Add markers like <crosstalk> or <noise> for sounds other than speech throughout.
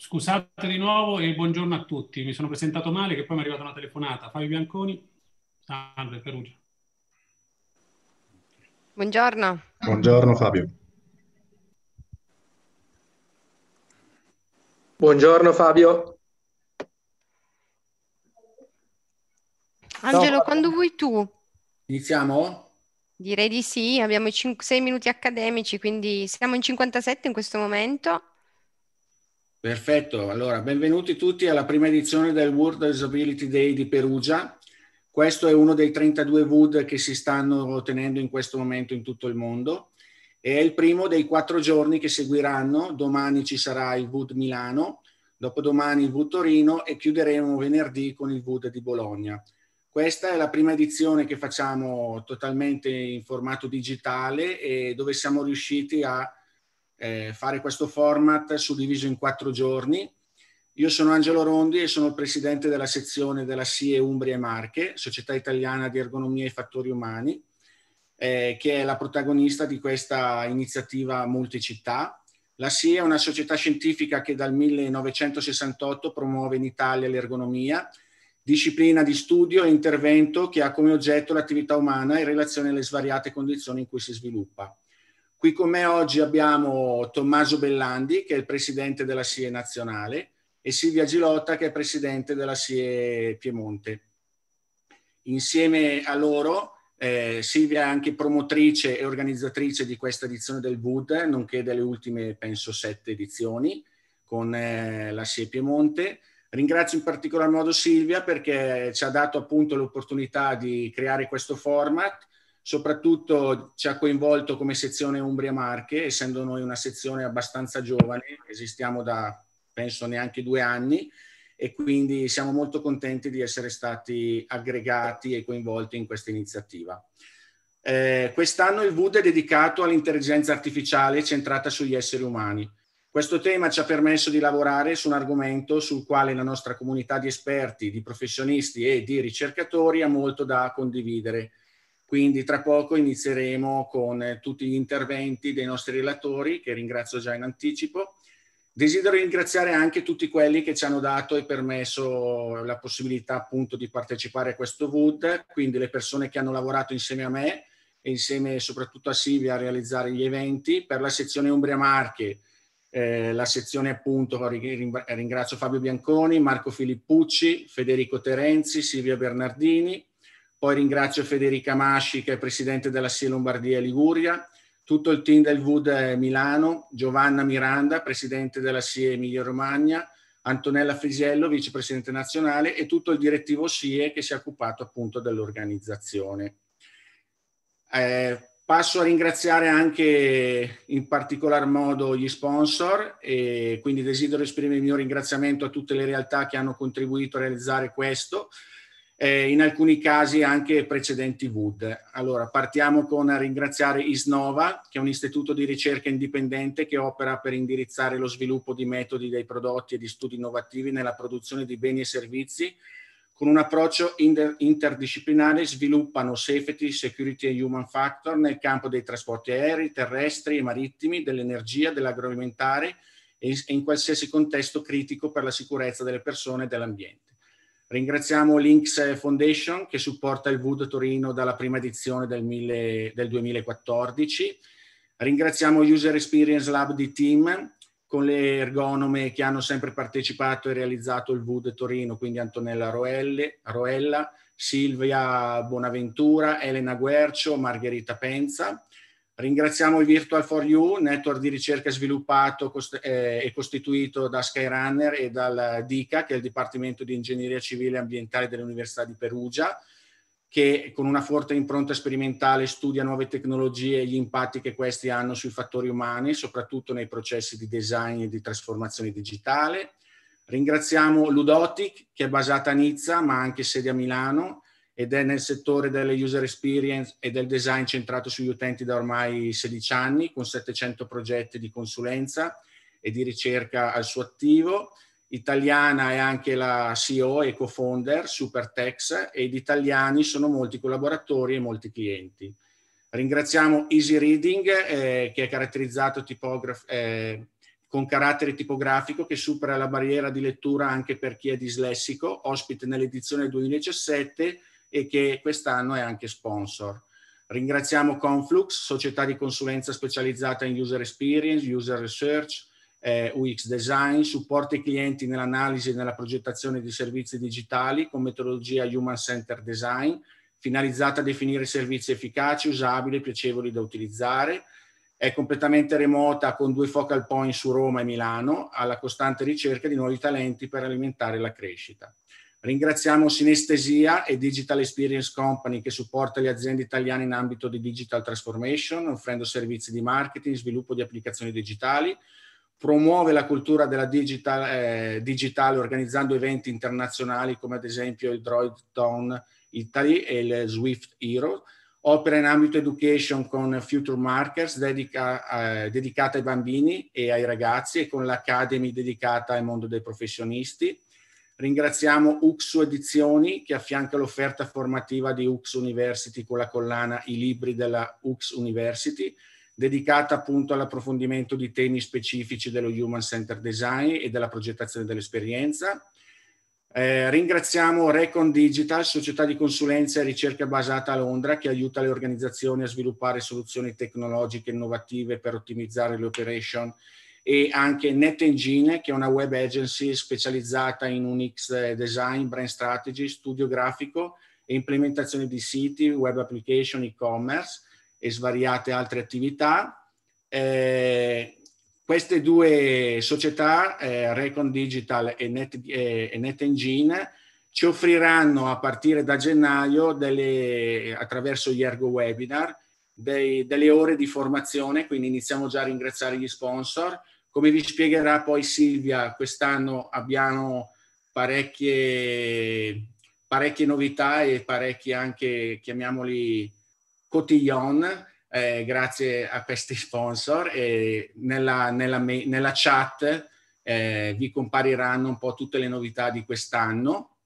Scusate di nuovo e buongiorno a tutti. Mi sono presentato male che poi mi è arrivata una telefonata. Fabio Bianconi. Salve, Perugia. Buongiorno. Buongiorno Fabio. Buongiorno Fabio. Angelo, no. quando vuoi tu? Iniziamo? Direi di sì, abbiamo i 6 minuti accademici, quindi siamo in 57 in questo momento. Perfetto, allora benvenuti tutti alla prima edizione del World Disability Day di Perugia. Questo è uno dei 32 WUD che si stanno tenendo in questo momento in tutto il mondo. È il primo dei quattro giorni che seguiranno. Domani ci sarà il WUD Milano, dopodomani il WUD Torino e chiuderemo venerdì con il WUD di Bologna. Questa è la prima edizione che facciamo totalmente in formato digitale e dove siamo riusciti a eh, fare questo format suddiviso in quattro giorni. Io sono Angelo Rondi e sono il presidente della sezione della SIE Umbria e Marche, Società Italiana di Ergonomia e Fattori Umani, eh, che è la protagonista di questa iniziativa multicittà. La SIE è una società scientifica che dal 1968 promuove in Italia l'ergonomia, disciplina di studio e intervento che ha come oggetto l'attività umana in relazione alle svariate condizioni in cui si sviluppa. Qui con me oggi abbiamo Tommaso Bellandi, che è il presidente della SIE nazionale, e Silvia Gilotta, che è presidente della SIE Piemonte. Insieme a loro, eh, Silvia è anche promotrice e organizzatrice di questa edizione del VUD, nonché delle ultime, penso, sette edizioni con eh, la SIE Piemonte. Ringrazio in particolar modo Silvia perché ci ha dato appunto l'opportunità di creare questo format soprattutto ci ha coinvolto come sezione Umbria Marche, essendo noi una sezione abbastanza giovane, esistiamo da penso neanche due anni e quindi siamo molto contenti di essere stati aggregati e coinvolti in questa iniziativa. Eh, quest'anno il VUD è dedicato all'intelligenza artificiale centrata sugli esseri umani. Questo tema ci ha permesso di lavorare su un argomento sul quale la nostra comunità di esperti, di professionisti e di ricercatori ha molto da condividere quindi tra poco inizieremo con eh, tutti gli interventi dei nostri relatori, che ringrazio già in anticipo. Desidero ringraziare anche tutti quelli che ci hanno dato e permesso la possibilità appunto di partecipare a questo VUD, quindi le persone che hanno lavorato insieme a me e insieme soprattutto a Silvia a realizzare gli eventi. Per la sezione Umbria Marche, eh, la sezione appunto ringrazio Fabio Bianconi, Marco Filippucci, Federico Terenzi, Silvia Bernardini, poi ringrazio Federica Masci, che è presidente della SIE Lombardia Liguria, tutto il team del VUD Milano, Giovanna Miranda, presidente della SIE Emilia Romagna, Antonella Frisiello, vicepresidente nazionale, e tutto il direttivo SIE che si è occupato appunto dell'organizzazione. Eh, passo a ringraziare anche in particolar modo gli sponsor. E quindi desidero esprimere il mio ringraziamento a tutte le realtà che hanno contribuito a realizzare questo eh, in alcuni casi anche precedenti VUD. Allora, partiamo con ringraziare ISNOVA, che è un istituto di ricerca indipendente che opera per indirizzare lo sviluppo di metodi dei prodotti e di studi innovativi nella produzione di beni e servizi. Con un approccio inter interdisciplinare sviluppano safety, security e human factor nel campo dei trasporti aerei, terrestri e marittimi, dell'energia, dell'agroalimentare e in qualsiasi contesto critico per la sicurezza delle persone e dell'ambiente. Ringraziamo Links Foundation che supporta il Vood Torino dalla prima edizione del, mille, del 2014. Ringraziamo User Experience Lab di Team con le ergonome che hanno sempre partecipato e realizzato il VUD Torino, quindi Antonella Roelle, Roella, Silvia Bonaventura, Elena Guercio, Margherita Penza. Ringraziamo il Virtual for You, network di ricerca sviluppato eh, e costituito da Skyrunner e dal DICA, che è il Dipartimento di Ingegneria Civile e Ambientale dell'Università di Perugia, che con una forte impronta sperimentale studia nuove tecnologie e gli impatti che questi hanno sui fattori umani, soprattutto nei processi di design e di trasformazione digitale. Ringraziamo Ludotic, che è basata a Nizza, ma ha anche sede a Milano, ed è nel settore delle user experience e del design centrato sugli utenti da ormai 16 anni, con 700 progetti di consulenza e di ricerca al suo attivo. Italiana è anche la CEO e co-founder Supertex ed italiani sono molti collaboratori e molti clienti. Ringraziamo Easy Reading eh, che è caratterizzato eh, con carattere tipografico che supera la barriera di lettura anche per chi è dislessico, ospite nell'edizione 2017 e che quest'anno è anche sponsor. Ringraziamo Conflux, società di consulenza specializzata in user experience, user research, eh, UX design, supporta i clienti nell'analisi e nella progettazione di servizi digitali con metodologia Human Centered Design, finalizzata a definire servizi efficaci, usabili e piacevoli da utilizzare. È completamente remota con due focal point su Roma e Milano, alla costante ricerca di nuovi talenti per alimentare la crescita. Ringraziamo Sinestesia e Digital Experience Company che supporta le aziende italiane in ambito di digital transformation, offrendo servizi di marketing, sviluppo di applicazioni digitali. Promuove la cultura della digital, eh, digitale organizzando eventi internazionali come ad esempio il Droid Town Italy e il Swift Hero. Opera in ambito education con Future Markers dedica, eh, dedicata ai bambini e ai ragazzi e con l'Academy dedicata al mondo dei professionisti Ringraziamo UXU Edizioni che affianca l'offerta formativa di UX University con la collana I libri della UX University, dedicata appunto all'approfondimento di temi specifici dello Human Center Design e della progettazione dell'esperienza. Eh, ringraziamo Recon Digital, società di consulenza e ricerca basata a Londra, che aiuta le organizzazioni a sviluppare soluzioni tecnologiche innovative per ottimizzare le operation e anche NetEngine, che è una web agency specializzata in UX design, brand strategy, studio grafico e implementazione di siti, web application, e-commerce e svariate altre attività. Eh, queste due società, eh, Recon Digital e, Net, eh, e NetEngine, ci offriranno a partire da gennaio delle, attraverso gli ergo webinar dei, delle ore di formazione, quindi iniziamo già a ringraziare gli sponsor. Come vi spiegherà poi Silvia, quest'anno abbiamo parecchie, parecchie novità e parecchi anche, chiamiamoli, cotillon, eh, grazie a questi sponsor. E nella, nella, nella chat eh, vi compariranno un po' tutte le novità di quest'anno.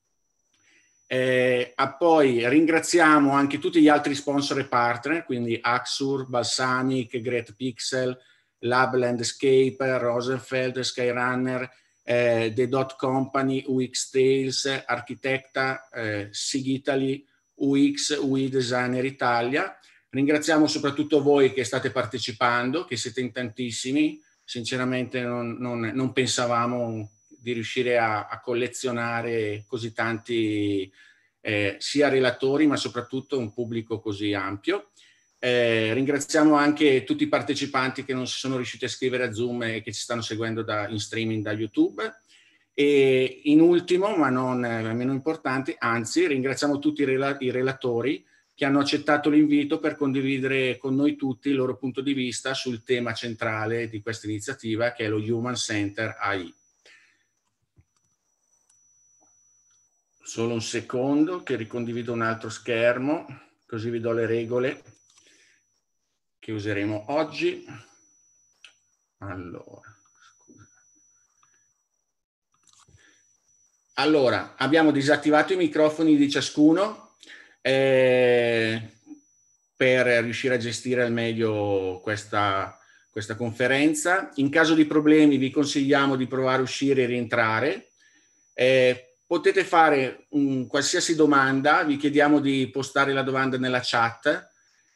Eh, poi ringraziamo anche tutti gli altri sponsor e partner, quindi Axur, Balsamic, Great Pixel, Lab Landscape, Rosenfeld, Skyrunner, eh, The Dot Company, UX Tales, Architecta, eh, Sig Italy, UX, UI Designer Italia. Ringraziamo soprattutto voi che state partecipando, che siete in tantissimi. Sinceramente non, non, non pensavamo di riuscire a, a collezionare così tanti eh, sia relatori ma soprattutto un pubblico così ampio. Eh, ringraziamo anche tutti i partecipanti che non si sono riusciti a iscrivere a Zoom e che ci stanno seguendo da, in streaming da YouTube. E in ultimo, ma non eh, meno importante, anzi, ringraziamo tutti i, rela- i relatori che hanno accettato l'invito per condividere con noi tutti il loro punto di vista sul tema centrale di questa iniziativa che è lo Human Center AI. Solo un secondo che ricondivido un altro schermo, così vi do le regole che useremo oggi. Allora, allora abbiamo disattivato i microfoni di ciascuno eh, per riuscire a gestire al meglio questa, questa conferenza. In caso di problemi vi consigliamo di provare a uscire e rientrare. Eh, potete fare un, qualsiasi domanda, vi chiediamo di postare la domanda nella chat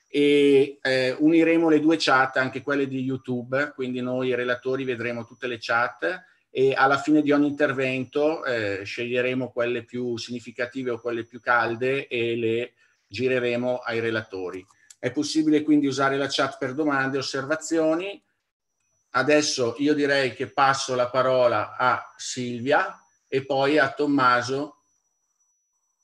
e eh, uniremo le due chat, anche quelle di YouTube, quindi noi relatori vedremo tutte le chat e alla fine di ogni intervento eh, sceglieremo quelle più significative o quelle più calde e le gireremo ai relatori. È possibile quindi usare la chat per domande e osservazioni. Adesso io direi che passo la parola a Silvia e poi a Tommaso,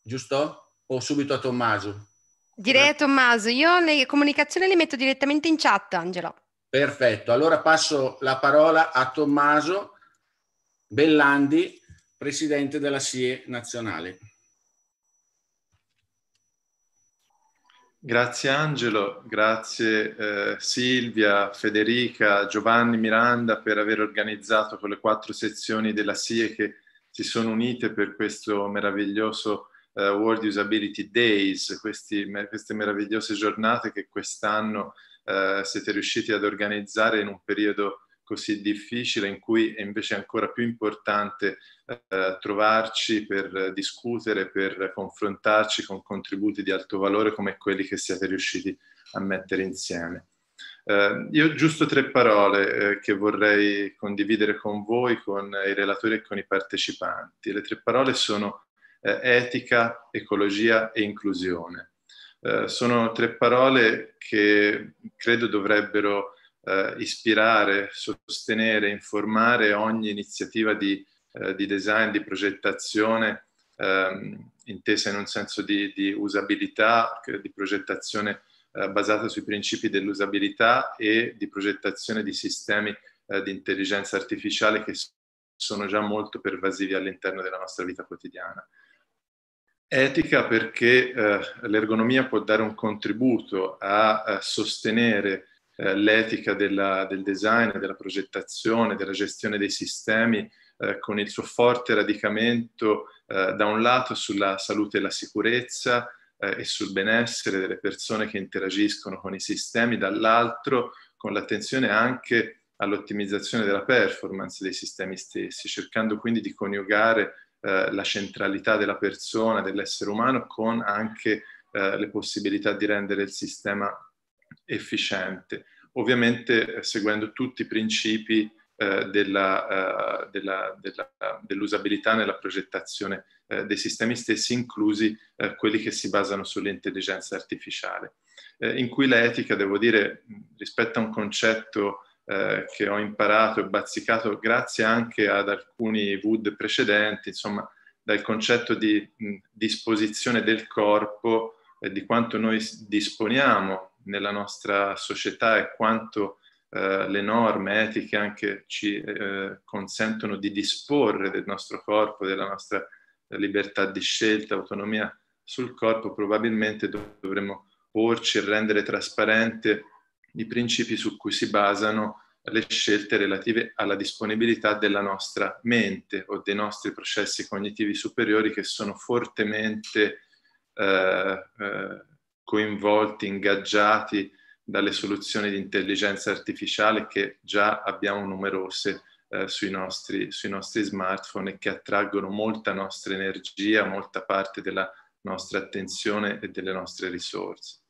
giusto? O subito a Tommaso? Direi a Tommaso, io le comunicazioni le metto direttamente in chat, Angelo. Perfetto, allora passo la parola a Tommaso Bellandi, presidente della SIE nazionale. Grazie Angelo, grazie eh, Silvia, Federica, Giovanni, Miranda per aver organizzato con le quattro sezioni della SIE che si sono unite per questo meraviglioso uh, World Usability Days, questi, me, queste meravigliose giornate che quest'anno uh, siete riusciti ad organizzare in un periodo così difficile in cui è invece ancora più importante eh, trovarci per discutere, per confrontarci con contributi di alto valore come quelli che siete riusciti a mettere insieme. Eh, io giusto tre parole eh, che vorrei condividere con voi, con i relatori e con i partecipanti. Le tre parole sono eh, etica, ecologia e inclusione. Eh, sono tre parole che credo dovrebbero eh, ispirare, sostenere, informare ogni iniziativa di, eh, di design, di progettazione, ehm, intesa in un senso di, di usabilità, di progettazione eh, basata sui principi dell'usabilità e di progettazione di sistemi eh, di intelligenza artificiale che sono già molto pervasivi all'interno della nostra vita quotidiana. Etica perché eh, l'ergonomia può dare un contributo a, a sostenere eh, l'etica della, del design, della progettazione, della gestione dei sistemi, eh, con il suo forte radicamento eh, da un lato sulla salute e la sicurezza eh, e sul benessere delle persone che interagiscono con i sistemi, dall'altro con l'attenzione anche all'ottimizzazione della performance dei sistemi stessi, cercando quindi di coniugare eh, la centralità della persona, dell'essere umano, con anche eh, le possibilità di rendere il sistema efficiente, ovviamente eh, seguendo tutti i principi eh, della, uh, della, della, dell'usabilità nella progettazione eh, dei sistemi stessi, inclusi eh, quelli che si basano sull'intelligenza artificiale, eh, in cui l'etica, devo dire, rispetto a un concetto eh, che ho imparato e bazzicato grazie anche ad alcuni VUD precedenti, insomma, dal concetto di mh, disposizione del corpo e di quanto noi disponiamo nella nostra società e quanto eh, le norme etiche anche ci eh, consentono di disporre del nostro corpo, della nostra libertà di scelta, autonomia sul corpo, probabilmente dovremmo porci e rendere trasparente i principi su cui si basano le scelte relative alla disponibilità della nostra mente o dei nostri processi cognitivi superiori che sono fortemente eh, eh, coinvolti, ingaggiati dalle soluzioni di intelligenza artificiale che già abbiamo numerose eh, sui, nostri, sui nostri smartphone e che attraggono molta nostra energia, molta parte della nostra attenzione e delle nostre risorse.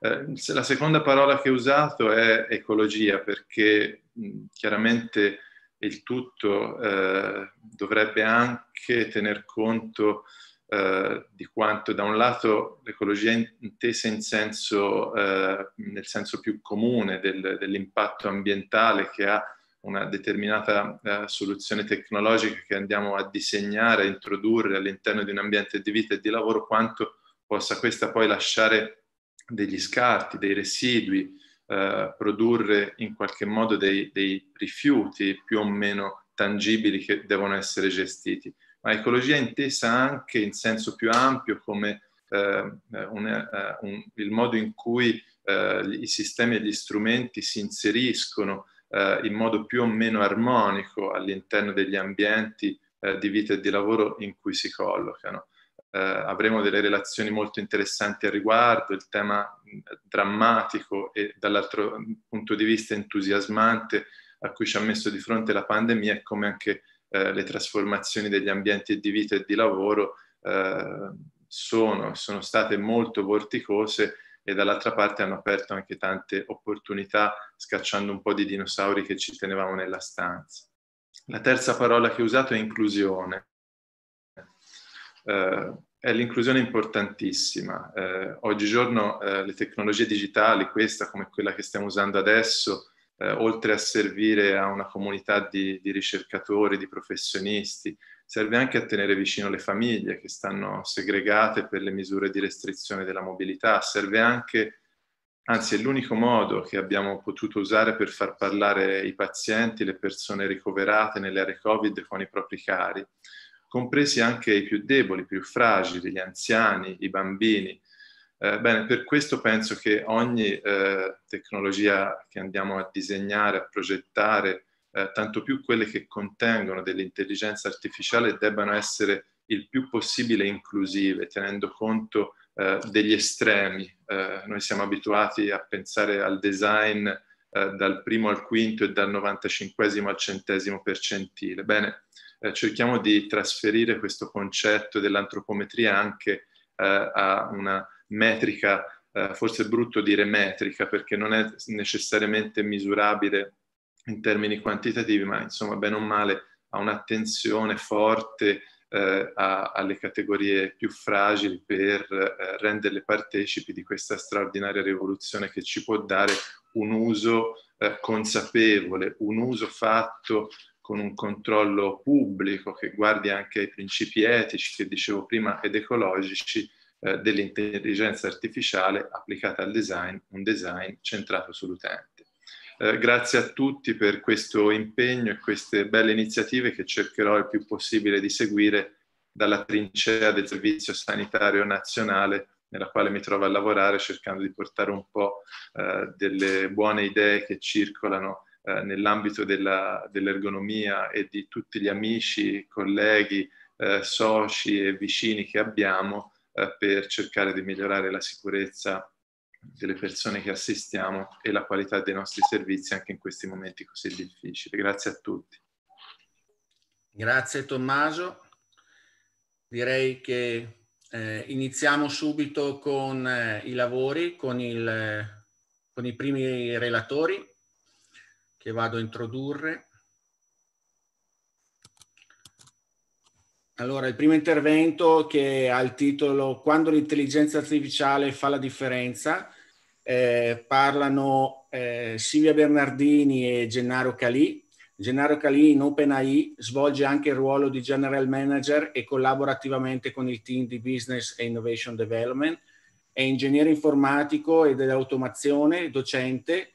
Eh, la seconda parola che ho usato è ecologia perché mh, chiaramente il tutto eh, dovrebbe anche tener conto eh, di quanto da un lato l'ecologia intesa in senso, eh, nel senso più comune del, dell'impatto ambientale che ha una determinata eh, soluzione tecnologica che andiamo a disegnare, a introdurre all'interno di un ambiente di vita e di lavoro, quanto possa questa poi lasciare degli scarti, dei residui, eh, produrre in qualche modo dei, dei rifiuti più o meno tangibili che devono essere gestiti. Ma ecologia intesa anche in senso più ampio come eh, un, eh, un, il modo in cui eh, i sistemi e gli strumenti si inseriscono eh, in modo più o meno armonico all'interno degli ambienti eh, di vita e di lavoro in cui si collocano. Eh, avremo delle relazioni molto interessanti al riguardo, il tema drammatico e dall'altro punto di vista entusiasmante a cui ci ha messo di fronte la pandemia e come anche eh, le trasformazioni degli ambienti di vita e di lavoro eh, sono, sono, state molto vorticose e dall'altra parte hanno aperto anche tante opportunità scacciando un po' di dinosauri che ci tenevamo nella stanza. La terza parola che ho usato è inclusione. Eh, è l'inclusione importantissima. Eh, oggigiorno eh, le tecnologie digitali, questa come quella che stiamo usando adesso, eh, oltre a servire a una comunità di, di, ricercatori, di professionisti, serve anche a tenere vicino le famiglie che stanno segregate per le misure di restrizione della mobilità, serve anche, anzi è l'unico modo che abbiamo potuto usare per far parlare i pazienti, le persone ricoverate nelle aree Covid con i propri cari compresi anche i più deboli, i più fragili, gli anziani, i bambini. Eh, bene, per questo penso che ogni eh, tecnologia che andiamo a disegnare, a progettare, eh, tanto più quelle che contengono dell'intelligenza artificiale, debbano essere il più possibile inclusive, tenendo conto eh, degli estremi. Eh, noi siamo abituati a pensare al design eh, dal primo al quinto e dal 95 al centesimo percentile. Bene, eh, cerchiamo di trasferire questo concetto dell'antropometria anche a una metrica, forse è brutto dire metrica perché non è necessariamente misurabile in termini quantitativi, ma insomma bene o male a un'attenzione forte eh, a, alle categorie più fragili per eh, renderle partecipi di questa straordinaria rivoluzione che ci può dare un uso eh, consapevole, un uso fatto con un controllo pubblico che guardi anche ai principi etici che dicevo prima ed ecologici eh, dell'intelligenza artificiale applicata al design, un design centrato sull'utente. Eh, grazie a tutti per questo impegno e queste belle iniziative che cercherò il più possibile di seguire dalla trincea del Servizio Sanitario Nazionale nella quale mi trovo a lavorare cercando di portare un po' eh, delle buone idee che circolano eh, nell'ambito della, dell'ergonomia e di tutti gli amici, colleghi, eh, soci e vicini che abbiamo eh, per cercare di migliorare la sicurezza delle persone che assistiamo e la qualità dei nostri servizi anche in questi momenti così difficili. Grazie a tutti. Grazie Tommaso. Direi che eh, iniziamo subito con eh, i lavori, con, il, con i primi relatori che vado a introdurre. Allora, il primo intervento che ha il titolo Quando l'intelligenza artificiale fa la differenza, eh, parlano eh, Silvia Bernardini e Gennaro Calì. Gennaro Calì in OpenAI svolge anche il ruolo di General Manager e collabora attivamente con il team di Business e Innovation Development. È ingegnere informatico e dell'automazione, docente,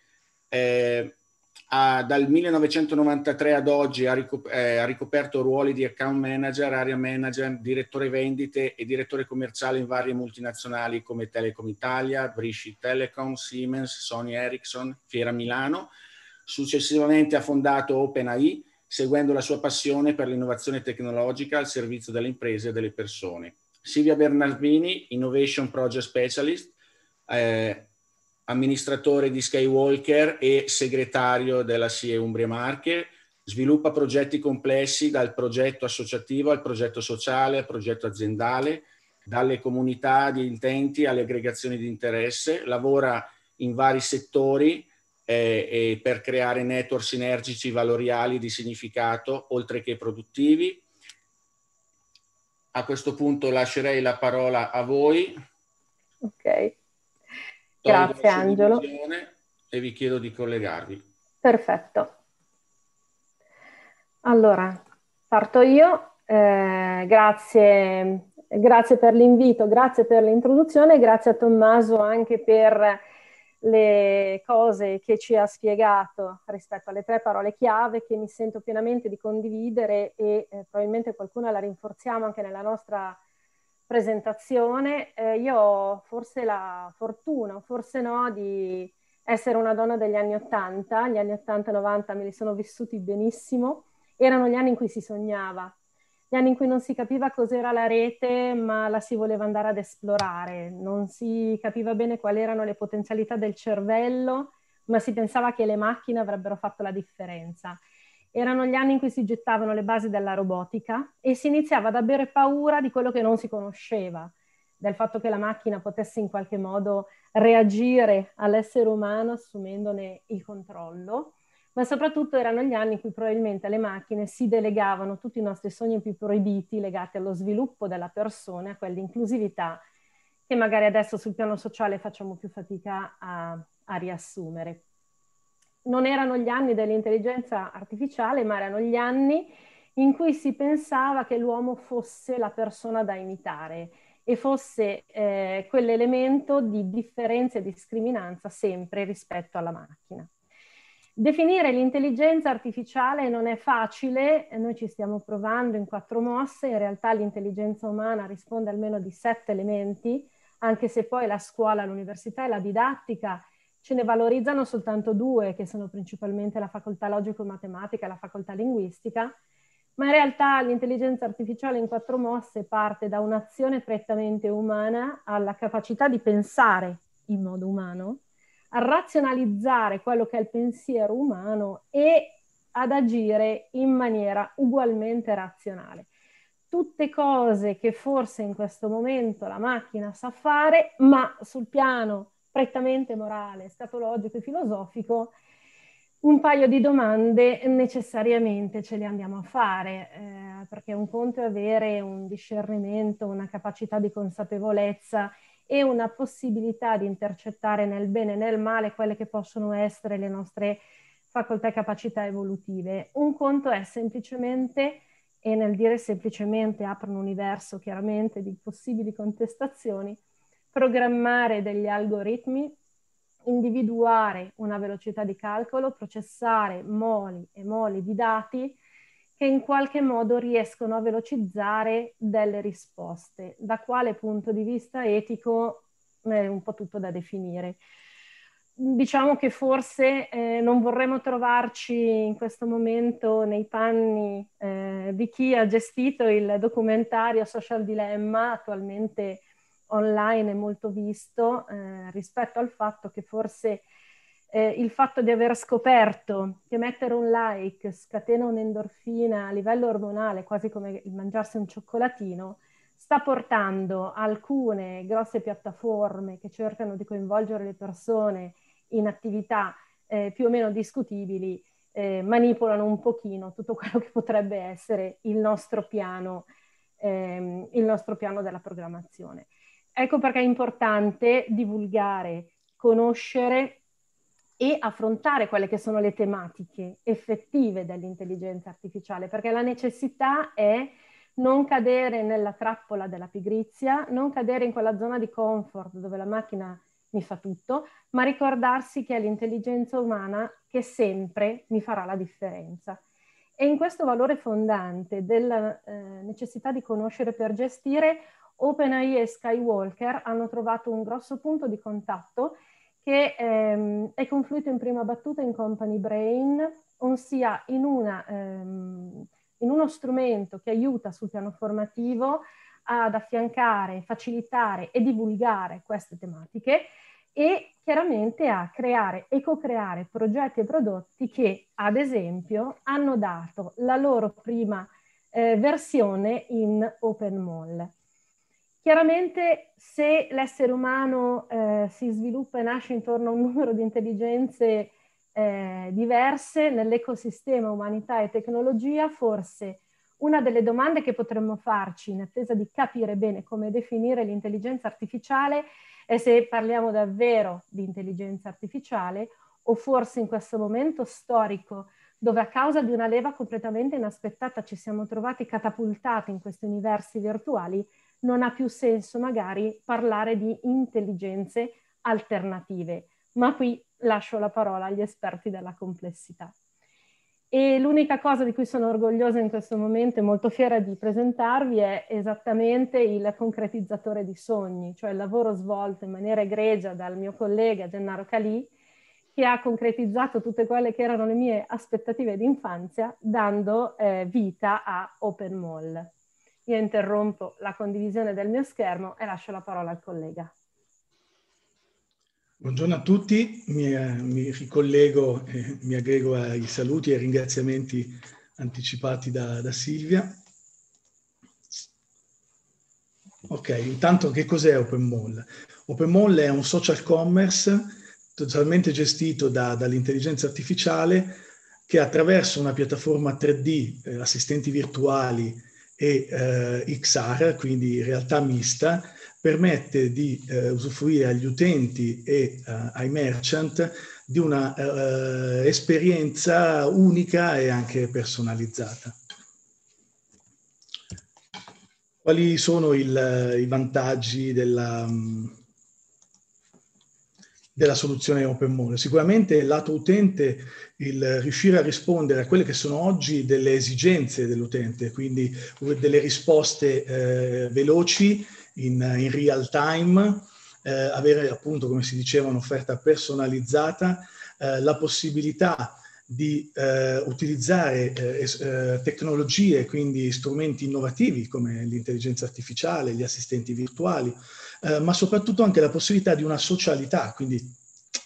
eh, ha, dal 1993 ad oggi ha, ricop- eh, ha, ricoperto ruoli di account manager, area manager, direttore vendite e direttore commerciale in varie multinazionali come Telecom Italia, British Telecom, Siemens, Sony Ericsson, Fiera Milano. Successivamente ha fondato OpenAI, seguendo la sua passione per l'innovazione tecnologica al servizio delle imprese e delle persone. Silvia Bernardini, Innovation Project Specialist, eh, amministratore di Skywalker e segretario della SIE Umbria Marche, sviluppa progetti complessi dal progetto associativo al progetto sociale al progetto aziendale, dalle comunità di intenti alle aggregazioni di interesse, lavora in vari settori eh, per creare network sinergici valoriali di significato oltre che produttivi. A questo punto lascerei la parola a voi. Ok. Grazie Angelo. E vi chiedo di collegarvi. Perfetto. Allora, parto io. Eh, grazie, grazie per l'invito, grazie per l'introduzione, grazie a Tommaso anche per le cose che ci ha spiegato rispetto alle tre parole chiave che mi sento pienamente di condividere e eh, probabilmente qualcuna la rinforziamo anche nella nostra presentazione, eh, io ho forse la fortuna, forse no, di essere una donna degli anni 80, gli anni 80-90 me li sono vissuti benissimo, erano gli anni in cui si sognava, gli anni in cui non si capiva cos'era la rete, ma la si voleva andare ad esplorare, non si capiva bene quali erano le potenzialità del cervello, ma si pensava che le macchine avrebbero fatto la differenza erano gli anni in cui si gettavano le basi della robotica e si iniziava ad avere paura di quello che non si conosceva, del fatto che la macchina potesse in qualche modo reagire all'essere umano assumendone il controllo, ma soprattutto erano gli anni in cui probabilmente le macchine si delegavano tutti i nostri sogni più proibiti legati allo sviluppo della persona, a quell'inclusività che magari adesso sul piano sociale facciamo più fatica a, a riassumere. Non erano gli anni dell'intelligenza artificiale, ma erano gli anni in cui si pensava che l'uomo fosse la persona da imitare e fosse eh, quell'elemento di differenza e discriminanza sempre rispetto alla macchina. Definire l'intelligenza artificiale non è facile, noi ci stiamo provando in quattro mosse, in realtà l'intelligenza umana risponde almeno di sette elementi, anche se poi la scuola, l'università e la didattica ce ne valorizzano soltanto due, che sono principalmente la facoltà logico-matematica e la facoltà linguistica, ma in realtà l'intelligenza artificiale in quattro mosse parte da un'azione prettamente umana alla capacità di pensare in modo umano, a razionalizzare quello che è il pensiero umano e ad agire in maniera ugualmente razionale. Tutte cose che forse in questo momento la macchina sa fare, ma sul piano prettamente morale, scatologico e filosofico, un paio di domande necessariamente ce le andiamo a fare, eh, perché un conto è avere un discernimento, una capacità di consapevolezza e una possibilità di intercettare nel bene e nel male quelle che possono essere le nostre facoltà e capacità evolutive. Un conto è semplicemente, e nel dire semplicemente apre un universo chiaramente di possibili contestazioni, programmare degli algoritmi, individuare una velocità di calcolo, processare moli e moli di dati che in qualche modo riescono a velocizzare delle risposte. Da quale punto di vista etico è un po' tutto da definire. Diciamo che forse eh, non vorremmo trovarci in questo momento nei panni eh, di chi ha gestito il documentario Social Dilemma, attualmente online e molto visto, eh, rispetto al fatto che forse eh, il fatto di aver scoperto che mettere un like scatena un'endorfina a livello ormonale, quasi come il mangiarsi un cioccolatino, sta portando alcune grosse piattaforme che cercano di coinvolgere le persone in attività eh, più o meno discutibili, eh, manipolano un pochino tutto quello che potrebbe essere il nostro piano, ehm, il nostro piano della programmazione. Ecco perché è importante divulgare, conoscere e affrontare quelle che sono le tematiche effettive dell'intelligenza artificiale, perché la necessità è non cadere nella trappola della pigrizia, non cadere in quella zona di comfort dove la macchina mi fa tutto, ma ricordarsi che è l'intelligenza umana che sempre mi farà la differenza. E in questo valore fondante della eh, necessità di conoscere per gestire, OpenAI e Skywalker hanno trovato un grosso punto di contatto che ehm, è confluito in prima battuta in Company Brain, ossia in, una, ehm, in uno strumento che aiuta sul piano formativo ad affiancare, facilitare e divulgare queste tematiche e chiaramente a creare e co-creare progetti e prodotti che, ad esempio, hanno dato la loro prima eh, versione in OpenMall. Chiaramente se l'essere umano eh, si sviluppa e nasce intorno a un <laughs> numero di intelligenze eh, diverse nell'ecosistema umanità e tecnologia, forse una delle domande che potremmo farci in attesa di capire bene come definire l'intelligenza artificiale è se parliamo davvero di intelligenza artificiale o forse in questo momento storico dove a causa di una leva completamente inaspettata ci siamo trovati catapultati in questi universi virtuali, non ha più senso magari parlare di intelligenze alternative. Ma qui lascio la parola agli esperti della complessità. E l'unica cosa di cui sono orgogliosa in questo momento e molto fiera di presentarvi è esattamente il concretizzatore di sogni, cioè il lavoro svolto in maniera egregia dal mio collega Gennaro Calì, che ha concretizzato tutte quelle che erano le mie aspettative di infanzia, dando eh, vita a Open Mall. Io interrompo la condivisione del mio schermo e lascio la parola al collega. Buongiorno a tutti, mi, eh, mi ricollego e mi aggrego ai saluti e ai ringraziamenti anticipati da, da Silvia. Ok, intanto che cos'è Open Mall? Open Mall è un social commerce totalmente gestito da, dall'intelligenza artificiale che attraverso una piattaforma 3D, eh, assistenti virtuali e eh, XR, quindi realtà mista, permette di eh, usufruire agli utenti e eh, ai merchant di una eh, esperienza unica e anche personalizzata. Quali sono il, i vantaggi della, della soluzione Open Mall? Sicuramente lato utente il riuscire a rispondere a quelle che sono oggi delle esigenze dell'utente, quindi delle risposte eh, veloci in, in, real time, eh, avere appunto, come si diceva, un'offerta personalizzata, eh, la possibilità di eh, utilizzare eh, eh, tecnologie, quindi strumenti innovativi come l'intelligenza artificiale, gli assistenti virtuali, eh, ma soprattutto anche la possibilità di una socialità, quindi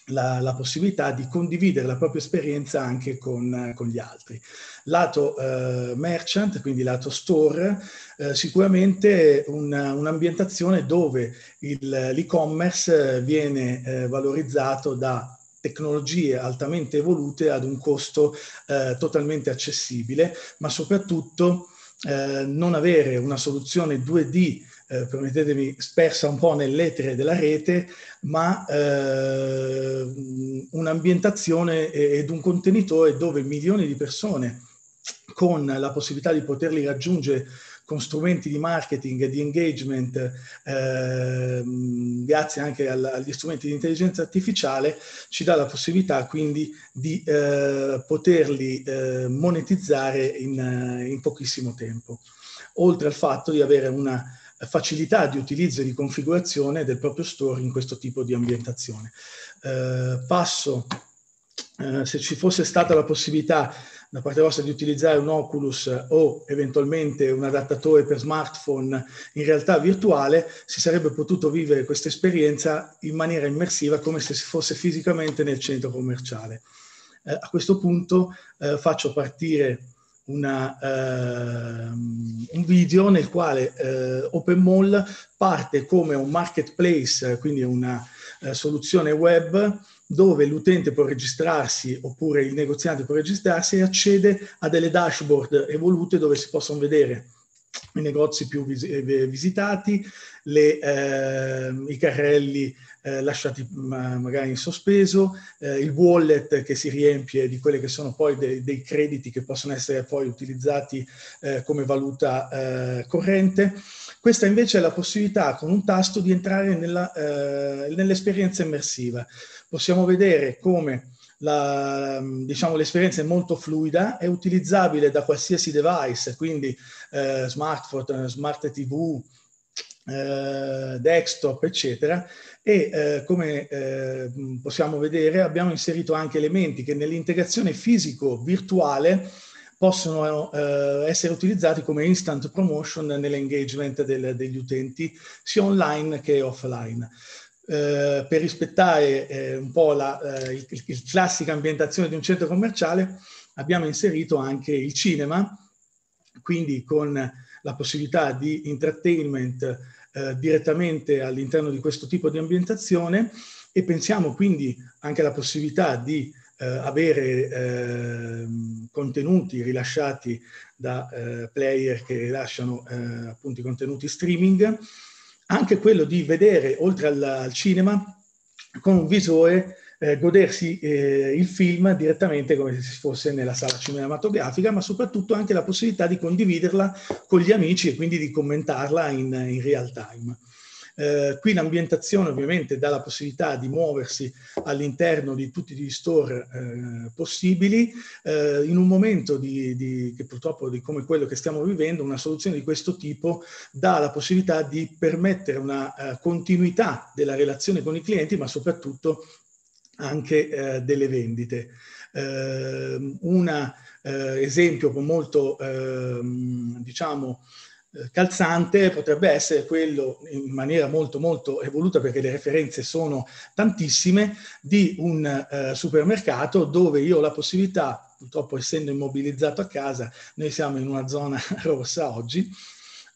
la, la possibilità di condividere la propria esperienza anche con, con gli altri. Lato eh, merchant, quindi lato store, eh, sicuramente un, un'ambientazione dove l'e-commerce viene valorizzato da tecnologie altamente evolute ad un costo eh, totalmente accessibile, ma soprattutto eh, non avere una soluzione 2D, eh, permettetemi, spersa un po' nell'etere della rete, ma eh, un'ambientazione ed un contenitore dove milioni di persone con la possibilità di poterli raggiungere con strumenti di marketing e di engagement, eh, grazie anche agli strumenti di intelligenza artificiale, ci dà la possibilità quindi di eh, poterli eh, monetizzare in, eh, in pochissimo tempo. Oltre al fatto di avere una facilità di utilizzo e di configurazione del proprio store in questo tipo di ambientazione. Eh, passo, eh, se ci fosse stata la possibilità da parte vostra di utilizzare un Oculus o eventualmente un adattatore per smartphone in realtà virtuale, si sarebbe potuto vivere questa esperienza in maniera immersiva come se si fosse fisicamente nel centro commerciale. Eh, a questo punto eh, faccio partire una, uh, un video nel quale uh, Open Mall parte come un marketplace, quindi una uh, soluzione web dove l'utente può registrarsi oppure il negoziante può registrarsi e accede a delle dashboard evolute dove si possono vedere i negozi più vis- eh, visitati, le, eh, i carrelli eh, lasciati ma- magari in sospeso, eh, il wallet che si riempie di quelli che sono poi de- dei crediti che possono essere poi utilizzati eh, come valuta eh, corrente. Questa invece è la possibilità con un tasto di entrare nella, nell'esperienza immersiva possiamo vedere come la, diciamo, l'esperienza è molto fluida, è utilizzabile da qualsiasi device, quindi eh, smartphone, smart TV, eh, desktop, eccetera. E eh, come eh, possiamo vedere abbiamo inserito anche elementi che nell'integrazione fisico-virtuale possono eh, essere utilizzati come instant promotion nell'engagement del, degli utenti sia online che offline. Eh, per rispettare eh, un po' la eh, il, il classica ambientazione di un centro commerciale, abbiamo inserito anche il cinema, quindi con la possibilità di entertainment eh, direttamente all'interno di questo tipo di ambientazione e pensiamo quindi anche alla possibilità di eh, avere ehm, contenuti rilasciati da player che rilasciano appunto i contenuti streaming anche quello di vedere, oltre al, al cinema, con un visore, eh, godersi eh, il film direttamente come se fosse nella sala cinematografica, ma soprattutto anche la possibilità di condividerla con gli amici e quindi di commentarla in, in real time. Eh, qui l'ambientazione ovviamente dà la possibilità di muoversi all'interno di tutti gli store eh, possibili. Eh, in un momento di, di, che purtroppo di come quello che stiamo vivendo, una soluzione di questo tipo dà la possibilità di permettere una uh, continuità della relazione con i clienti, ma soprattutto anche uh, delle vendite. Uh, un esempio molto, ehm, diciamo, eh, calzante potrebbe essere quello in maniera molto molto evoluta perché le referenze sono tantissime di un eh, supermercato dove io ho la possibilità purtroppo essendo immobilizzato a casa noi siamo in una zona <laughs> rossa oggi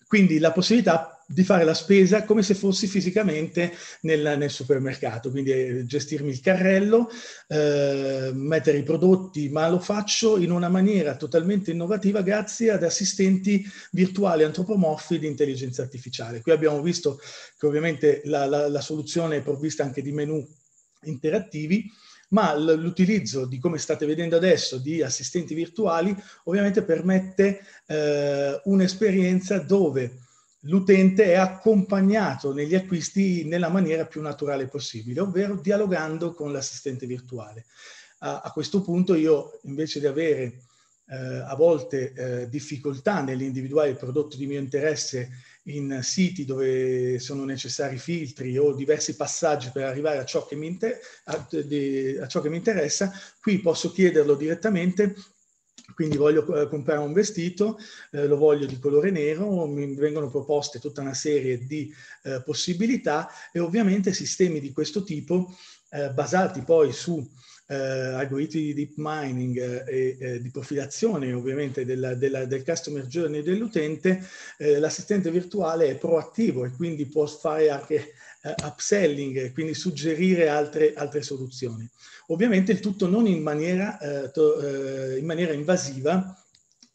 quindi la possibilità di fare la spesa come se fossi fisicamente nel, nel supermercato, quindi eh, gestirmi il carrello, eh, mettere i prodotti, ma lo faccio in una maniera totalmente innovativa grazie ad assistenti virtuali antropomorfi di intelligenza artificiale. Qui abbiamo visto che ovviamente la, la, la soluzione è provvista anche di menu interattivi, ma l'utilizzo di, come state vedendo adesso, di assistenti virtuali ovviamente permette eh, un'esperienza dove l'utente è accompagnato negli acquisti nella maniera più naturale possibile, ovvero dialogando con l'assistente virtuale. A, a questo punto io invece di avere eh, a volte eh, difficoltà nell'individuare il prodotto di mio interesse in siti dove sono necessari filtri o diversi passaggi per arrivare a ciò che mi, inter- a, a ciò che mi interessa, qui posso chiederlo direttamente quindi voglio eh, comprare un vestito, eh, lo voglio di colore nero, mi vengono proposte tutta una serie di eh, possibilità e ovviamente sistemi di questo tipo eh, basati poi su eh, algoritmi di deep mining eh, e di profilazione ovviamente della, della, del customer journey dell'utente, l'assistente virtuale è proattivo e quindi può fare anche upselling, quindi suggerire altre, altre soluzioni. Ovviamente il tutto non in maniera, eh, to, eh, in maniera invasiva,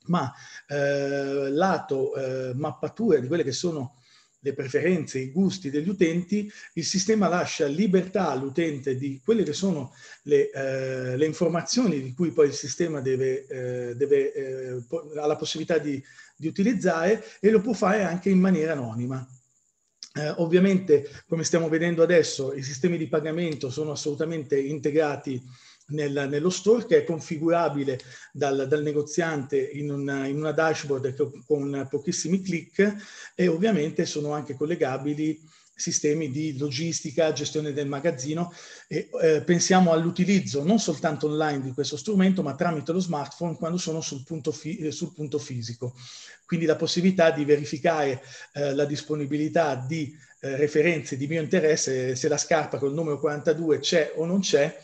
ma eh, lato eh, mappatura di quelle che sono le preferenze, i gusti degli utenti, il sistema lascia libertà all'utente di quelle che sono le, eh, le, informazioni di cui poi il sistema deve, eh, deve, eh, ha la possibilità di, di utilizzare e lo può fare anche in maniera anonima. Eh, ovviamente, come stiamo vedendo adesso, i sistemi di pagamento sono assolutamente integrati nel, nello store che è configurabile dal, dal negoziante in una, in una, dashboard con pochissimi clic e ovviamente sono anche collegabili sistemi di logistica, gestione del magazzino e eh, pensiamo all'utilizzo non soltanto online di questo strumento ma tramite lo smartphone quando sono sul punto, fi- sul punto fisico. Quindi la possibilità di verificare eh, la disponibilità di eh, referenze di mio interesse, se la scarpa con il numero 42 c'è o non c'è,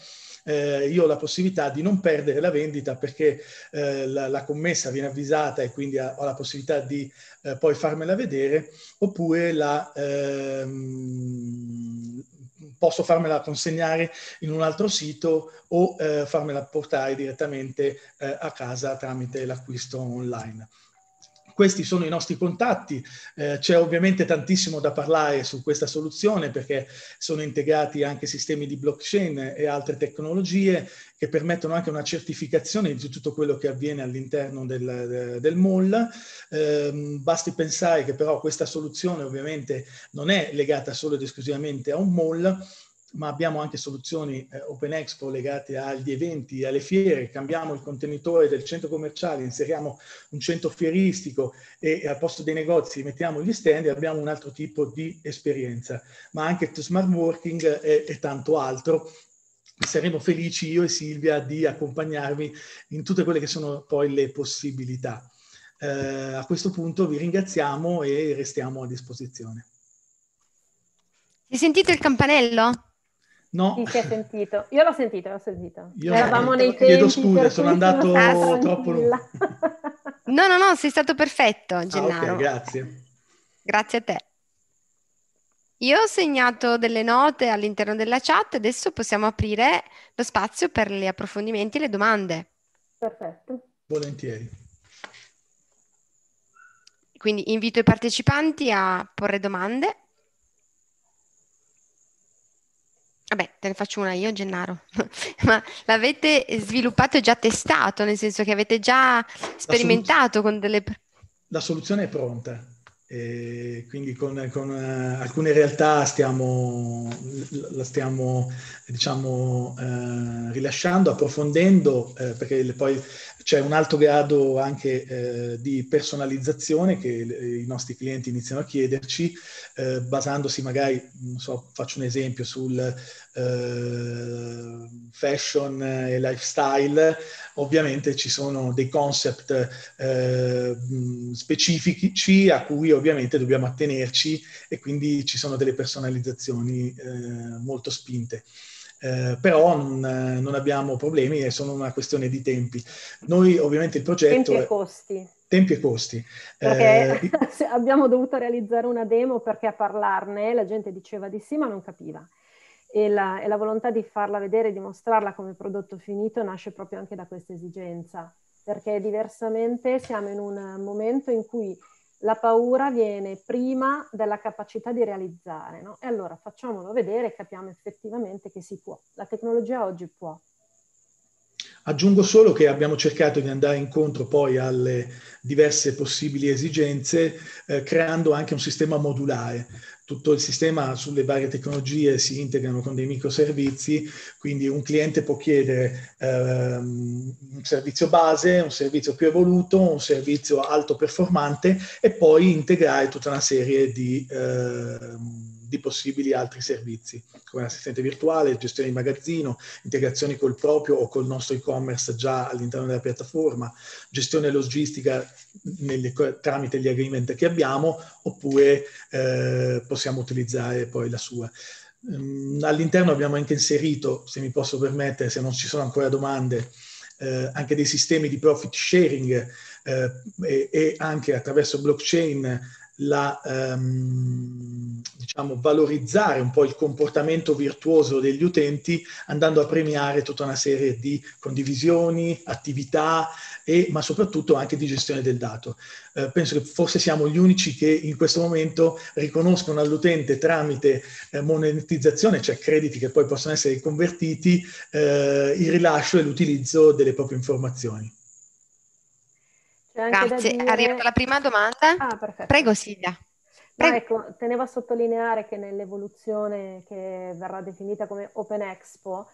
eh, io ho la possibilità di non perdere la vendita perché eh, la, la, commessa viene avvisata e quindi ha, ho la possibilità di eh, poi farmela vedere, oppure la, ehm, posso farmela consegnare in un altro sito o eh, farmela portare direttamente eh, a casa tramite l'acquisto online. Questi sono i nostri contatti, eh, c'è ovviamente tantissimo da parlare su questa soluzione perché sono integrati anche sistemi di blockchain e altre tecnologie che permettono anche una certificazione di tutto quello che avviene all'interno del, del mall. Eh, basti pensare che però questa soluzione ovviamente non è legata solo ed esclusivamente a un mall, ma abbiamo anche soluzioni eh, Open Expo legate agli eventi, alle fiere, cambiamo il contenitore del centro commerciale, inseriamo un centro fieristico e, e al posto dei negozi mettiamo gli stand e abbiamo un altro tipo di esperienza, ma anche smart working e, e tanto altro. Saremo felici io e Silvia di accompagnarvi in tutte quelle che sono poi le possibilità. Eh, a questo punto vi ringraziamo e restiamo a disposizione. Hai sentito il campanello? No. Chi si è sentito? Io l'ho sentito, l'ho sentito. Io Eravamo nei tempi. Chiedo scusa, sono andato troppo lungo. <laughs> No, no, no, sei stato perfetto, Gennaro. Ah, ok, grazie. Grazie a te. Io ho segnato delle note all'interno della chat, adesso possiamo aprire lo spazio per gli approfondimenti e le domande. Perfetto. Volentieri. Quindi invito i partecipanti a porre domande. Vabbè, te ne faccio una io, Gennaro. <laughs> Ma l'avete sviluppato e già testato, nel senso che avete già sperimentato soluz- con delle... La soluzione è pronta. E quindi con, con uh, alcune realtà stiamo, la stiamo diciamo, uh, rilasciando, approfondendo, uh, perché poi c'è un alto grado anche eh, di personalizzazione che i nostri clienti iniziano a chiederci, eh, basandosi magari, so, faccio un esempio sul eh, fashion e lifestyle, ovviamente ci sono dei concept eh, specifici a cui ovviamente dobbiamo attenerci e quindi ci sono delle personalizzazioni eh, molto spinte. Eh, però non, non, abbiamo problemi, è solo una questione di tempi. Noi ovviamente il progetto... Tempi e costi. Tempi e costi. Perché eh, <laughs> abbiamo dovuto realizzare una demo perché a parlarne la gente diceva di sì ma non capiva. E la, e la volontà di farla vedere e di mostrarla come prodotto finito nasce proprio anche da questa esigenza, perché diversamente siamo in un momento in cui la paura viene prima della capacità di realizzare, no? E allora facciamolo vedere e capiamo effettivamente che si può. La tecnologia oggi può. Aggiungo solo che abbiamo cercato di andare incontro poi alle diverse possibili esigenze, eh, creando anche un sistema modulare tutto il sistema sulle varie tecnologie si integrano con dei microservizi, quindi un cliente può chiedere ehm, un servizio base, un servizio più evoluto, un servizio alto performante e poi integrare tutta una serie di... Ehm, di possibili altri servizi, come l'assistente virtuale, gestione di magazzino, integrazioni col proprio o col nostro e-commerce già all'interno della piattaforma, gestione logistica nelle, tramite gli agreement che abbiamo, oppure eh, possiamo utilizzare poi la sua. Um, all'interno abbiamo anche inserito, se mi posso permettere, se non ci sono ancora domande, eh, anche dei sistemi di profit sharing eh, e, e, anche attraverso blockchain la, um, diciamo, valorizzare un po' il comportamento virtuoso degli utenti andando a premiare tutta una serie di condivisioni, attività, e, ma soprattutto anche di gestione del dato. Eh, penso che forse siamo gli unici che in questo momento riconoscono all'utente tramite eh, monetizzazione, cioè crediti che poi possono essere convertiti, eh, il rilascio e l'utilizzo delle proprie informazioni. Grazie, dire... è arrivata la prima domanda. Ah, perfetto. Prego Silvia. No, ecco, tenevo a sottolineare che nell'evoluzione che verrà definita come Open Expo,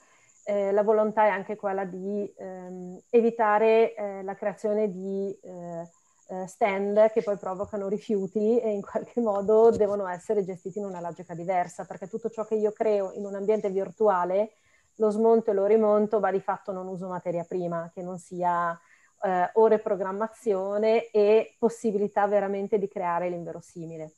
eh, la volontà è anche quella di ehm, evitare eh, la creazione di eh, eh stand che poi provocano rifiuti e in qualche modo devono essere gestiti in una logica diversa, perché tutto ciò che io creo in un ambiente virtuale, lo smonto e lo rimonto, va di fatto non uso materia prima, che non sia eh, ore programmazione e possibilità veramente di creare l'inverosimile.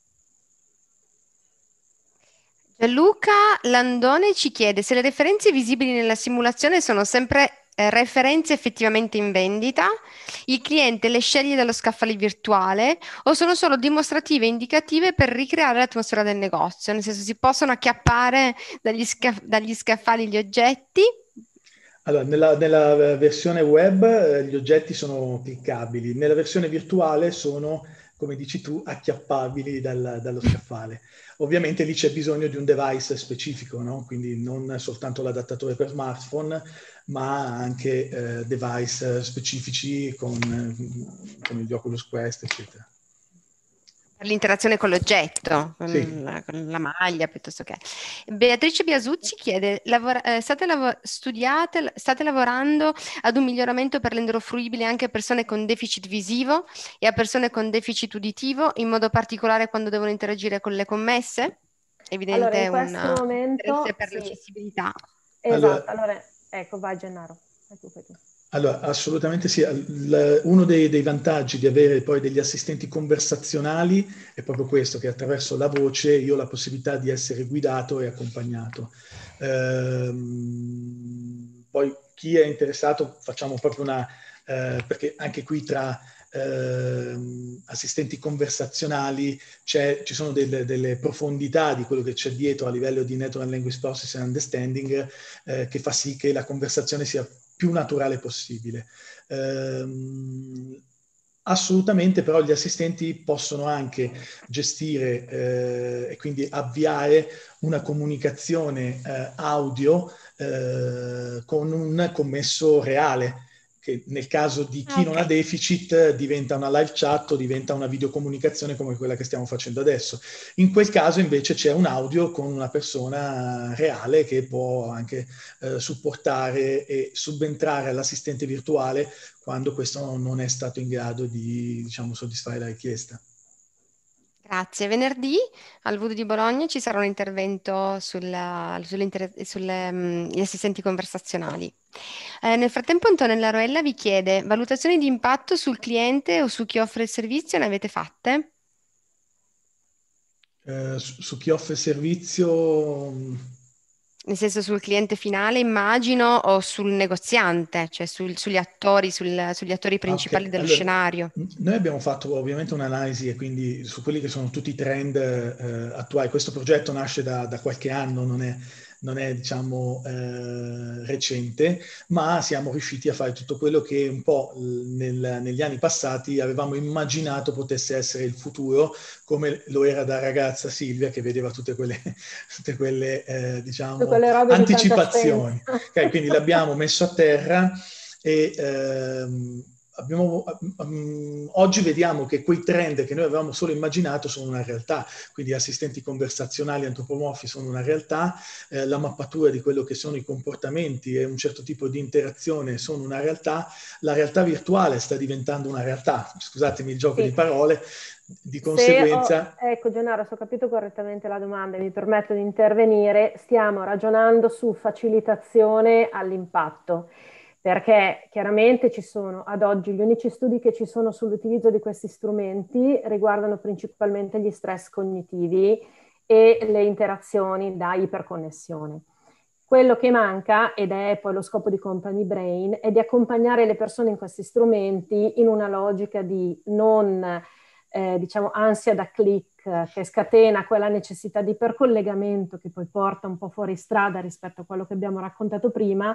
Gianluca Landone ci chiede se le referenze visibili nella simulazione sono sempre eh, referenze effettivamente in vendita, il cliente le sceglie dallo scaffale virtuale o sono solo dimostrative indicative per ricreare l'atmosfera del negozio, nel senso si possono acchiappare dagli, scaff- dagli scaffali gli oggetti allora, nella, nella, versione web eh, gli oggetti sono cliccabili, nella versione virtuale sono, come dici tu, acchiappabili dal, dallo scaffale. Ovviamente lì c'è bisogno di un device specifico, no? quindi non soltanto l'adattatore per smartphone, ma anche eh, device specifici con, con gli Oculus Quest, eccetera l'interazione con l'oggetto, con, sì. la, con, la, maglia piuttosto che. Beatrice Biasucci chiede: lavora, eh, state, lav- studiate, state lavorando ad un miglioramento per renderlo fruibile anche a persone con deficit visivo e a persone con deficit uditivo, in modo particolare quando devono interagire con le commesse? Evidente allora, un momento, per sì. l'accessibilità. Esatto, allora, allora ecco, vai Gennaro. Ecco, allora, assolutamente sì. Uno dei, dei, vantaggi di avere poi degli assistenti conversazionali è proprio questo, che attraverso la voce io ho la possibilità di essere guidato e accompagnato. Ehm, poi chi è interessato facciamo proprio una... Eh, perché anche qui tra eh, assistenti conversazionali ci sono delle, delle, profondità di quello che c'è dietro a livello di Natural Language Processing and Understanding eh, che fa sì che la conversazione sia più naturale possibile. Eh, assolutamente però gli assistenti possono anche gestire eh, e quindi avviare una comunicazione eh, audio eh, con un commesso reale che nel caso di chi okay. non ha deficit diventa una live chat o diventa una videocomunicazione come quella che stiamo facendo adesso. In quel caso invece c'è un audio con una persona reale che può anche eh, supportare e subentrare all'assistente virtuale quando questo non è stato in grado di diciamo, soddisfare la richiesta. Grazie. Venerdì al Voodoo di Bologna ci sarà un intervento sugli um, assistenti conversazionali. Eh, nel frattempo Antonella Roella vi chiede valutazioni di impatto sul cliente o su chi offre il servizio, ne avete fatte? Eh, su, su, chi offre il servizio... Nel senso sul cliente finale, immagino, o sul negoziante, cioè sul, sugli attori, sul, sugli attori principali okay. dello allora, scenario? Noi abbiamo fatto ovviamente un'analisi e quindi su quelli che sono tutti i trend eh, attuali. Questo progetto nasce da, da qualche anno, non è, non è diciamo eh, recente, ma siamo riusciti a fare tutto quello che un po' nel, negli anni passati avevamo immaginato potesse essere il futuro, come lo era da ragazza Silvia che vedeva tutte quelle, <laughs> tutte quelle eh, diciamo, quelle anticipazioni. Okay, quindi l'abbiamo messo a terra e ehm, abbiamo, um, oggi vediamo che quei trend che noi avevamo solo immaginato sono una realtà, quindi assistenti conversazionali antropomorfi sono una realtà, eh, la mappatura di quello che sono i comportamenti e un certo tipo di interazione sono una realtà, la realtà virtuale sta diventando una realtà, scusatemi il gioco sì. di parole, di conseguenza... Ho, ecco Gennaro, se ho capito correttamente la domanda e mi permetto di intervenire, stiamo ragionando su facilitazione all'impatto perché chiaramente ci sono ad oggi gli unici studi che ci sono sull'utilizzo di questi strumenti riguardano principalmente gli stress cognitivi e le interazioni da iperconnessione. Quello che manca, ed è poi lo scopo di Company Brain, è di accompagnare le persone in questi strumenti in una logica di non, eh, diciamo, ansia da click che scatena quella necessità di ipercollegamento che poi porta un po' fuori strada rispetto a quello che abbiamo raccontato prima,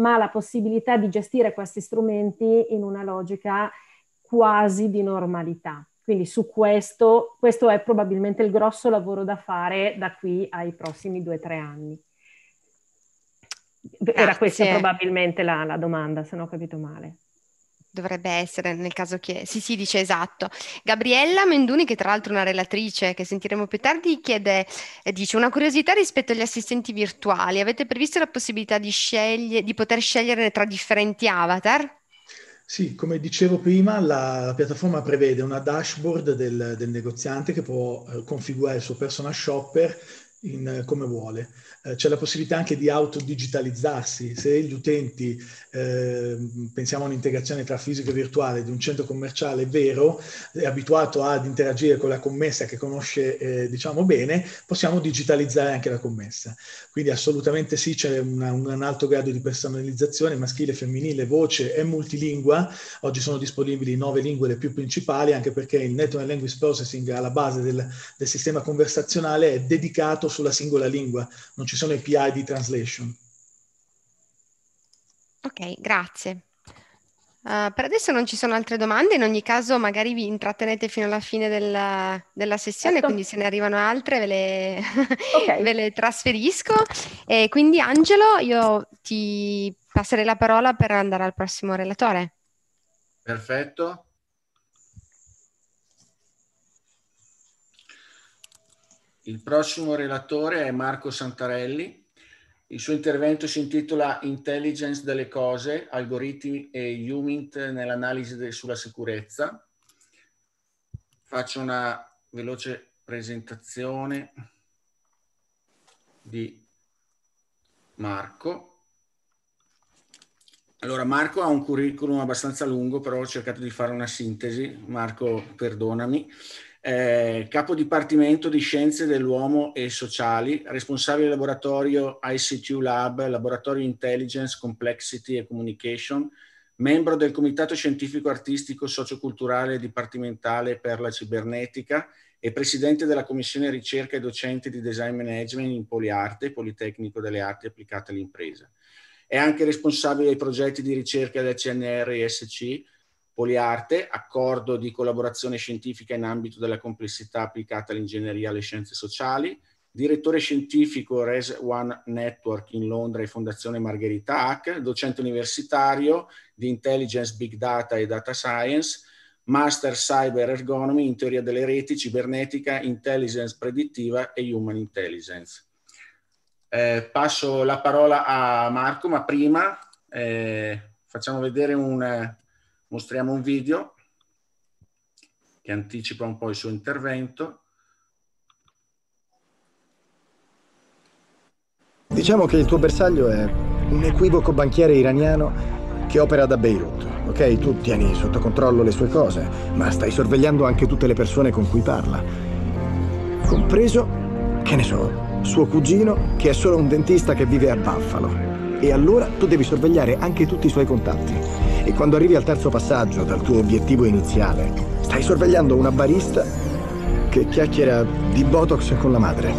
ma la possibilità di gestire questi strumenti in una logica quasi di normalità. Quindi su questo, questo è probabilmente il grosso lavoro da fare da qui ai prossimi due o tre anni. Grazie. Era questa probabilmente la, la domanda, se non ho capito male dovrebbe essere nel caso che sì sì dice esatto Gabriella Menduni che tra l'altro è una relatrice che sentiremo più tardi chiede eh, dice una curiosità rispetto agli assistenti virtuali avete previsto la possibilità di, sceglie, di poter scegliere tra differenti avatar? Sì, come dicevo prima, la, la piattaforma prevede una dashboard del, del negoziante che può eh, configurare il suo personal shopper in, come vuole. Eh, c'è la possibilità anche di autodigitalizzarsi. Se gli utenti, eh, pensiamo a un'integrazione tra fisico e virtuale di un centro commerciale vero, è abituato ad interagire con la commessa che conosce eh, diciamo bene, possiamo digitalizzare anche la commessa. Quindi assolutamente sì, c'è una, un alto grado di personalizzazione maschile, femminile, voce e multilingua. Oggi sono disponibili nove lingue le più principali, anche perché il Natural Language Processing alla base del, del sistema conversazionale è dedicato sulla singola lingua, non ci sono API di translation. Ok, grazie. Uh, per adesso non ci sono altre domande, in ogni caso magari vi intrattenete fino alla fine della, della sessione, certo. quindi se ne arrivano altre ve le, <laughs> okay. ve le trasferisco. E quindi Angelo, io ti passerei la parola per andare al prossimo relatore. Perfetto. Il prossimo relatore è Marco Santarelli. Il suo intervento si intitola Intelligence delle cose, algoritmi e UMINT nell'analisi sulla sicurezza. Faccio una veloce presentazione di Marco. Allora, Marco ha un curriculum abbastanza lungo, però ho cercato di fare una sintesi. Marco, perdonami eh, capo dipartimento di scienze dell'uomo e sociali, responsabile laboratorio ICT Lab, laboratorio Intelligence, Complexity e Communication, membro del Comitato Scientifico Artistico Socioculturale Dipartimentale per la Cibernetica e presidente della Commissione Ricerca e docente di Design Management in Poliarte, Politecnico delle Arti Applicate all'Impresa. È anche responsabile dei progetti di ricerca del CNR e SC, Poliarte, accordo di collaborazione scientifica in ambito della complessità applicata all'ingegneria e alle scienze sociali, direttore scientifico Res One Network in Londra e Fondazione Margherita Hack, docente universitario di Intelligence, Big Data e Data Science, Master Cyber Ergonomy in teoria delle reti, cibernetica, intelligence predittiva e human intelligence. Eh, passo la parola a Marco, ma prima eh, facciamo vedere un, mostriamo un video che anticipa un po' il suo intervento. Diciamo che il tuo bersaglio è un equivoco banchiere iraniano che opera da Beirut. Ok, tu tieni sotto controllo le sue cose, ma stai sorvegliando anche tutte le persone con cui parla. Compreso, che ne so, suo cugino, che è solo un dentista che vive a Buffalo. E allora tu devi sorvegliare anche tutti i suoi contatti. E quando arrivi al terzo passaggio dal tuo obiettivo iniziale, stai sorvegliando una barista che chiacchiera di Botox con la madre.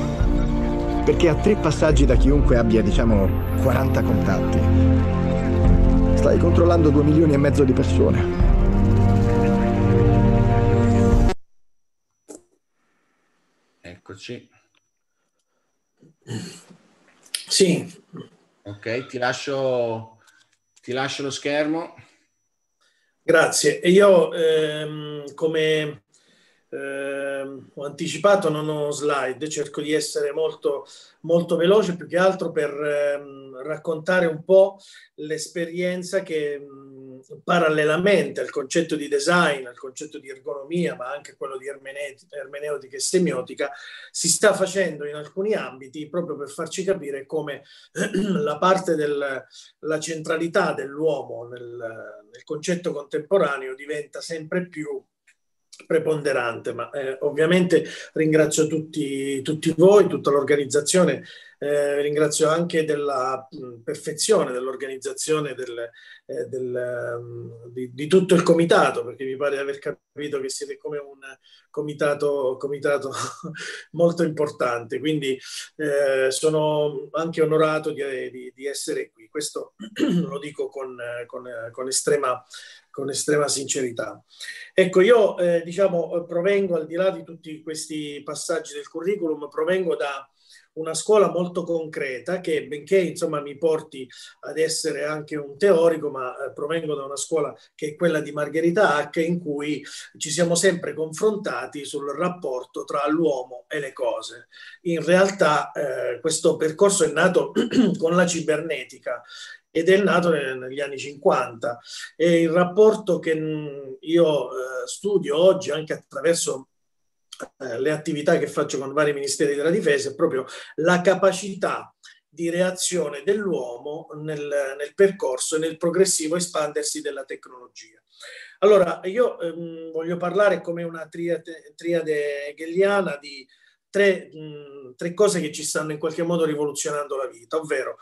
Perché a tre passaggi da chiunque abbia, diciamo, 40 contatti, stai controllando due milioni e mezzo di persone. Eccoci. Sì. Ok, ti lascio, ti lascio lo schermo. Grazie. E io, ehm, come eh, ho anticipato, non ho slide, cerco di essere molto, molto veloce, più che altro per ehm, raccontare un po' l'esperienza che parallelamente al concetto di design, al concetto di ergonomia, ma anche quello di ermeneutica e semiotica, si sta facendo in alcuni ambiti proprio per farci capire come <clears throat> la parte della centralità dell'uomo nel, nel concetto contemporaneo diventa sempre più preponderante, ma eh, ovviamente ringrazio tutti, tutti, voi, tutta l'organizzazione, eh, ringrazio anche della mh, perfezione dell'organizzazione del, eh, del, di, di, tutto il comitato, perché mi pare di aver capito che siete come un comitato, comitato <laughs> molto importante, quindi eh, sono anche onorato di, di, di, essere qui, questo <clears throat> lo dico con, con, con estrema con estrema sincerità. Ecco, io eh, diciamo provengo, al di là di tutti questi passaggi del curriculum, provengo da una scuola molto concreta che benché insomma mi porti ad essere anche un teorico, ma eh, provengo da una scuola che è quella di Margherita Hack in cui ci siamo sempre confrontati sul rapporto tra l'uomo e le cose. In realtà eh, questo percorso è nato <clears throat> con la cibernetica ed è nato negli anni 50 e il rapporto che mm, io eh, studio oggi anche attraverso eh, le attività che faccio con vari ministeri della difesa è proprio la capacità di reazione dell'uomo nel, nel percorso e nel progressivo espandersi della tecnologia. Allora, io ehm, voglio parlare come una triade, triade hegeliana di tre, mh, tre cose che ci stanno in qualche modo rivoluzionando la vita, ovvero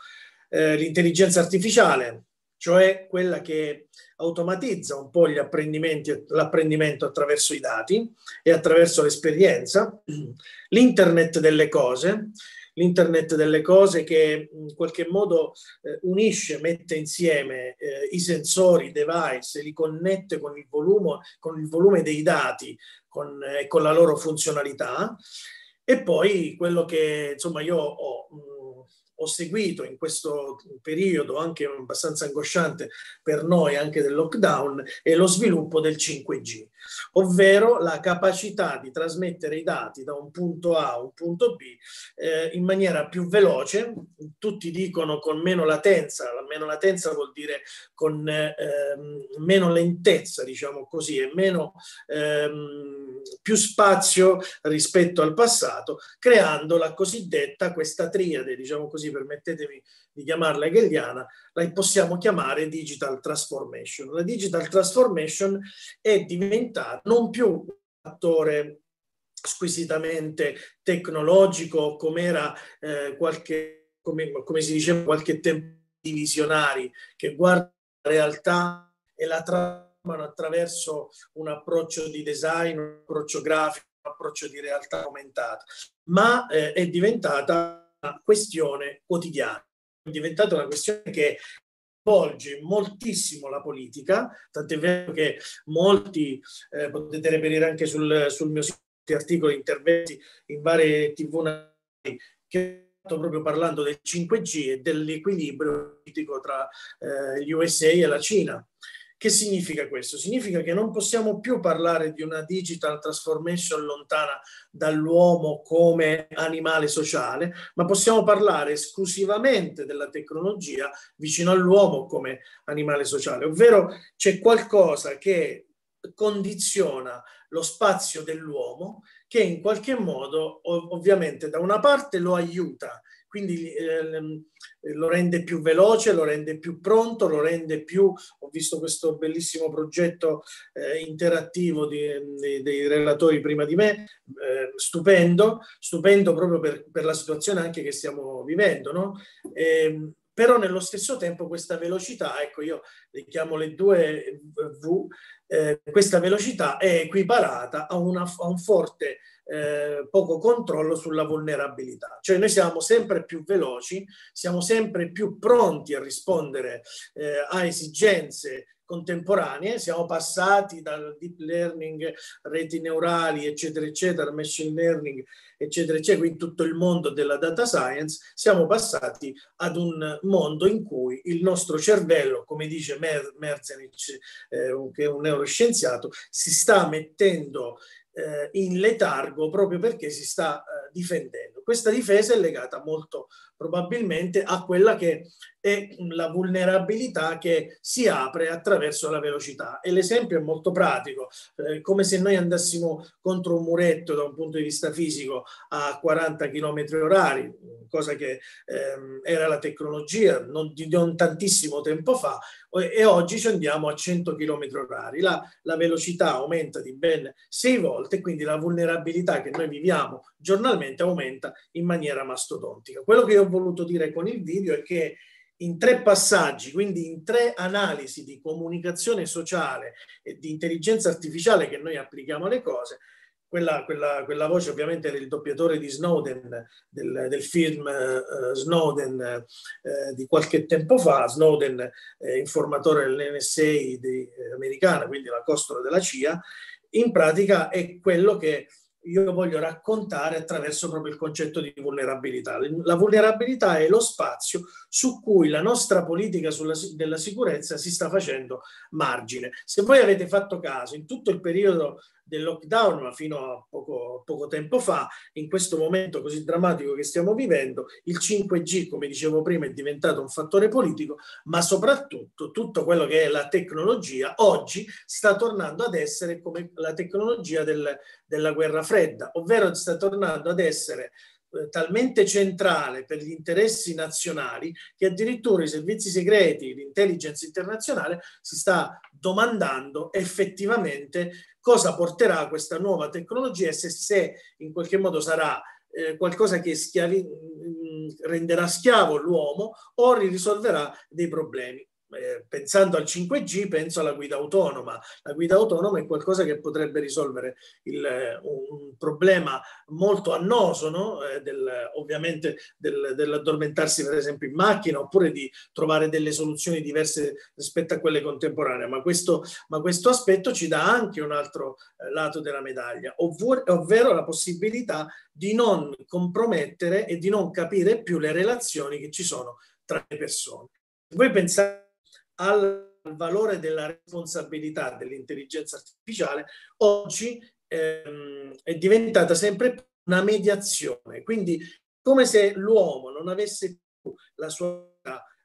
eh, l'intelligenza artificiale, cioè quella che automatizza un po' l'apprendimento attraverso i dati e attraverso l'esperienza, <clears throat> l'internet delle cose, l'internet delle cose che in qualche modo eh, unisce, mette insieme eh, i sensori, i device, li connette con il volume, con il volume dei dati con, eh, con la loro funzionalità. E poi quello che insomma io ho ho seguito in questo periodo anche abbastanza angosciante per noi anche del lockdown è lo sviluppo del 5G, ovvero la capacità di trasmettere i dati da un punto A a un punto B eh, in maniera più veloce, tutti dicono con meno latenza, la meno latenza vuol dire con eh, meno lentezza, diciamo così, e meno ehm, più spazio rispetto al passato, creando la cosiddetta questa triade, diciamo così permettetemi di chiamarla hegeliana, la possiamo chiamare digital transformation. La digital transformation è diventata non più un fattore squisitamente tecnologico come era eh, qualche, come, come si diceva qualche tempo di visionari che guarda la realtà e la tramano attraverso un approccio di design, un approccio grafico, un approccio di realtà aumentata, ma eh, è diventata questione quotidiana, è diventata una questione che coinvolge moltissimo la politica, tant'è vero che molti, eh, potete reperire anche sul, sul mio sito articoli, interventi in varie tv che proprio parlando del 5G e dell'equilibrio politico tra eh, gli USA e la Cina. Che significa questo? Significa che non possiamo più parlare di una digital transformation lontana dall'uomo come animale sociale, ma possiamo parlare esclusivamente della tecnologia vicino all'uomo come animale sociale, ovvero c'è qualcosa che condiziona lo spazio dell'uomo che in qualche modo ovviamente da una parte lo aiuta quindi eh, lo rende più veloce, lo rende più pronto, lo rende più, ho visto questo bellissimo progetto eh, interattivo di, di, dei relatori prima di me, eh, stupendo, stupendo proprio per, per, la situazione anche che stiamo vivendo, no? E, ehm, però nello stesso tempo questa velocità, ecco io le chiamo le due V, eh, questa velocità è equiparata a, una, a un forte eh, poco controllo sulla vulnerabilità. Cioè noi siamo sempre più veloci, siamo sempre più pronti a rispondere eh, a esigenze contemporanee, siamo passati dal deep learning, reti neurali, eccetera, eccetera, machine learning, eccetera, eccetera, quindi tutto il mondo della data science, siamo passati ad un mondo in cui il nostro cervello, come dice Mer- Merzenich, eh, che è un neuroscienziato, si sta mettendo eh, in letargo proprio perché si sta eh, difendendo. Questa difesa è legata molto probabilmente a quella che è la vulnerabilità che si apre attraverso la velocità. E l'esempio è molto pratico, eh, come se noi andassimo contro un muretto da un punto di vista fisico a 40 km orari, cosa che ehm, era la tecnologia non, di non tantissimo tempo fa, e oggi ci andiamo a 100 km orari. La, la velocità aumenta di ben 6 volte, quindi la vulnerabilità che noi viviamo giornalmente aumenta in maniera mastodontica. Quello che ho voluto dire con il video è che in tre passaggi, quindi in tre analisi di comunicazione sociale e di intelligenza artificiale che noi applichiamo alle cose, quella, quella, quella voce ovviamente era il doppiatore di Snowden, del, del film uh, Snowden uh, di qualche tempo fa, Snowden eh, informatore dell'NSA di, eh, americana, quindi la costola della CIA, in pratica è quello che io voglio raccontare attraverso proprio il concetto di vulnerabilità. La vulnerabilità è lo spazio su cui la nostra politica sulla, della sicurezza si sta facendo margine. Se voi avete fatto caso, in tutto il periodo del lockdown, ma fino a poco, poco, tempo fa, in questo momento così drammatico che stiamo vivendo, il 5G, come dicevo prima, è diventato un fattore politico, ma soprattutto tutto quello che è la tecnologia oggi sta tornando ad essere come la tecnologia del, della guerra fredda, ovvero sta tornando ad essere talmente centrale per gli interessi nazionali che addirittura i servizi segreti, l'intelligence internazionale si sta domandando effettivamente cosa porterà questa nuova tecnologia e se, se in qualche modo sarà eh, qualcosa che schiavi, mm, renderà schiavo l'uomo o risolverà dei problemi eh, pensando al 5G, penso alla guida autonoma. La guida autonoma è qualcosa che potrebbe risolvere il, un problema molto annoso, no? eh, del, ovviamente del, dell'addormentarsi per esempio in macchina, oppure di trovare delle soluzioni diverse rispetto a quelle contemporanee. Ma questo, ma questo aspetto ci dà anche un altro eh, lato della medaglia, ovvero la possibilità di non compromettere e di non capire più le relazioni che ci sono tra le persone. Voi pensate al valore della responsabilità dell'intelligenza artificiale, oggi ehm, è diventata sempre più una mediazione. Quindi come se l'uomo non avesse più la sua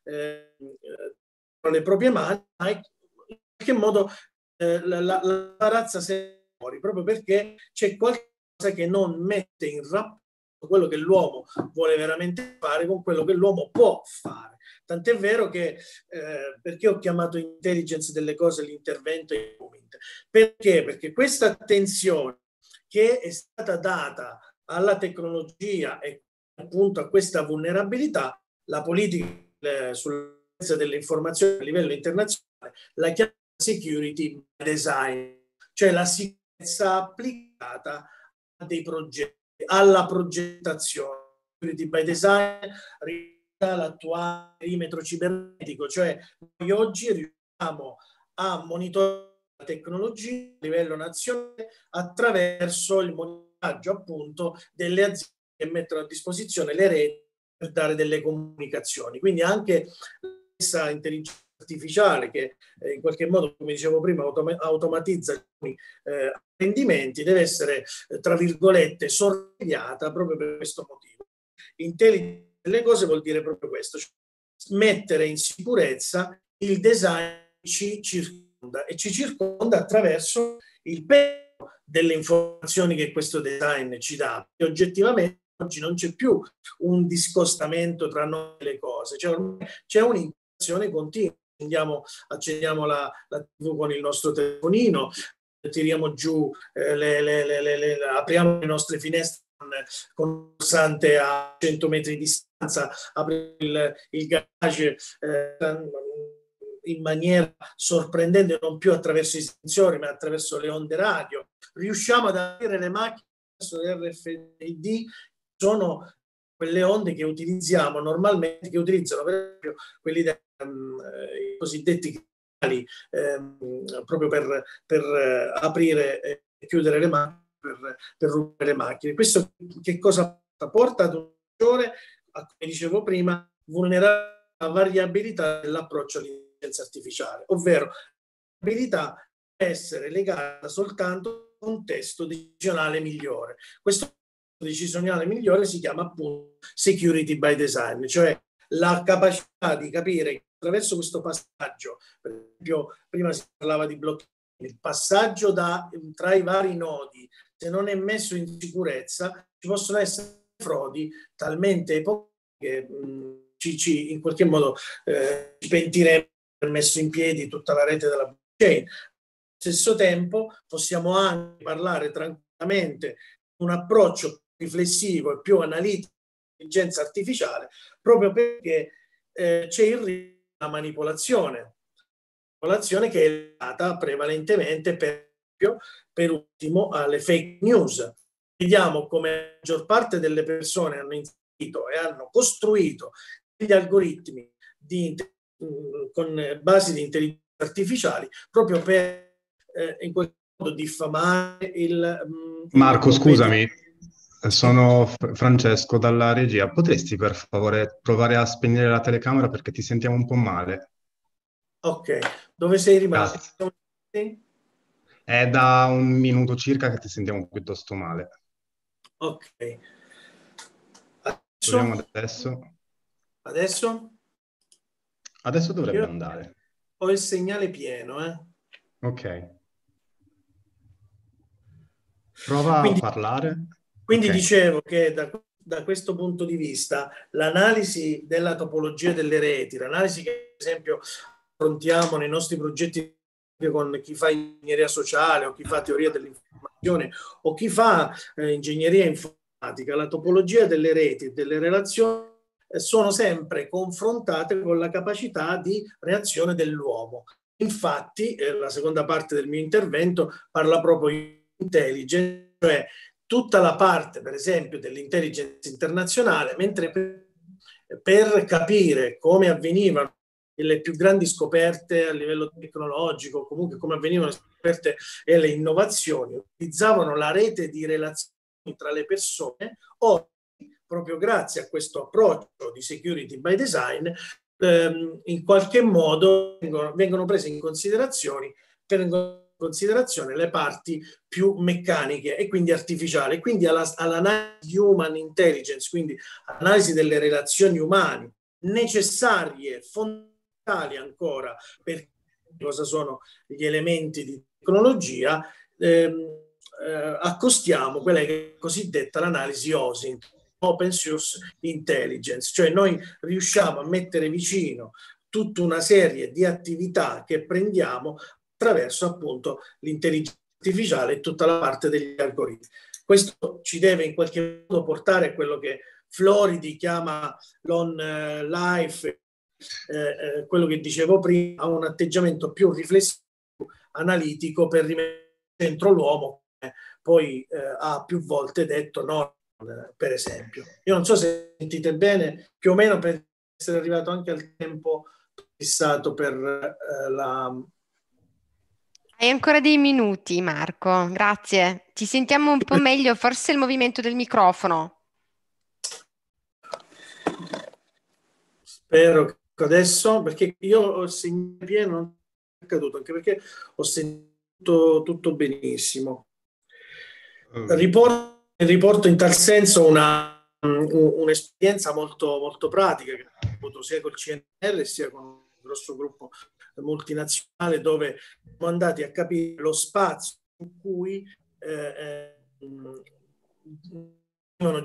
eh, le proprie mani, ma in qualche modo eh, la, la, la razza se muore, proprio perché c'è qualcosa che non mette in rapporto quello che l'uomo vuole veramente fare con quello che l'uomo può fare. Tant'è vero che eh, perché ho chiamato intelligence delle cose l'intervento è Perché? Perché questa attenzione che è stata data alla tecnologia e appunto a questa vulnerabilità, la politica eh, sulla delle informazioni a livello internazionale la chiama security design, cioè la sicurezza applicata a dei progetti, alla progettazione. Security by design l'attuale perimetro cibernetico, cioè noi oggi riusciamo a monitorare la tecnologia a livello nazionale attraverso il monitoraggio appunto delle aziende che mettono a disposizione le reti per dare delle comunicazioni. Quindi anche questa intelligenza artificiale che eh, in qualche modo, come dicevo prima, autom- automatizza alcuni eh, rendimenti, deve essere, eh, tra virgolette, sorvegliata proprio per questo motivo. Intelligence delle cose vuol dire proprio questo, cioè mettere in sicurezza il design che ci circonda e ci circonda attraverso il peso delle informazioni che questo design ci dà. E oggettivamente oggi non c'è più un discostamento tra noi e le cose, cioè, c'è un'interazione continua. Andiamo, accendiamo la, la, TV con il nostro telefonino, tiriamo giù, eh, le, le, le, apriamo le nostre finestre con, con pulsante a 100 metri di distanza, apre il, il garage eh, in maniera sorprendente, non più attraverso i sensori, ma attraverso le onde radio. Riusciamo ad avere le macchine RFID, sono quelle onde che utilizziamo normalmente, che utilizzano per esempio quelli dei um, cosiddetti canali, ehm, proprio per, per eh, aprire e chiudere le macchine, per, per rubare le macchine. Questo che cosa porta ad un maggiore, come dicevo prima, vulnerabilità variabilità dell'approccio all'intelligenza artificiale, ovvero la variabilità può essere legata soltanto a un contesto decisionale migliore. Questo decisionale migliore si chiama appunto security by design, cioè la capacità di capire attraverso questo passaggio, per esempio prima si parlava di blockchain, il passaggio da, tra i vari nodi, se non è messo in sicurezza, ci possono essere frodi talmente poche che mh, ci, ci, in qualche modo eh, ci pentiremo per messo in piedi tutta la rete della blockchain. Allo stesso tempo possiamo anche parlare tranquillamente di un approccio riflessivo e più analitico dell'intelligenza artificiale proprio perché eh, c'è il rischio della manipolazione, manipolazione che è legata prevalentemente per, per ultimo alle fake news. Vediamo come la maggior parte delle persone hanno inserito e hanno costruito degli algoritmi di, mm, con basi di intelligenza artificiali proprio per eh, in qualche modo diffamare il... Mm, Marco, il scusami, sono Francesco dalla regia. Potresti per favore provare a spegnere la telecamera perché ti sentiamo un po' male? Ok, dove sei rimasto? È da un minuto circa che ti sentiamo piuttosto male. Ok. Adesso... Adesso. Adesso? Adesso dovrebbe Io andare. Ho il segnale pieno, eh? Ok. Prova quindi, a parlare. Quindi okay. dicevo che da, da, questo punto di vista l'analisi della topologia delle reti, l'analisi che per esempio affrontiamo nei nostri progetti con chi fa ingegneria sociale o chi fa teoria dell'informazione o chi fa eh, ingegneria informatica, la topologia delle reti e delle relazioni sono sempre confrontate con la capacità di reazione dell'uomo. Infatti, eh, la seconda parte del mio intervento parla proprio di intelligence, cioè tutta la parte, per esempio, dell'intelligence internazionale, mentre per, per capire come avvenivano le più grandi scoperte a livello tecnologico, comunque come avvenivano le scoperte e le innovazioni, utilizzavano la rete di relazioni tra le persone o proprio grazie a questo approccio di security by design, ehm, in qualche modo vengono, vengono prese in considerazione, considerazione le parti più meccaniche e quindi artificiali, quindi alla, all'analisi di human intelligence, quindi analisi delle relazioni umane necessarie, fondamentali ancora per cosa sono gli elementi di tecnologia, ehm, eh, accostiamo quella che è cosiddetta l'analisi OSINT, open source intelligence, cioè noi riusciamo a mettere vicino tutta una serie di attività che prendiamo attraverso appunto l'intelligenza artificiale e tutta la parte degli algoritmi. Questo ci deve in qualche modo portare a quello che Floridi chiama l'on eh, life, eh, eh, quello che dicevo prima, a un atteggiamento più riflessivo, analitico per rimettere dentro l'uomo, poi eh, ha più volte detto no, per esempio. Io non so se sentite bene, più o meno per essere arrivato anche al tempo fissato per eh, la... Hai ancora dei minuti, Marco, grazie. Ti sentiamo un po' meglio, forse il movimento del microfono. Spero che adesso, perché io ho il segnale pieno, non è accaduto, anche perché ho sentito tutto benissimo. Mm. Riporto riporto in tal senso una, un'esperienza molto, molto pratica che ho avuto sia col CNR sia con un grosso gruppo multinazionale dove siamo andati a capire lo spazio in cui eh, venivano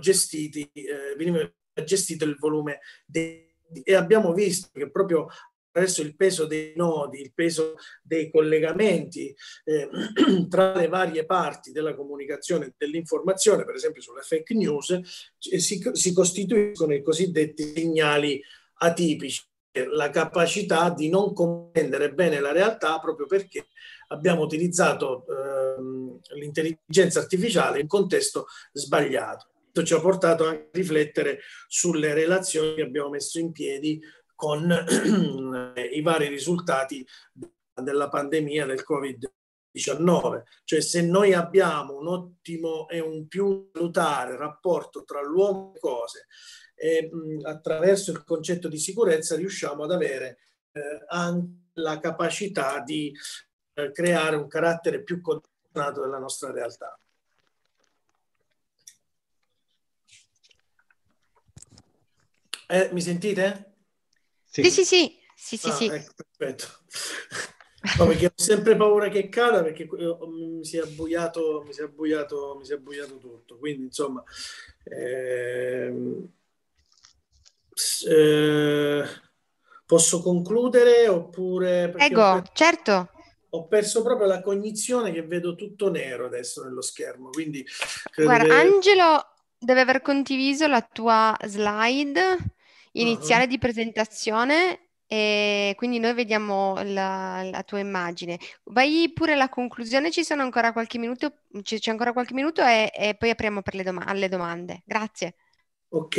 gestiti, eh, veniva gestito il volume dei e abbiamo visto che proprio attraverso il peso dei nodi, il peso dei collegamenti eh, <clears throat> tra le varie parti della comunicazione e dell'informazione, per esempio sulle fake news, si, si costituiscono i cosiddetti segnali atipici, la capacità di non comprendere bene la realtà proprio perché abbiamo utilizzato eh, l'intelligenza artificiale in contesto sbagliato. Questo ci ha portato a riflettere sulle relazioni che abbiamo messo in piedi con <clears throat> i vari risultati della pandemia del Covid-19. Cioè se noi abbiamo un ottimo e un più salutare rapporto tra l'uomo e le cose e mh, attraverso il concetto di sicurezza riusciamo ad avere eh, anche la capacità di eh, creare un carattere più condizionato della nostra realtà. Eh, mi sentite? Sì, sì, sì. sì, sì, ah, sì. Ecco, perfetto. <laughs> No, perché ho sempre paura che cada perché mi si è abbuiato, mi si è abbuiato, mi si è abbuiato tutto. Quindi, insomma, ehm, eh, posso concludere oppure... Ego, ho, certo. Ho perso proprio la cognizione che vedo tutto nero adesso nello schermo. Quindi, Guarda, che... Angelo deve aver condiviso la tua slide iniziale di presentazione e quindi noi vediamo la, la, tua immagine. Vai pure alla conclusione, ci sono ancora qualche minuto, c'è ancora qualche minuto e, e poi apriamo per le dom- alle domande. Grazie. Ok,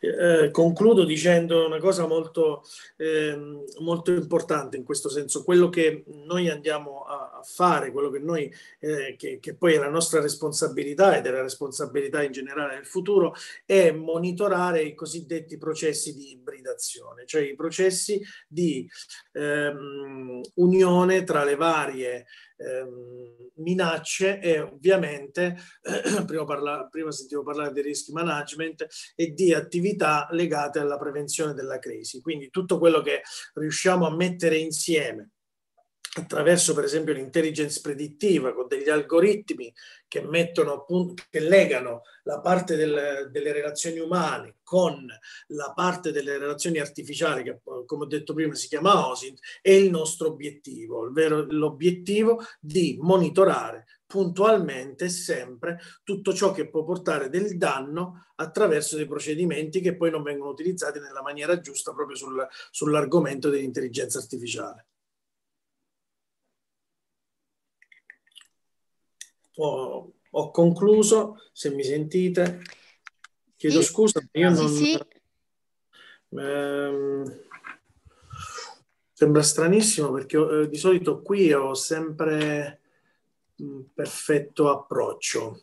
eh, concludo dicendo una cosa molto, eh, molto importante in questo senso, quello che noi andiamo a, a fare, quello che, noi, eh, che, che, poi è la nostra responsabilità ed è la responsabilità in generale del futuro, è monitorare i cosiddetti processi di ibridazione, cioè i processi di ehm, unione tra le varie ehm, minacce e ovviamente eh, <clears throat> prima, parla, prima sentivo parlare di risk management e di attività legate alla prevenzione della crisi. Quindi tutto quello che riusciamo a mettere insieme attraverso per esempio l'intelligence predittiva con degli algoritmi che mettono che legano la parte del, delle relazioni umane con la parte delle relazioni artificiali che come ho detto prima si chiama OSINT è il nostro obiettivo, ovvero l'obiettivo di monitorare puntualmente sempre tutto ciò che può portare del danno attraverso dei procedimenti che poi non vengono utilizzati nella maniera giusta proprio sul, sull'argomento dell'intelligenza artificiale. Ho, ho concluso, se mi sentite. Chiedo sì. scusa, io non... Sì. Ehm, sembra stranissimo perché eh, di solito qui ho sempre mh, perfetto approccio.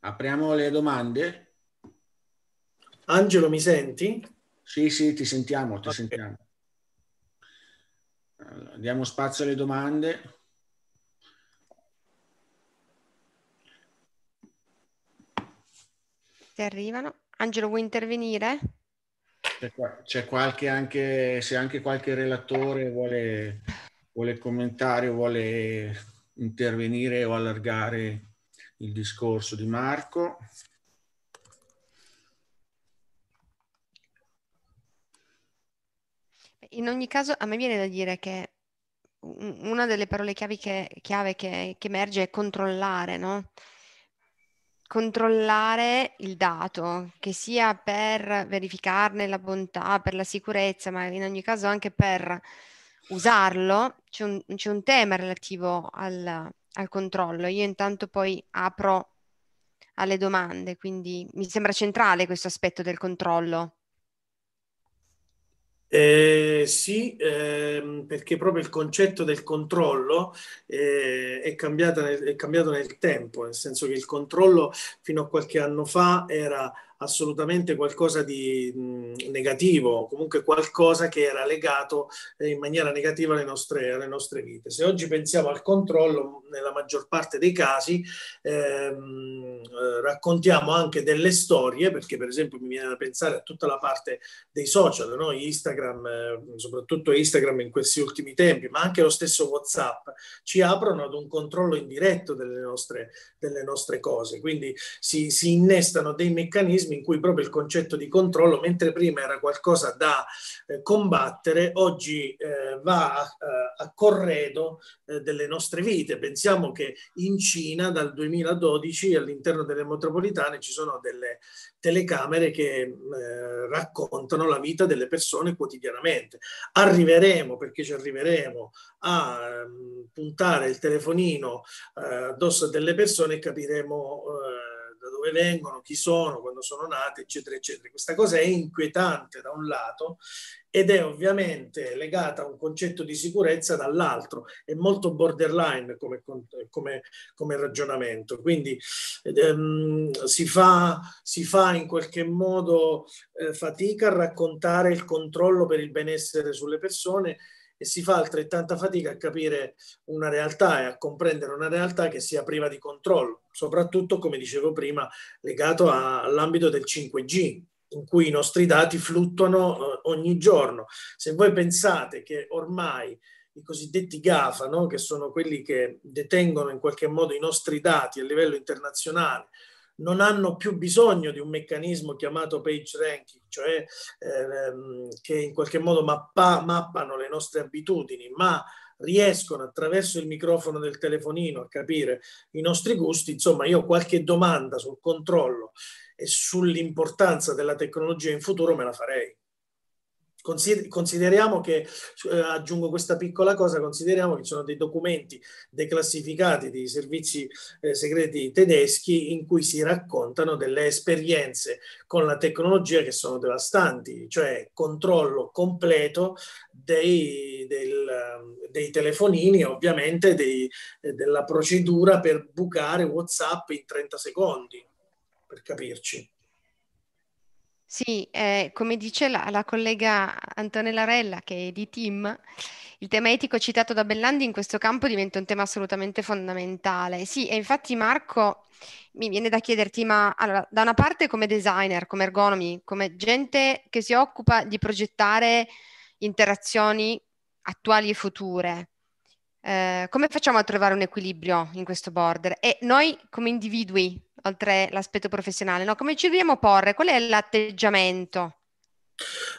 Apriamo le domande. Angelo, mi senti? Sì, sì, ti sentiamo, ti okay. sentiamo. Allora, diamo spazio alle domande. Se arrivano. Angelo, vuoi intervenire? C'è, c'è qualche anche, se anche qualche relatore vuole, vuole commentare o vuole intervenire o allargare il discorso di Marco. In ogni caso, a me viene da dire che una delle parole chiave che, chiave che, che emerge è controllare, no? Controllare il dato, che sia per verificarne la bontà, per la sicurezza, ma in ogni caso anche per usarlo, c'è un, c'è un tema relativo al, al controllo. Io intanto poi apro alle domande, quindi mi sembra centrale questo aspetto del controllo. Eh, sì, ehm, perché proprio il concetto del controllo eh, è, nel, è, cambiato nel tempo, nel senso che il controllo fino a qualche anno fa era assolutamente qualcosa di mh, negativo, comunque qualcosa che era legato eh, in maniera negativa alle nostre, alle nostre, vite. Se oggi pensiamo al controllo, nella maggior parte dei casi ehm, eh, raccontiamo anche delle storie, perché per esempio mi viene da pensare a tutta la parte dei social, no? Instagram, eh, soprattutto Instagram in questi ultimi tempi, ma anche lo stesso WhatsApp, ci aprono ad un controllo indiretto delle nostre, delle nostre cose. Quindi si, si innestano dei meccanismi in cui proprio il concetto di controllo, mentre prima era qualcosa da eh, combattere, oggi eh, va a, a corredo eh, delle nostre vite. Pensiamo che in Cina dal 2012 all'interno delle metropolitane ci sono delle telecamere che eh, raccontano la vita delle persone quotidianamente. Arriveremo, perché ci arriveremo, a um, puntare il telefonino eh, addosso a delle persone e capiremo eh, dove vengono, chi sono, quando sono nate, eccetera, eccetera. Questa cosa è inquietante da un lato ed è ovviamente legata a un concetto di sicurezza dall'altro, è molto borderline come, come, come ragionamento, quindi ehm, si, fa, si, fa, in qualche modo eh, fatica a raccontare il controllo per il benessere sulle persone e si fa altrettanta fatica a capire una realtà e a comprendere una realtà che sia priva di controllo, soprattutto, come dicevo prima, legato all'ambito del 5G, in cui i nostri dati fluttuano eh, ogni giorno. Se voi pensate che ormai i cosiddetti GAFA, no? che sono quelli che detengono in qualche modo i nostri dati a livello internazionale, non hanno più bisogno di un meccanismo chiamato page ranking, cioè ehm, che in qualche modo mappa, mappano le nostre abitudini, ma riescono attraverso il microfono del telefonino a capire i nostri gusti, insomma io qualche domanda sul controllo e sull'importanza della tecnologia in futuro me la farei. Consideriamo che, eh, aggiungo questa piccola cosa, consideriamo che ci sono dei documenti declassificati di servizi eh, segreti tedeschi in cui si raccontano delle esperienze con la tecnologia che sono devastanti, cioè controllo completo dei, del, dei telefonini, ovviamente dei, della procedura per bucare WhatsApp in 30 secondi per capirci. Sì, eh, come dice la, la, collega Antonella Rella, che è di team, il tema etico citato da Bellandi in questo campo diventa un tema assolutamente fondamentale. Sì, e infatti Marco mi viene da chiederti, ma allora, da una parte come designer, come ergonomi, come gente che si occupa di progettare interazioni attuali e future, eh, come facciamo a trovare un equilibrio in questo border? E noi come individui, oltre l'aspetto professionale, no? come ci dobbiamo porre? Qual è l'atteggiamento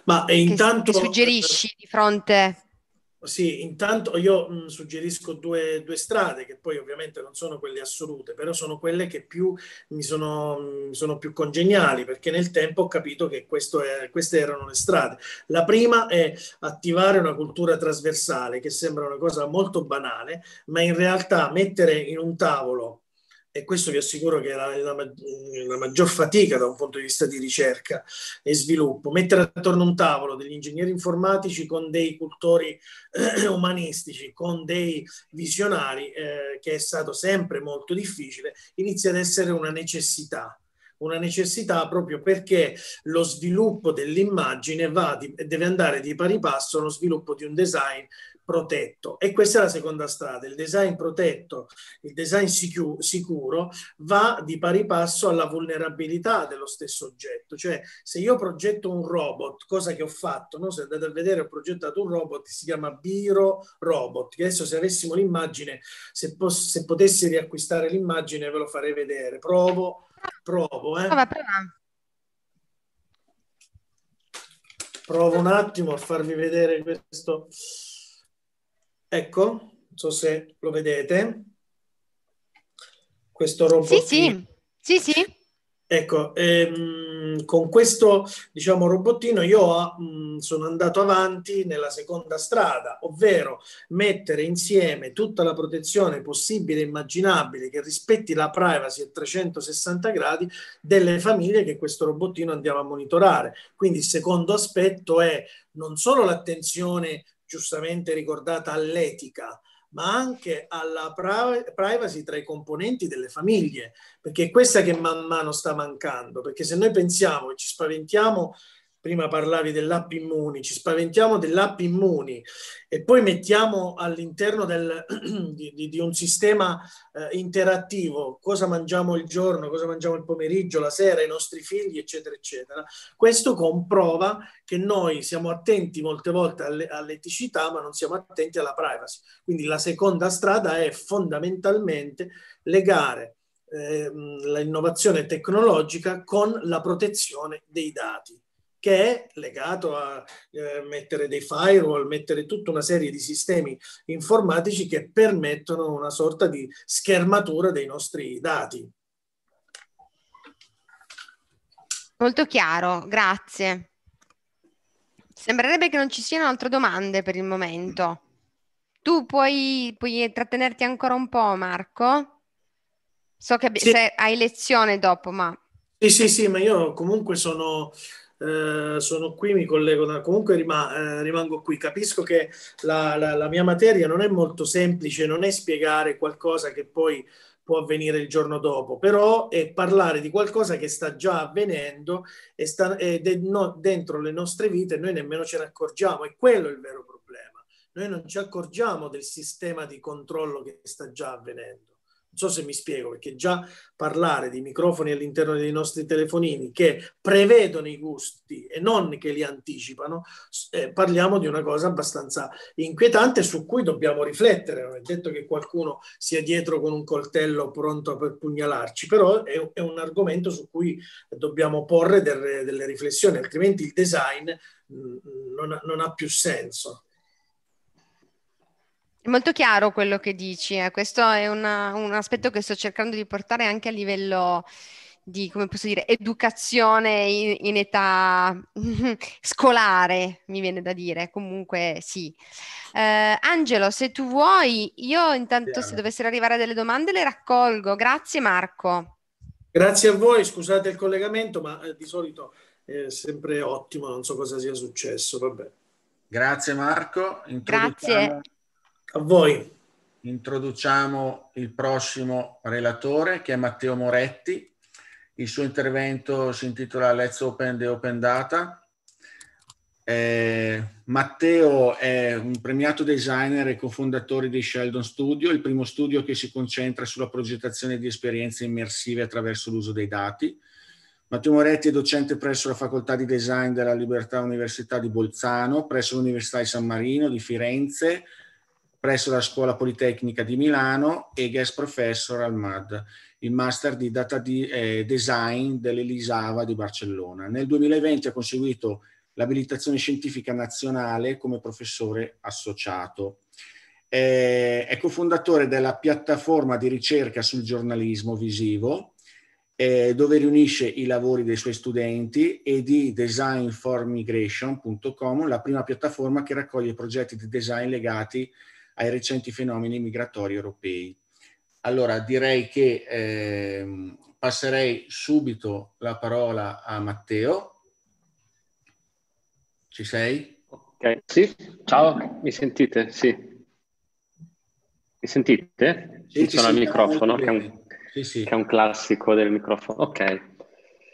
Ma intanto, che suggerisci di fronte sì, intanto io mh, suggerisco due, due, strade che poi ovviamente non sono quelle assolute, però sono quelle che più mi sono, mh, sono più congeniali perché nel tempo ho capito che è, queste erano le strade. La prima è attivare una cultura trasversale che sembra una cosa molto banale, ma in realtà mettere in un tavolo e questo vi assicuro che è la, la, la, maggior fatica da un punto di vista di ricerca e sviluppo, mettere attorno a un tavolo degli ingegneri informatici con dei cultori eh, umanistici, con dei visionari, eh, che è stato sempre molto difficile, inizia ad essere una necessità. Una necessità proprio perché lo sviluppo dell'immagine va di, deve andare di pari passo allo sviluppo di un design protetto. E questa è la seconda strada. Il design protetto, il design sicuro, sicuro va di pari passo alla vulnerabilità dello stesso oggetto. Cioè, se io progetto un robot, cosa che ho fatto, no? se andate a vedere, ho progettato un robot, si chiama Biro Robot, che adesso se avessimo l'immagine, se, pos- se potessi riacquistare l'immagine ve lo farei vedere. Provo, provo. Eh. Prova, prova. Provo un attimo a farvi vedere questo Ecco, non so se lo vedete, questo robot. Sì, sì, sì, sì. Ecco, ehm, con questo diciamo, robottino io mh, sono andato avanti nella seconda strada, ovvero mettere insieme tutta la protezione possibile e immaginabile che rispetti la privacy a 360 gradi delle famiglie che questo robottino andiamo a monitorare. Quindi il secondo aspetto è non solo l'attenzione giustamente ricordata all'etica, ma anche alla privacy tra i componenti delle famiglie, perché è questa che man mano sta mancando, perché se noi pensiamo e ci spaventiamo prima parlavi dell'app Immuni, ci spaventiamo dell'app Immuni e poi mettiamo all'interno del, <clears throat> di, di, di, un sistema eh, interattivo cosa mangiamo il giorno, cosa mangiamo il pomeriggio, la sera, i nostri figli, eccetera, eccetera. Questo comprova che noi siamo attenti molte volte alle, all'eticità, ma non siamo attenti alla privacy. Quindi la seconda strada è fondamentalmente legare eh, l'innovazione tecnologica con la protezione dei dati che è legato a eh, mettere dei firewall, mettere tutta una serie di sistemi informatici che permettono una sorta di schermatura dei nostri dati. Molto chiaro, grazie. Sembrerebbe che non ci siano altre domande per il momento. Tu puoi, puoi trattenerti ancora un po', Marco? So che sì. hai lezione dopo, ma... Sì, sì, sì, ma io comunque sono eh, sono qui, mi collego, comunque rima, eh, rimango qui. Capisco che la, la, la, mia materia non è molto semplice, non è spiegare qualcosa che poi può avvenire il giorno dopo, però è parlare di qualcosa che sta già avvenendo e sta, ed è no, dentro le nostre vite noi nemmeno ce ne accorgiamo e quello è il vero problema. Noi non ci accorgiamo del sistema di controllo che sta già avvenendo. Non so se mi spiego, perché già parlare di microfoni all'interno dei nostri telefonini che prevedono i gusti e non che li anticipano, eh, parliamo di una cosa abbastanza inquietante su cui dobbiamo riflettere. Non è detto che qualcuno sia dietro con un coltello pronto per pugnalarci, però è, è un argomento su cui dobbiamo porre delle, delle riflessioni, altrimenti il design mh, mm, non, ha, non ha più senso. È molto chiaro quello che dici, eh. questo è una, un aspetto che sto cercando di portare anche a livello di, come posso dire, educazione in, in età <laughs> scolare, mi viene da dire, comunque sì. Eh, Angelo, se tu vuoi, io intanto Chiaro. se dovessero arrivare delle domande le raccolgo. Grazie Marco. Grazie a voi, scusate il collegamento, ma eh, di solito è sempre ottimo, non so cosa sia successo, vabbè. Grazie Marco. Grazie. A voi. Introduciamo il prossimo relatore che è Matteo Moretti. Il suo intervento si intitola Let's Open the Open Data. Eh, Matteo è un premiato designer e cofondatore di Sheldon Studio, il primo studio che si concentra sulla progettazione di esperienze immersive attraverso l'uso dei dati. Matteo Moretti è docente presso la Facoltà di Design della Libertà Università di Bolzano, presso l'Università di San Marino di Firenze, presso la Scuola Politecnica di Milano e guest professor al MAD, il Master di Data eh, Design dell'Elisava di Barcellona. Nel 2020 ha conseguito l'abilitazione scientifica nazionale come professore associato. Eh, è cofondatore della piattaforma di ricerca sul giornalismo visivo, eh, dove riunisce i lavori dei suoi studenti e di designformigration.com, la prima piattaforma che raccoglie progetti di design legati ai recenti fenomeni migratori europei. Allora direi che eh, passerei subito la parola a Matteo. Ci sei? Ok, sì, ciao, mi sentite? Sì. Mi sentite? Sì, Funziona il microfono, che è, un, sì, sì. che è, un, classico del microfono. Ok.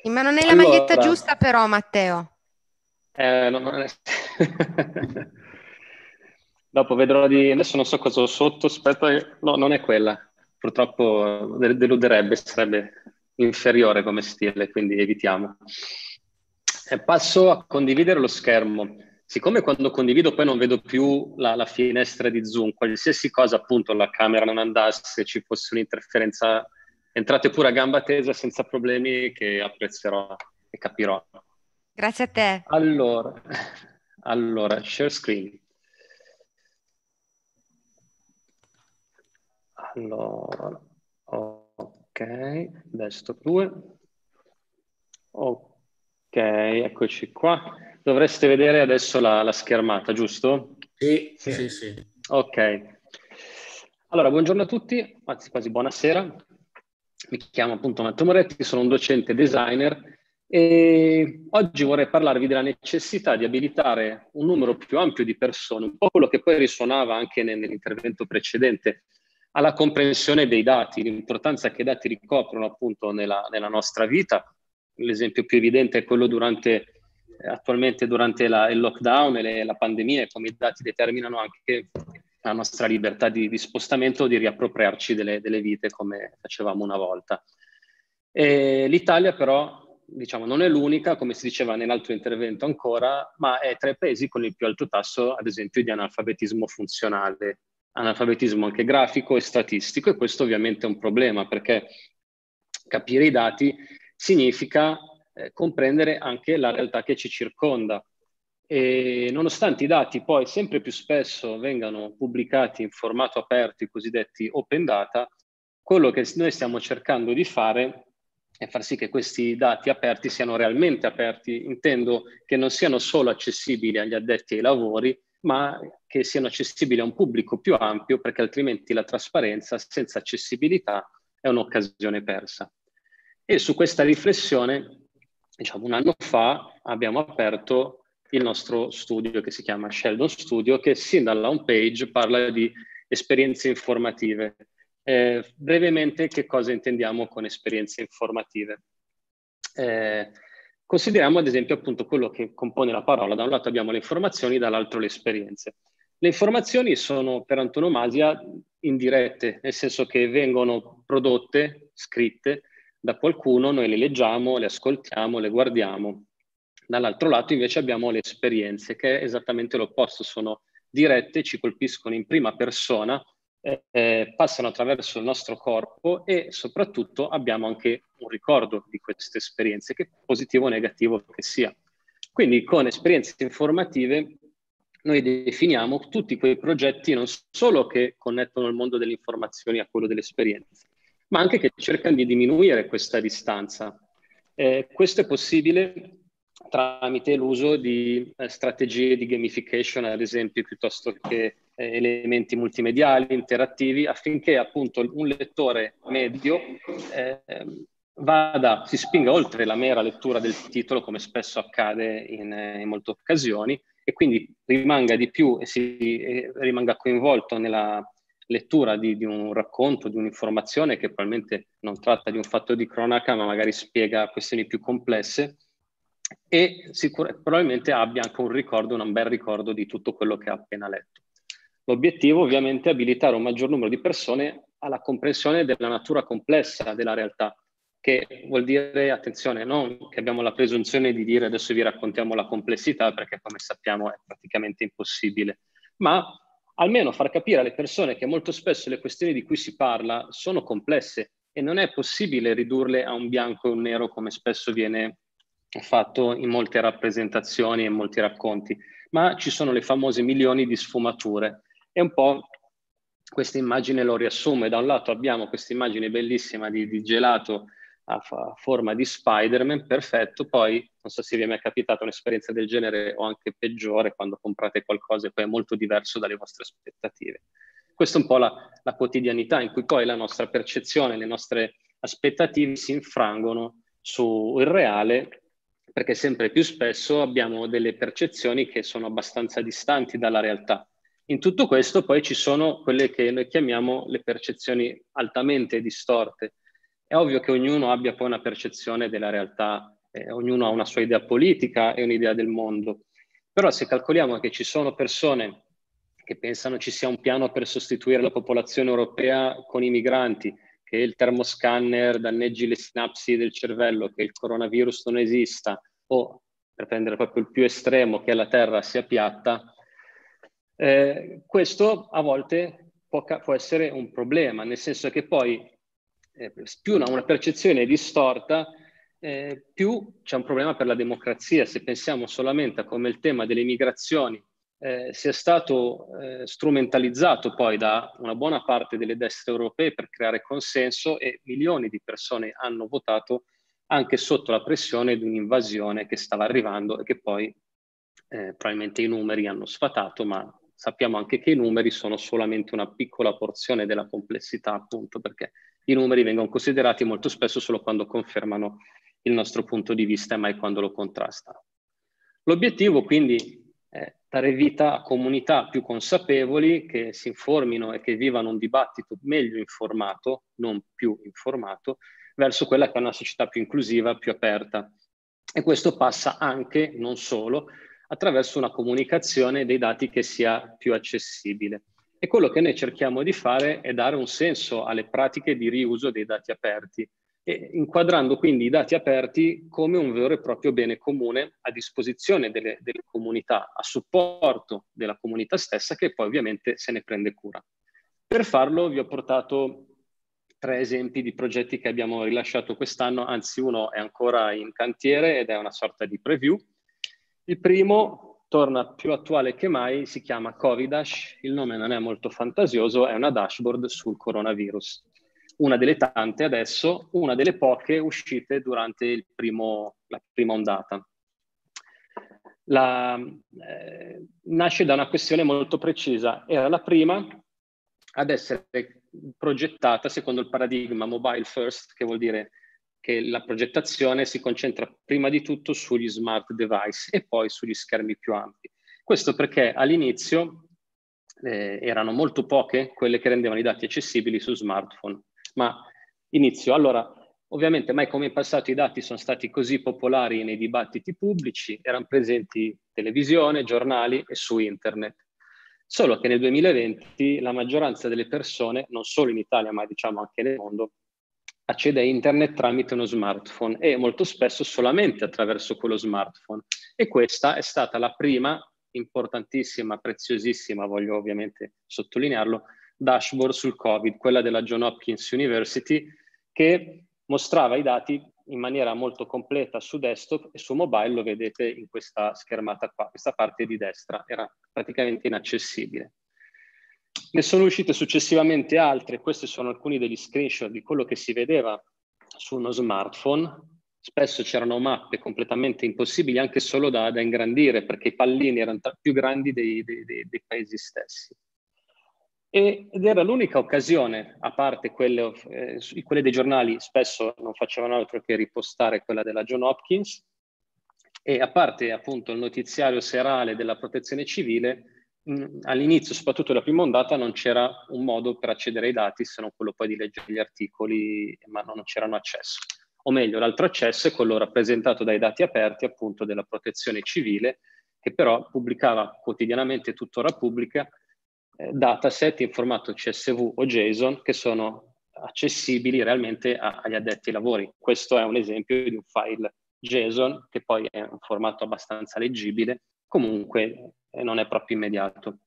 Ma non è la allora... maglietta giusta però, Matteo. Eh, non è... <laughs> Dopo vedrò di... Adesso non so cosa ho sotto, aspetta, no, non è quella. Purtroppo deluderebbe, sarebbe inferiore come stile, quindi evitiamo. E passo a condividere lo schermo. Siccome quando condivido poi non vedo più la, la, finestra di Zoom, qualsiasi cosa appunto la camera non andasse, ci fosse un'interferenza, entrate pure a gamba tesa senza problemi che apprezzerò e capirò. Grazie a te. Allora, <laughs> allora share screen. Allora, ok, desktop 2. Ok, eccoci qua. Dovreste vedere adesso la, la schermata, giusto? Sì, sì, sì, sì. Ok. Allora, buongiorno a tutti, anzi quasi buonasera. Mi chiamo appunto Matteo Moretti, sono un docente designer E oggi vorrei parlarvi della necessità di abilitare un numero più ampio di persone, un po' quello che poi risuonava anche nell'intervento precedente, alla comprensione dei dati, l'importanza che i dati ricoprono appunto nella, nella nostra vita. L'esempio più evidente è quello durante, attualmente durante la, il lockdown e le, la pandemia, come i dati determinano anche la nostra libertà di, di spostamento di riappropriarci delle, delle, vite come facevamo una volta. E L'Italia però diciamo, non è l'unica, come si diceva nell'altro intervento ancora, ma è tra i paesi con il più alto tasso, ad esempio, di analfabetismo funzionale, analfabetismo anche grafico e statistico, e questo ovviamente è un problema perché capire i dati significa eh, comprendere anche la realtà che ci circonda. E nonostante i dati poi sempre più spesso vengano pubblicati in formato aperto, i cosiddetti open data, quello che noi stiamo cercando di fare è far sì che questi dati aperti siano realmente aperti. Intendo che non siano solo accessibili agli addetti ai lavori, ma che siano accessibili a un pubblico più ampio, perché altrimenti la trasparenza senza accessibilità è un'occasione persa. E su questa riflessione, diciamo un anno fa, abbiamo aperto il nostro studio che si chiama Sheldon Studio, che sin dalla home page parla di esperienze informative eh, brevemente che cosa intendiamo con esperienze informative. Eh, consideriamo ad esempio appunto quello che compone la parola. Da un lato abbiamo le informazioni, dall'altro le esperienze. Le informazioni sono per antonomasia indirette, nel senso che vengono prodotte, scritte da qualcuno, noi le leggiamo, le ascoltiamo, le guardiamo. Dall'altro lato invece abbiamo le esperienze, che è esattamente l'opposto, sono dirette, ci colpiscono in prima persona eh, passano attraverso il nostro corpo e soprattutto abbiamo anche un ricordo di queste esperienze, che positivo o negativo che sia. Quindi con esperienze informative noi definiamo tutti quei progetti non solo che connettono il mondo delle informazioni a quello delle esperienze, ma anche che cercano di diminuire questa distanza. Eh, questo è possibile tramite l'uso di eh, strategie di gamification, ad esempio, piuttosto che elementi multimediali, interattivi, affinché appunto un lettore medio eh, vada, si spinga oltre la mera lettura del titolo, come spesso accade in, in molte occasioni, e quindi rimanga di più e, si, e rimanga coinvolto nella lettura di, di, un racconto, di un'informazione che probabilmente non tratta di un fatto di cronaca, ma magari spiega questioni più complesse e sicur- probabilmente abbia anche un ricordo, un bel ricordo di tutto quello che ha appena letto. L'obiettivo ovviamente è abilitare un maggior numero di persone alla comprensione della natura complessa della realtà, che vuol dire, attenzione, non che abbiamo la presunzione di dire adesso vi raccontiamo la complessità, perché come sappiamo è praticamente impossibile, ma almeno far capire alle persone che molto spesso le questioni di cui si parla sono complesse e non è possibile ridurle a un bianco e un nero come spesso viene fatto in molte rappresentazioni e in molti racconti, ma ci sono le famose milioni di sfumature e un po' questa immagine lo riassume. Da un lato abbiamo questa immagine bellissima di, di gelato a, a, forma di Spider-Man, perfetto, poi non so se vi è mai capitata un'esperienza del genere o anche peggiore quando comprate qualcosa e poi è molto diverso dalle vostre aspettative. Questa è un po' la, la quotidianità in cui poi la nostra percezione, le nostre aspettative si infrangono sul reale perché sempre più spesso abbiamo delle percezioni che sono abbastanza distanti dalla realtà. In tutto questo poi ci sono quelle che noi chiamiamo le percezioni altamente distorte. È ovvio che ognuno abbia poi una percezione della realtà, eh, ognuno ha una sua idea politica e un'idea del mondo, però se calcoliamo che ci sono persone che pensano ci sia un piano per sostituire la popolazione europea con i migranti, che il termoscanner danneggi le sinapsi del cervello, che il coronavirus non esista, o per prendere proprio il più estremo, che la Terra sia piatta, eh, questo a volte può, può, essere un problema, nel senso che poi eh, più una, una, percezione è distorta, eh, più c'è un problema per la democrazia. Se pensiamo solamente a come il tema delle migrazioni eh, sia stato eh, strumentalizzato poi da una buona parte delle destre europee per creare consenso e milioni di persone hanno votato anche sotto la pressione di un'invasione che stava arrivando e che poi eh, probabilmente i numeri hanno sfatato, ma sappiamo anche che i numeri sono solamente una piccola porzione della complessità, appunto perché i numeri vengono considerati molto spesso solo quando confermano il nostro punto di vista e mai quando lo contrastano. L'obiettivo quindi è dare vita a comunità più consapevoli che si informino e che vivano un dibattito meglio informato, non più informato, verso quella che è una società più inclusiva, più aperta. E questo passa anche, non solo, attraverso una comunicazione dei dati che sia più accessibile. E quello che noi cerchiamo di fare è dare un senso alle pratiche di riuso dei dati aperti, inquadrando quindi i dati aperti come un vero e proprio bene comune a disposizione delle, delle, comunità, a supporto della comunità stessa che poi ovviamente se ne prende cura. Per farlo vi ho portato tre esempi di progetti che abbiamo rilasciato quest'anno, anzi uno è ancora in cantiere ed è una sorta di preview. Il primo torna più attuale che mai, si chiama Covidash, il nome non è molto fantasioso, è una dashboard sul coronavirus una delle tante adesso, una delle poche uscite durante primo, la prima ondata. La, eh, nasce da una questione molto precisa. Era la prima ad essere progettata secondo il paradigma mobile first, che vuol dire che la progettazione si concentra prima di tutto sugli smart device e poi sugli schermi più ampi. Questo perché all'inizio eh, erano molto poche quelle che rendevano i dati accessibili su smartphone ma inizio. Allora, ovviamente mai come in passato i dati sono stati così popolari nei dibattiti pubblici, erano presenti televisione, giornali e su internet. Solo che nel 2020 la maggioranza delle persone, non solo in Italia, ma diciamo anche nel mondo, accede a internet tramite uno smartphone e molto spesso solamente attraverso quello smartphone. E questa è stata la prima importantissima, preziosissima, voglio ovviamente sottolinearlo, dashboard sul Covid, quella della John Hopkins University, che mostrava i dati in maniera molto completa su desktop e su mobile lo vedete in questa schermata qua, questa parte di destra era praticamente inaccessibile. Ne sono uscite successivamente altre, questi sono alcuni degli screenshot di quello che si vedeva su uno smartphone. Spesso c'erano mappe completamente impossibili anche solo da, da ingrandire perché i pallini erano più grandi dei, dei, dei, dei paesi stessi. ed era l'unica occasione, a parte quelle, eh, quelle, dei giornali, spesso non facevano altro che ripostare quella della John Hopkins, e a parte appunto il notiziario serale della protezione civile, all'inizio, soprattutto della prima ondata, non c'era un modo per accedere ai dati se non quello poi di leggere gli articoli, ma non c'erano accesso. O meglio, l'altro accesso è quello rappresentato dai dati aperti appunto della protezione civile, che però pubblicava quotidianamente, tuttora pubblica, eh, dataset in formato CSV o JSON che sono accessibili realmente a, agli addetti ai lavori. Questo è un esempio di un file JSON che poi è un formato abbastanza leggibile, comunque eh, non è proprio immediato.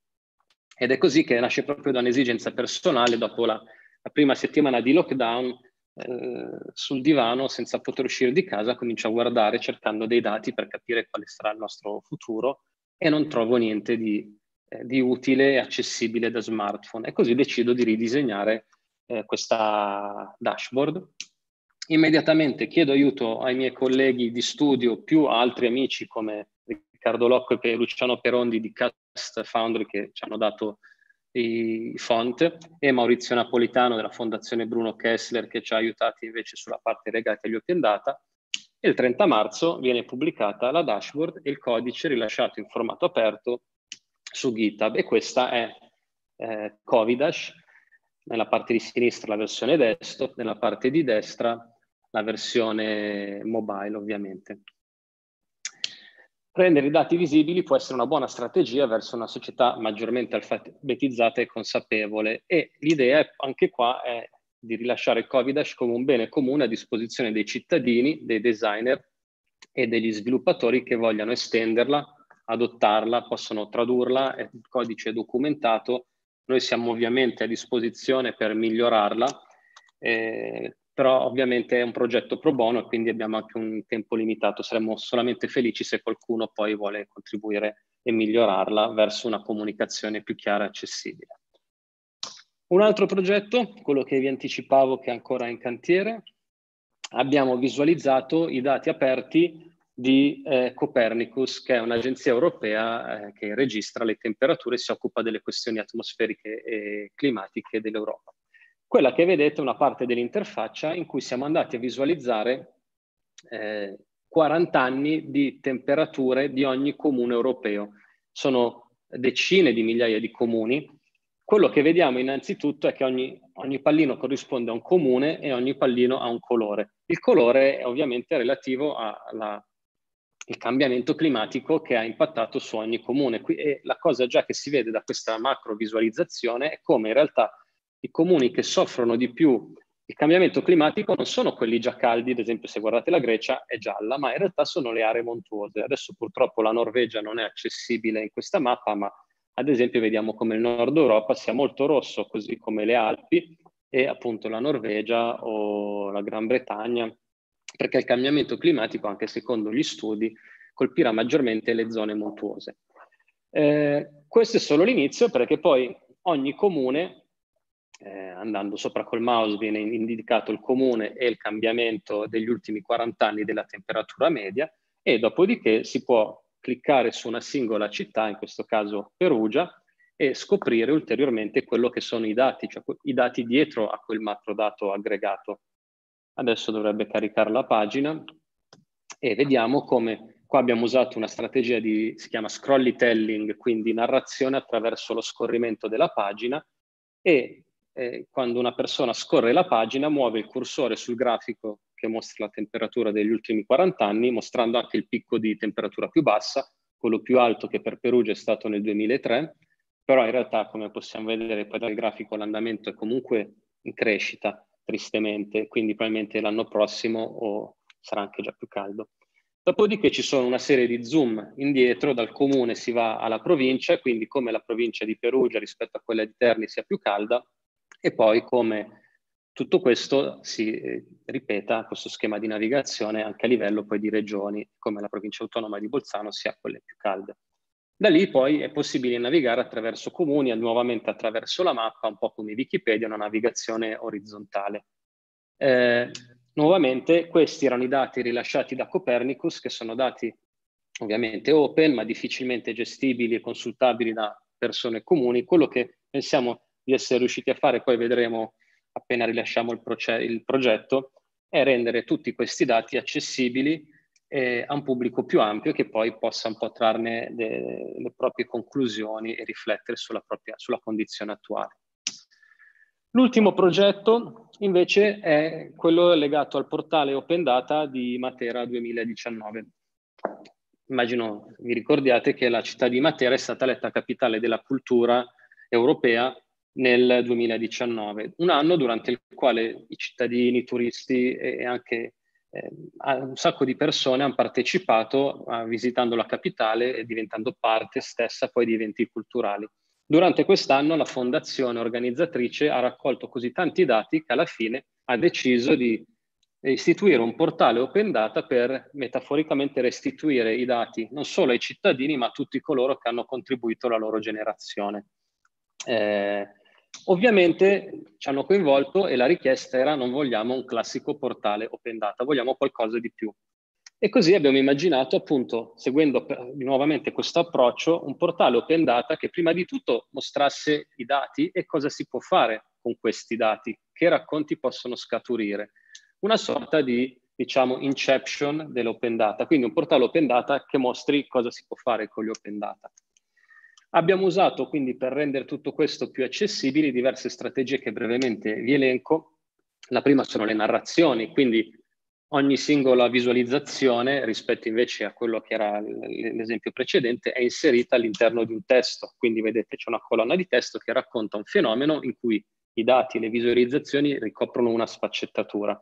Ed è così che nasce proprio da un'esigenza personale dopo la, la prima settimana di lockdown eh, sul divano senza poter uscire di casa, comincio a guardare cercando dei dati per capire quale sarà il nostro futuro e non trovo niente di eh, di utile e accessibile da smartphone e così decido di ridisegnare eh, questa dashboard. Immediatamente chiedo aiuto ai miei colleghi di studio più altri amici come Riccardo Locco e Luciano Perondi di Cast Foundry che ci hanno dato i font e Maurizio Napolitano della Fondazione Bruno Kessler che ci ha aiutati invece sulla parte legata agli open data. E il 30 marzo viene pubblicata la dashboard e il codice rilasciato in formato aperto su GitHub e questa è eh, Covidash, nella parte di sinistra la versione desktop, nella parte di destra la versione mobile ovviamente. Rendere i dati visibili può essere una buona strategia verso una società maggiormente alfabetizzata e consapevole. E l'idea anche qua è di rilasciare Covidash come un bene comune a disposizione dei cittadini, dei designer e degli sviluppatori che vogliano estenderla adottarla, possono tradurla, il codice è documentato, noi siamo ovviamente a disposizione per migliorarla, eh, però ovviamente è un progetto pro bono e quindi abbiamo anche un tempo limitato, saremmo solamente felici se qualcuno poi vuole contribuire e migliorarla verso una comunicazione più chiara e accessibile. Un altro progetto, quello che vi anticipavo che è ancora in cantiere, abbiamo visualizzato i dati aperti di eh, Copernicus, che è un'agenzia europea eh, che registra le temperature e si occupa delle questioni atmosferiche e climatiche dell'Europa. Quella che vedete è una parte dell'interfaccia in cui siamo andati a visualizzare eh, 40 anni di temperature di ogni comune europeo. Sono decine di migliaia di comuni. Quello che vediamo innanzitutto è che ogni, ogni pallino corrisponde a un comune e ogni pallino ha un colore. Il colore è ovviamente relativo al cambiamento climatico che ha impattato su ogni comune. E la cosa già che si vede da questa macro visualizzazione è come in realtà i comuni che soffrono di più il cambiamento climatico non sono quelli già caldi, ad esempio se guardate la Grecia è gialla, ma in realtà sono le aree montuose. Adesso purtroppo la Norvegia non è accessibile in questa mappa, ma ad esempio vediamo come il nord Europa sia molto rosso, così come le Alpi e appunto la Norvegia o la Gran Bretagna, perché il cambiamento climatico, anche secondo gli studi, colpirà maggiormente le zone montuose. Eh, questo è solo l'inizio perché poi ogni comune eh, andando sopra col mouse viene indicato il comune e il cambiamento degli ultimi 40 anni della temperatura media e dopodiché si può cliccare su una singola città, in questo caso Perugia, e scoprire ulteriormente quello che sono i dati, cioè i dati dietro a quel macrodato aggregato. Adesso dovrebbe caricare la pagina e vediamo come qua abbiamo usato una strategia di, si chiama scrollytelling, quindi narrazione attraverso lo scorrimento della pagina e eh, quando una persona scorre la pagina muove il cursore sul grafico che mostra la temperatura degli ultimi 40 anni, mostrando anche il picco di temperatura più bassa, quello più alto che per Perugia è stato nel 2003, però in realtà come possiamo vedere poi dal grafico l'andamento è comunque in crescita, tristemente, quindi probabilmente l'anno prossimo o sarà anche già più caldo. Dopodiché ci sono una serie di zoom indietro, dal comune si va alla provincia, quindi come la provincia di Perugia rispetto a quella di Terni sia più calda, e poi come tutto questo si eh, ripeta, questo schema di navigazione, anche a livello poi di regioni, come la provincia autonoma di Bolzano sia quelle più calde. Da lì poi è possibile navigare attraverso comuni, nuovamente attraverso la mappa, un po' come Wikipedia, una navigazione orizzontale. Eh, nuovamente questi erano i dati rilasciati da Copernicus, che sono dati ovviamente open, ma difficilmente gestibili e consultabili da persone comuni. Quello che pensiamo di essere riusciti a fare, poi vedremo appena rilasciamo il, proce- il progetto, è rendere tutti questi dati accessibili eh, a un pubblico più ampio che poi possa un po' trarne de- le proprie conclusioni e riflettere sulla, propria, sulla condizione attuale. L'ultimo progetto invece è quello legato al portale Open Data di Matera 2019. Immagino vi ricordiate che la città di Matera è stata eletta capitale della cultura europea nel 2019, un anno durante il quale i cittadini, i turisti e anche eh, un sacco di persone hanno partecipato a, visitando la capitale e diventando parte stessa poi di eventi culturali. Durante quest'anno la fondazione organizzatrice ha raccolto così tanti dati che alla fine ha deciso di istituire un portale open data per metaforicamente restituire i dati non solo ai cittadini ma a tutti coloro che hanno contribuito alla loro generazione. Eh, Ovviamente ci hanno coinvolto e la richiesta era non vogliamo un classico portale open data, vogliamo qualcosa di più. E così abbiamo immaginato, appunto, seguendo nuovamente questo approccio, un portale open data che prima di tutto mostrasse i dati e cosa si può fare con questi dati, che racconti possono scaturire. Una sorta di, diciamo, inception dell'open data, quindi un portale open data che mostri cosa si può fare con gli open data. Abbiamo usato quindi per rendere tutto questo più accessibile diverse strategie che brevemente vi elenco. La prima sono le narrazioni, quindi ogni singola visualizzazione rispetto invece a quello che era l'esempio precedente è inserita all'interno di un testo. Quindi vedete c'è una colonna di testo che racconta un fenomeno in cui i dati e le visualizzazioni ricoprono una sfaccettatura.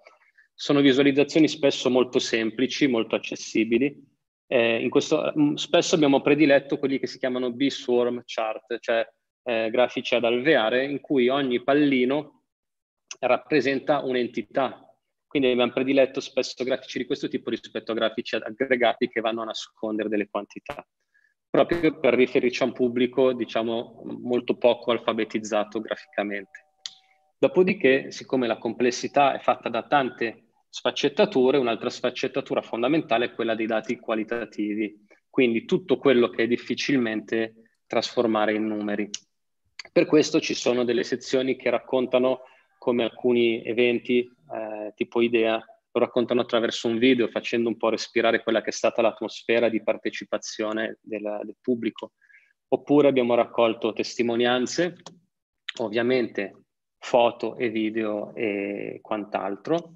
Sono visualizzazioni spesso molto semplici, molto accessibili, eh, questo, mm, spesso abbiamo prediletto quelli che si chiamano B-swarm chart, cioè eh, grafici ad alveare, in cui ogni pallino rappresenta un'entità. Quindi abbiamo prediletto spesso grafici di questo tipo rispetto a grafici aggregati che vanno a nascondere delle quantità, proprio per riferirci a un pubblico, diciamo, molto poco alfabetizzato graficamente. Dopodiché, siccome la complessità è fatta da tante sfaccettature, un'altra sfaccettatura fondamentale è quella dei dati qualitativi, quindi tutto quello che è difficilmente trasformare in numeri. Per questo ci sono delle sezioni che raccontano come alcuni eventi eh, tipo IDEA lo raccontano attraverso un video, facendo un po' respirare quella che è stata l'atmosfera di partecipazione del, del pubblico. Oppure abbiamo raccolto testimonianze, ovviamente foto e video e quant'altro.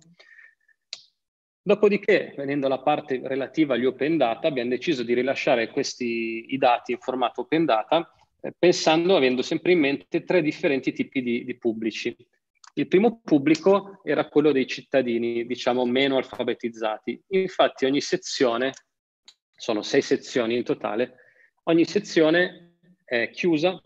Dopodiché, venendo alla parte relativa agli open data, abbiamo deciso di rilasciare questi i dati in formato open data, eh, pensando, avendo sempre in mente tre differenti tipi di, di pubblici. Il primo pubblico era quello dei cittadini, diciamo, meno alfabetizzati. Infatti ogni sezione, sono sei sezioni in totale, ogni sezione è chiusa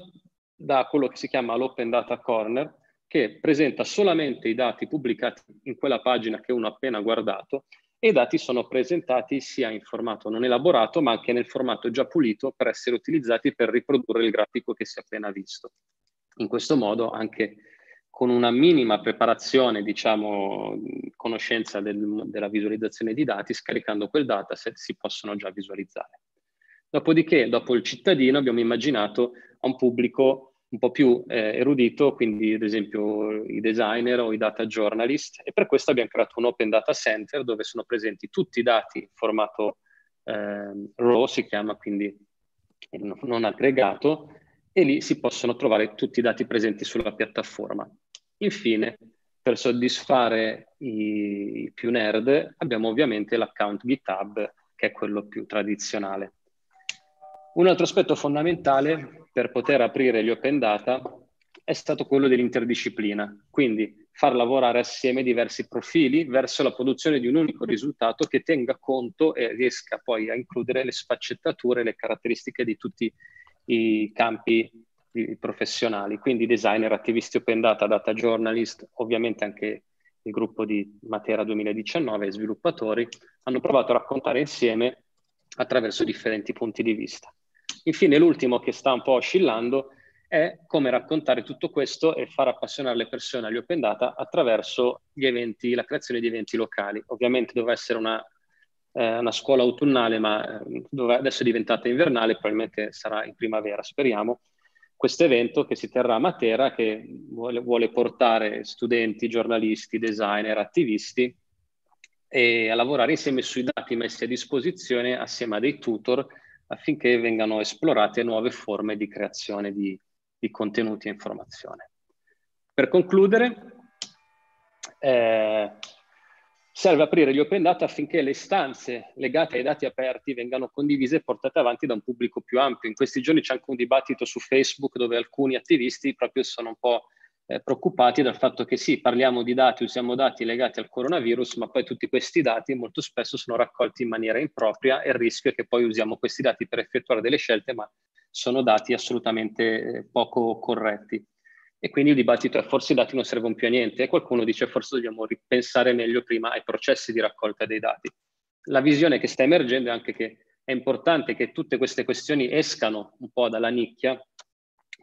da quello che si chiama l'Open Data Corner, che presenta solamente i dati pubblicati in quella pagina che uno ha appena guardato e i dati sono presentati sia in formato non elaborato ma anche nel formato già pulito per essere utilizzati per riprodurre il grafico che si è appena visto. In questo modo anche con una minima preparazione, diciamo, conoscenza del, della visualizzazione di dati, scaricando quel dataset si possono già visualizzare. Dopodiché, dopo il cittadino, abbiamo immaginato a un pubblico un po' più eh, erudito, quindi ad esempio i designer o i data journalist, e per questo abbiamo creato un Open Data Center dove sono presenti tutti i dati in formato eh, RAW, si chiama quindi non aggregato, e lì si possono trovare tutti i dati presenti sulla piattaforma. Infine, per soddisfare i, i più nerd, abbiamo ovviamente l'account GitHub, che è quello più tradizionale. Un altro aspetto fondamentale per poter aprire gli open data è stato quello dell'interdisciplina, quindi far lavorare assieme diversi profili verso la produzione di un unico risultato che tenga conto e riesca poi a includere le sfaccettature, le caratteristiche di tutti i campi professionali, quindi designer, attivisti open data, data journalist, ovviamente anche il gruppo di Matera 2019 e sviluppatori, hanno provato a raccontare insieme attraverso differenti punti di vista. Infine, l'ultimo che sta un po' oscillando è come raccontare tutto questo e far appassionare le persone agli open data attraverso eventi, la creazione di eventi locali. Ovviamente doveva essere una eh, una scuola autunnale, ma eh, adesso è diventata invernale, probabilmente sarà in primavera, speriamo. Questo evento che si terrà a Matera, che vuole, vuole portare studenti, giornalisti, designer, attivisti a lavorare insieme sui dati messi a disposizione assieme a dei tutor affinché vengano esplorate nuove forme di creazione di, di contenuti e informazione. Per concludere, eh, Serve aprire gli open data affinché le istanze legate ai dati aperti vengano condivise e portate avanti da un pubblico più ampio. In questi giorni c'è anche un dibattito su Facebook dove alcuni attivisti proprio sono un po' eh, preoccupati dal fatto che sì, parliamo di dati, usiamo dati legati al coronavirus, ma poi tutti questi dati molto spesso sono raccolti in maniera impropria e il rischio è che poi usiamo questi dati per effettuare delle scelte, ma sono dati assolutamente eh, poco corretti e quindi il dibattito è forse i dati non servono più a niente e qualcuno dice forse dobbiamo ripensare meglio prima ai processi di raccolta dei dati. La visione che sta emergendo è anche che è importante che tutte queste questioni escano un po' dalla nicchia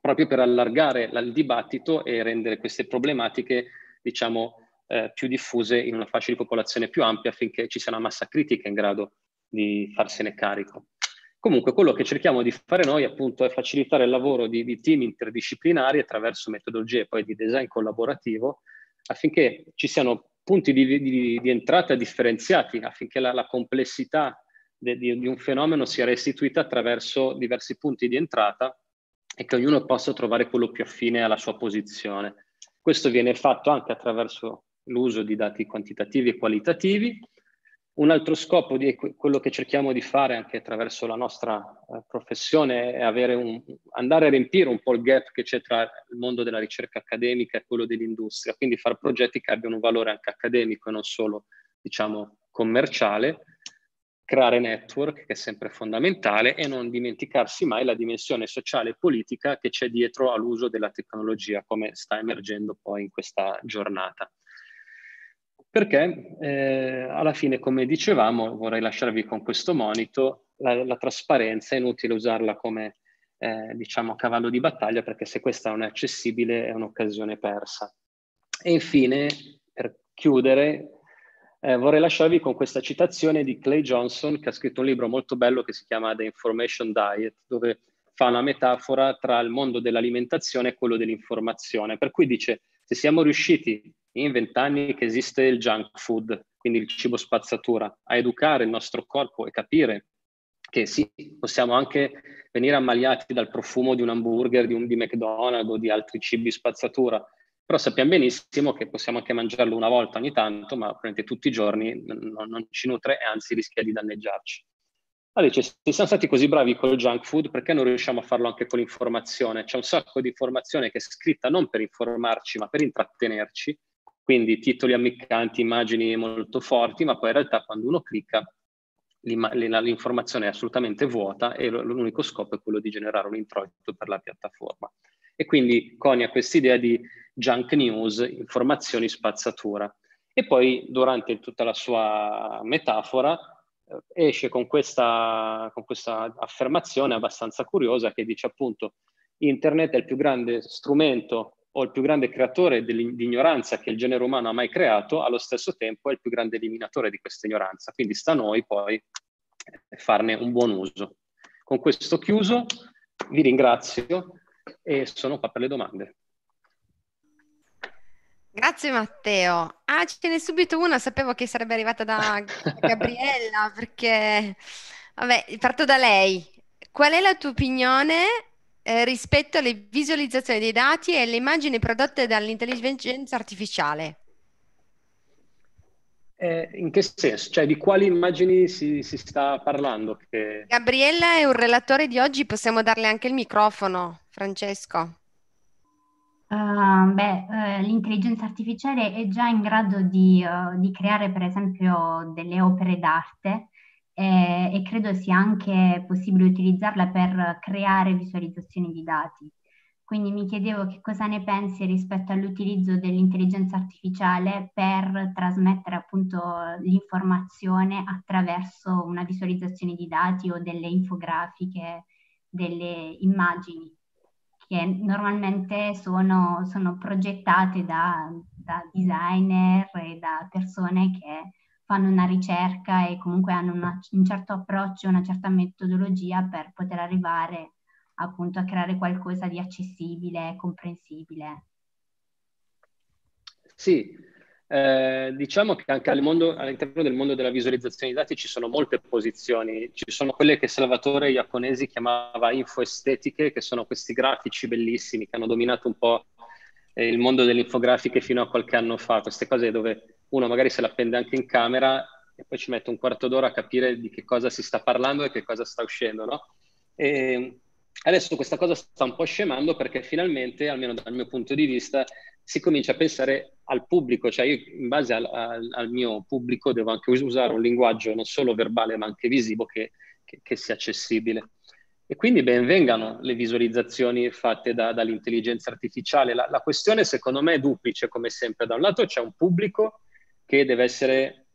proprio per allargare il dibattito e rendere queste problematiche, diciamo, eh, più diffuse in una fascia di popolazione più ampia affinché ci sia una massa critica in grado di farsene carico. Comunque quello che cerchiamo di fare noi appunto è facilitare il lavoro di, di team interdisciplinari attraverso metodologie poi di design collaborativo affinché ci siano punti di, di, di entrata differenziati, affinché la, la complessità de, di, di un fenomeno sia restituita attraverso diversi punti di entrata e che ognuno possa trovare quello più affine alla sua posizione. Questo viene fatto anche attraverso l'uso di dati quantitativi e qualitativi, un altro scopo di quello che cerchiamo di fare anche attraverso la nostra eh, professione è un, andare a riempire un po' il gap che c'è tra il mondo della ricerca accademica e quello dell'industria, quindi fare progetti che abbiano un valore anche accademico e non solo, diciamo, commerciale, creare network che è sempre fondamentale e non dimenticarsi mai la dimensione sociale e politica che c'è dietro all'uso della tecnologia, come sta emergendo poi in questa giornata perché eh, alla fine, come dicevamo, vorrei lasciarvi con questo monito, la, la trasparenza è inutile usarla come eh, diciamo cavallo di battaglia perché se questa non è accessibile è un'occasione persa. E infine, per chiudere, eh, vorrei lasciarvi con questa citazione di Clay Johnson che ha scritto un libro molto bello che si chiama The Information Diet, dove fa una metafora tra il mondo dell'alimentazione e quello dell'informazione, per cui dice se siamo riusciti in vent'anni che esiste il junk food, quindi il cibo spazzatura, a educare il nostro corpo e capire che sì, possiamo anche venire ammaliati dal profumo di un hamburger, di un di McDonald's o di altri cibi spazzatura, però sappiamo benissimo che possiamo anche mangiarlo una volta ogni tanto, ma probabilmente tutti i giorni non, non ci nutre e anzi rischia di danneggiarci. Allora dice, se siamo stati così bravi con il junk food, perché non riusciamo a farlo anche con l'informazione? C'è un sacco di informazione che è scritta non per informarci, ma per intrattenerci, quindi titoli ammiccanti, immagini molto forti, ma poi in realtà quando uno clicca l'informazione è assolutamente vuota e l'unico scopo è quello di generare un introito per la piattaforma. E quindi Coni ha questa idea di junk news, informazioni spazzatura. E poi durante tutta la sua metafora eh, esce con questa, con questa affermazione abbastanza curiosa che dice appunto Internet è il più grande strumento o il più grande creatore di ignoranza che il genere umano ha mai creato, allo stesso tempo è il più grande eliminatore di questa ignoranza. Quindi sta a noi poi farne un buon uso. Con questo chiuso, vi ringrazio e sono qua per le domande. Grazie Matteo. Ah, ce n'è subito una, sapevo che sarebbe arrivata da <laughs> Gabriella, perché, vabbè, parto da lei. Qual è la tua opinione eh, rispetto alle visualizzazioni dei dati e alle immagini prodotte dall'intelligenza artificiale? Eh, in che senso? Cioè di quali immagini si, si sta parlando? Che... Gabriella è un relatore di oggi, possiamo darle anche il microfono, Francesco. Uh, beh, uh, l'intelligenza artificiale è già in grado di, uh, di creare per esempio delle opere d'arte eh, e credo sia anche possibile utilizzarla per creare visualizzazioni di dati. Quindi mi chiedevo che cosa ne pensi rispetto all'utilizzo dell'intelligenza artificiale per trasmettere appunto l'informazione attraverso una visualizzazione di dati o delle infografiche, delle immagini che normalmente sono, sono progettate da, da designer e da persone che fanno una ricerca e comunque hanno una, un certo approccio, una certa metodologia per poter arrivare appunto a creare qualcosa di accessibile comprensibile. Sì, eh, diciamo che anche mondo, all'interno del mondo della visualizzazione di dati ci sono molte posizioni, ci sono quelle che Salvatore Iaconesi chiamava infoestetiche, che sono questi grafici bellissimi che hanno dominato un po' eh, il mondo delle infografiche fino a qualche anno fa, queste cose dove uno magari se l'appende anche in camera e poi ci mette un quarto d'ora a capire di che cosa si sta parlando e che cosa sta uscendo, no? E adesso questa cosa sta un po' scemando perché finalmente, almeno dal mio punto di vista, si comincia a pensare al pubblico, cioè io in base al, al, al mio pubblico devo anche usare un linguaggio non solo verbale ma anche visivo che, che, che sia accessibile. E quindi benvengano le visualizzazioni fatte da, dall'intelligenza artificiale. La, la, questione secondo me è duplice, come sempre. Da un lato c'è un pubblico che deve essere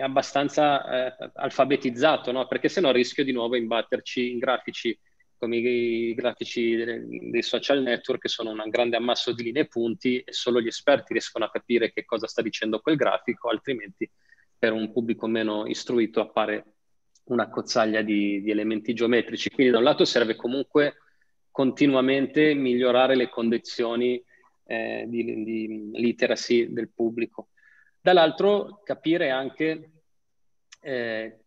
abbastanza eh, alfabetizzato, no? perché se no rischio di nuovo imbatterci in grafici come i grafici dei social network che sono un grande ammasso di linee e punti e solo gli esperti riescono a capire che cosa sta dicendo quel grafico, altrimenti per un pubblico meno istruito appare una cozzaglia di, di elementi geometrici. Quindi da un lato serve comunque continuamente migliorare le condizioni eh, di, di literacy del pubblico dall'altro capire anche eh,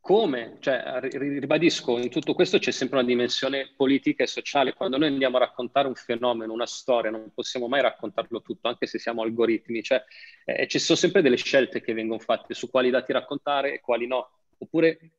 come, cioè ribadisco, in tutto questo c'è sempre una dimensione politica e sociale. Quando noi andiamo a raccontare un fenomeno, una storia, non possiamo mai raccontarlo tutto, anche se siamo algoritmi. Cioè, eh, ci sono sempre delle scelte che vengono fatte su quali dati raccontare e quali no. Oppure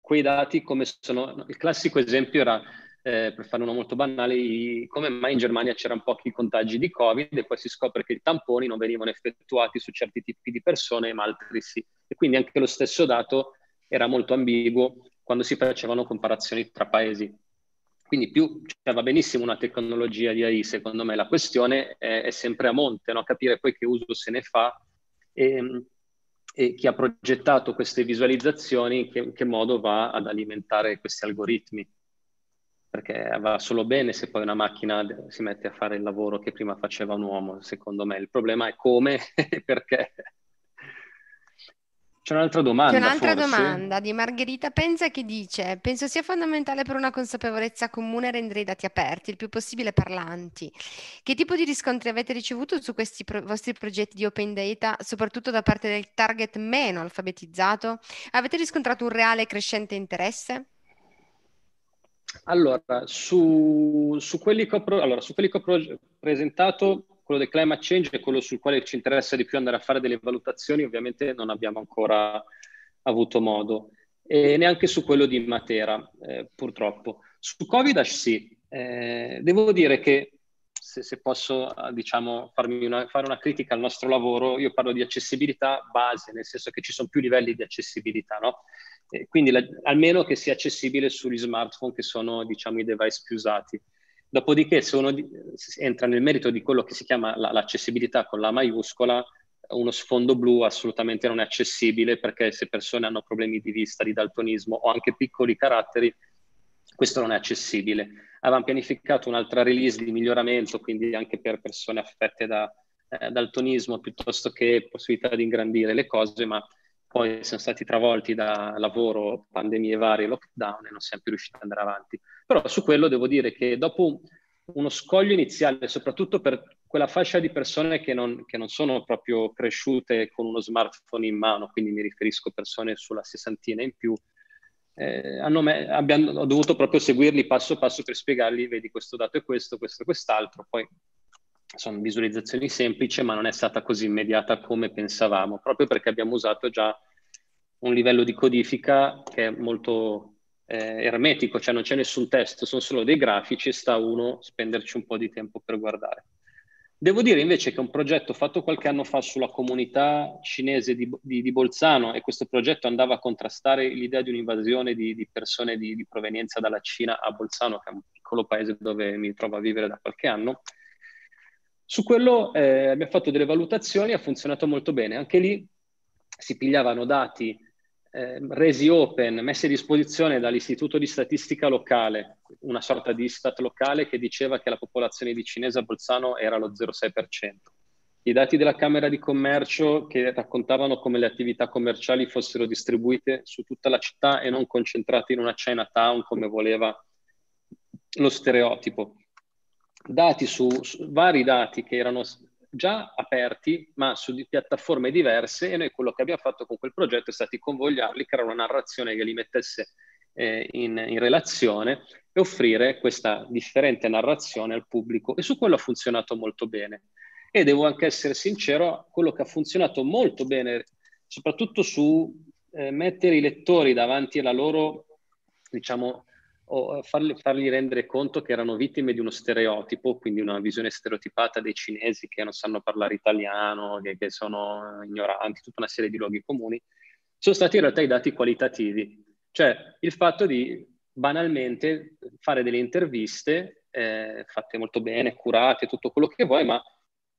quei dati come sono... Il classico esempio era eh, per fare uno molto banale, come mai in Germania c'erano pochi contagi di Covid e poi si scopre che i tamponi non venivano effettuati su certi tipi di persone, ma altri sì. E quindi anche lo stesso dato era molto ambiguo quando si facevano comparazioni tra paesi. Quindi più cioè, va benissimo una tecnologia di AI, secondo me la questione è, è sempre a monte, no? capire poi che uso se ne fa e, e chi ha progettato queste visualizzazioni, che, in che modo va ad alimentare questi algoritmi perché va solo bene se poi una macchina si mette a fare il lavoro che prima faceva un uomo, secondo me. Il problema è come <laughs> e perché. C'è un'altra domanda. C'è un'altra forse? domanda di Margherita Penza che dice: Penso sia fondamentale per una consapevolezza comune rendere i dati aperti, il più possibile parlanti. Che tipo di riscontri avete ricevuto su questi pro- vostri progetti di open data, soprattutto da parte del target meno alfabetizzato? Avete riscontrato un reale e crescente interesse? Allora, su, su quelli che ho, allora, su quelli che ho presentato quello del climate change è quello sul quale ci interessa di più andare a fare delle valutazioni, ovviamente non abbiamo ancora avuto modo, e neanche su quello di Matera, eh, purtroppo. Su Covid sì, eh, devo dire che se, se posso diciamo, una, fare una critica al nostro lavoro, io parlo di accessibilità base, nel senso che ci sono più livelli di accessibilità, no? Quindi la, almeno che sia accessibile sugli smartphone che sono diciamo, i device più usati. Dopodiché, se uno entra nel merito di quello che si chiama la, l'accessibilità con la maiuscola, uno sfondo blu assolutamente non è accessibile perché se persone hanno problemi di vista, di daltonismo o anche piccoli caratteri, questo non è accessibile. Avevamo pianificato un'altra release di miglioramento, quindi anche per persone affette da eh, daltonismo, piuttosto che possibilità di ingrandire le cose, ma poi siamo stati travolti da lavoro, pandemie varie, lockdown e non siamo più riusciti ad andare avanti. Però su quello devo dire che dopo uno scoglio iniziale, soprattutto per quella fascia di persone che non, che non sono proprio cresciute con uno smartphone in mano, quindi mi riferisco a persone sulla sessantina in più, eh, me, abbiamo, ho dovuto proprio seguirli passo passo per spiegargli, vedi questo dato è questo, questo è quest'altro, poi sono visualizzazioni semplici, ma non è stata così immediata come pensavamo, proprio perché abbiamo usato già un livello di codifica che è molto eh, ermetico, cioè non c'è nessun testo, sono solo dei grafici e sta uno spenderci un po' di tempo per guardare. Devo dire invece che un progetto fatto qualche anno fa sulla comunità cinese di, di, di Bolzano e questo progetto andava a contrastare l'idea di un'invasione di, di persone di, provenienza dalla Cina a Bolzano, che è un piccolo paese dove mi trovo a vivere da qualche anno, su quello eh, abbiamo fatto delle valutazioni, ha funzionato molto bene. Anche lì si pigliavano dati eh, resi open, messi a disposizione dall'Istituto di Statistica Locale, una sorta di stat locale che diceva che la popolazione di cinese a Bolzano era lo 0,6%. I dati della Camera di Commercio che raccontavano come le attività commerciali fossero distribuite su tutta la città e non concentrate in una Chinatown come voleva lo stereotipo dati su, su, vari dati che erano già aperti, ma su di piattaforme diverse, e noi quello che abbiamo fatto con quel progetto è stato convogliarli, creare una narrazione che li mettesse eh, in, in, relazione e offrire questa differente narrazione al pubblico. E su quello ha funzionato molto bene. E devo anche essere sincero, quello che ha funzionato molto bene, soprattutto su eh, mettere i lettori davanti alla loro, diciamo, o farli, fargli, rendere conto che erano vittime di uno stereotipo, quindi una visione stereotipata dei cinesi che non sanno parlare italiano, che, che sono ignoranti, tutta una serie di luoghi comuni, sono stati in realtà i dati qualitativi, cioè il fatto di banalmente fare delle interviste eh, fatte molto bene, curate, tutto quello che vuoi, ma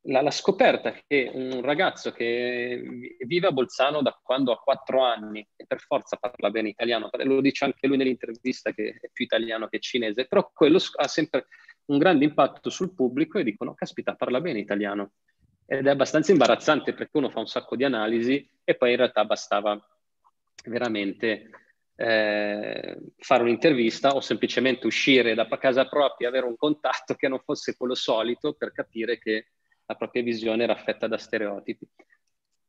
la, la, scoperta che un ragazzo che vive a Bolzano da quando ha quattro anni e per forza parla bene italiano, lo dice anche lui nell'intervista che è più italiano che cinese, però quello ha sempre un grande impatto sul pubblico e dicono, caspita, parla bene italiano. Ed è abbastanza imbarazzante perché uno fa un sacco di analisi e poi in realtà bastava veramente eh, fare un'intervista o semplicemente uscire da casa propria, avere un contatto che non fosse quello solito per capire che la propria visione era affetta da stereotipi.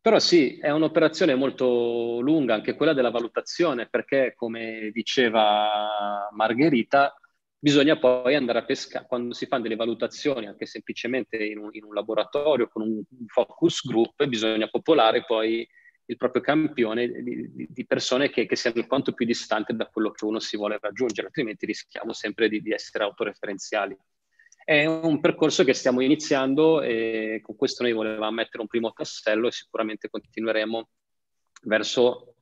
Però sì, è un'operazione molto lunga anche quella della valutazione, perché come diceva Margherita, bisogna poi andare a pescare, quando si fanno delle valutazioni, anche semplicemente in un, in un laboratorio con un focus group, bisogna popolare poi il proprio campione di, di, persone che, che, siano quanto più distanti da quello che uno si vuole raggiungere, altrimenti rischiamo sempre di, di essere autoreferenziali. È un percorso che stiamo iniziando e con questo noi volevamo mettere un primo tassello e sicuramente continueremo verso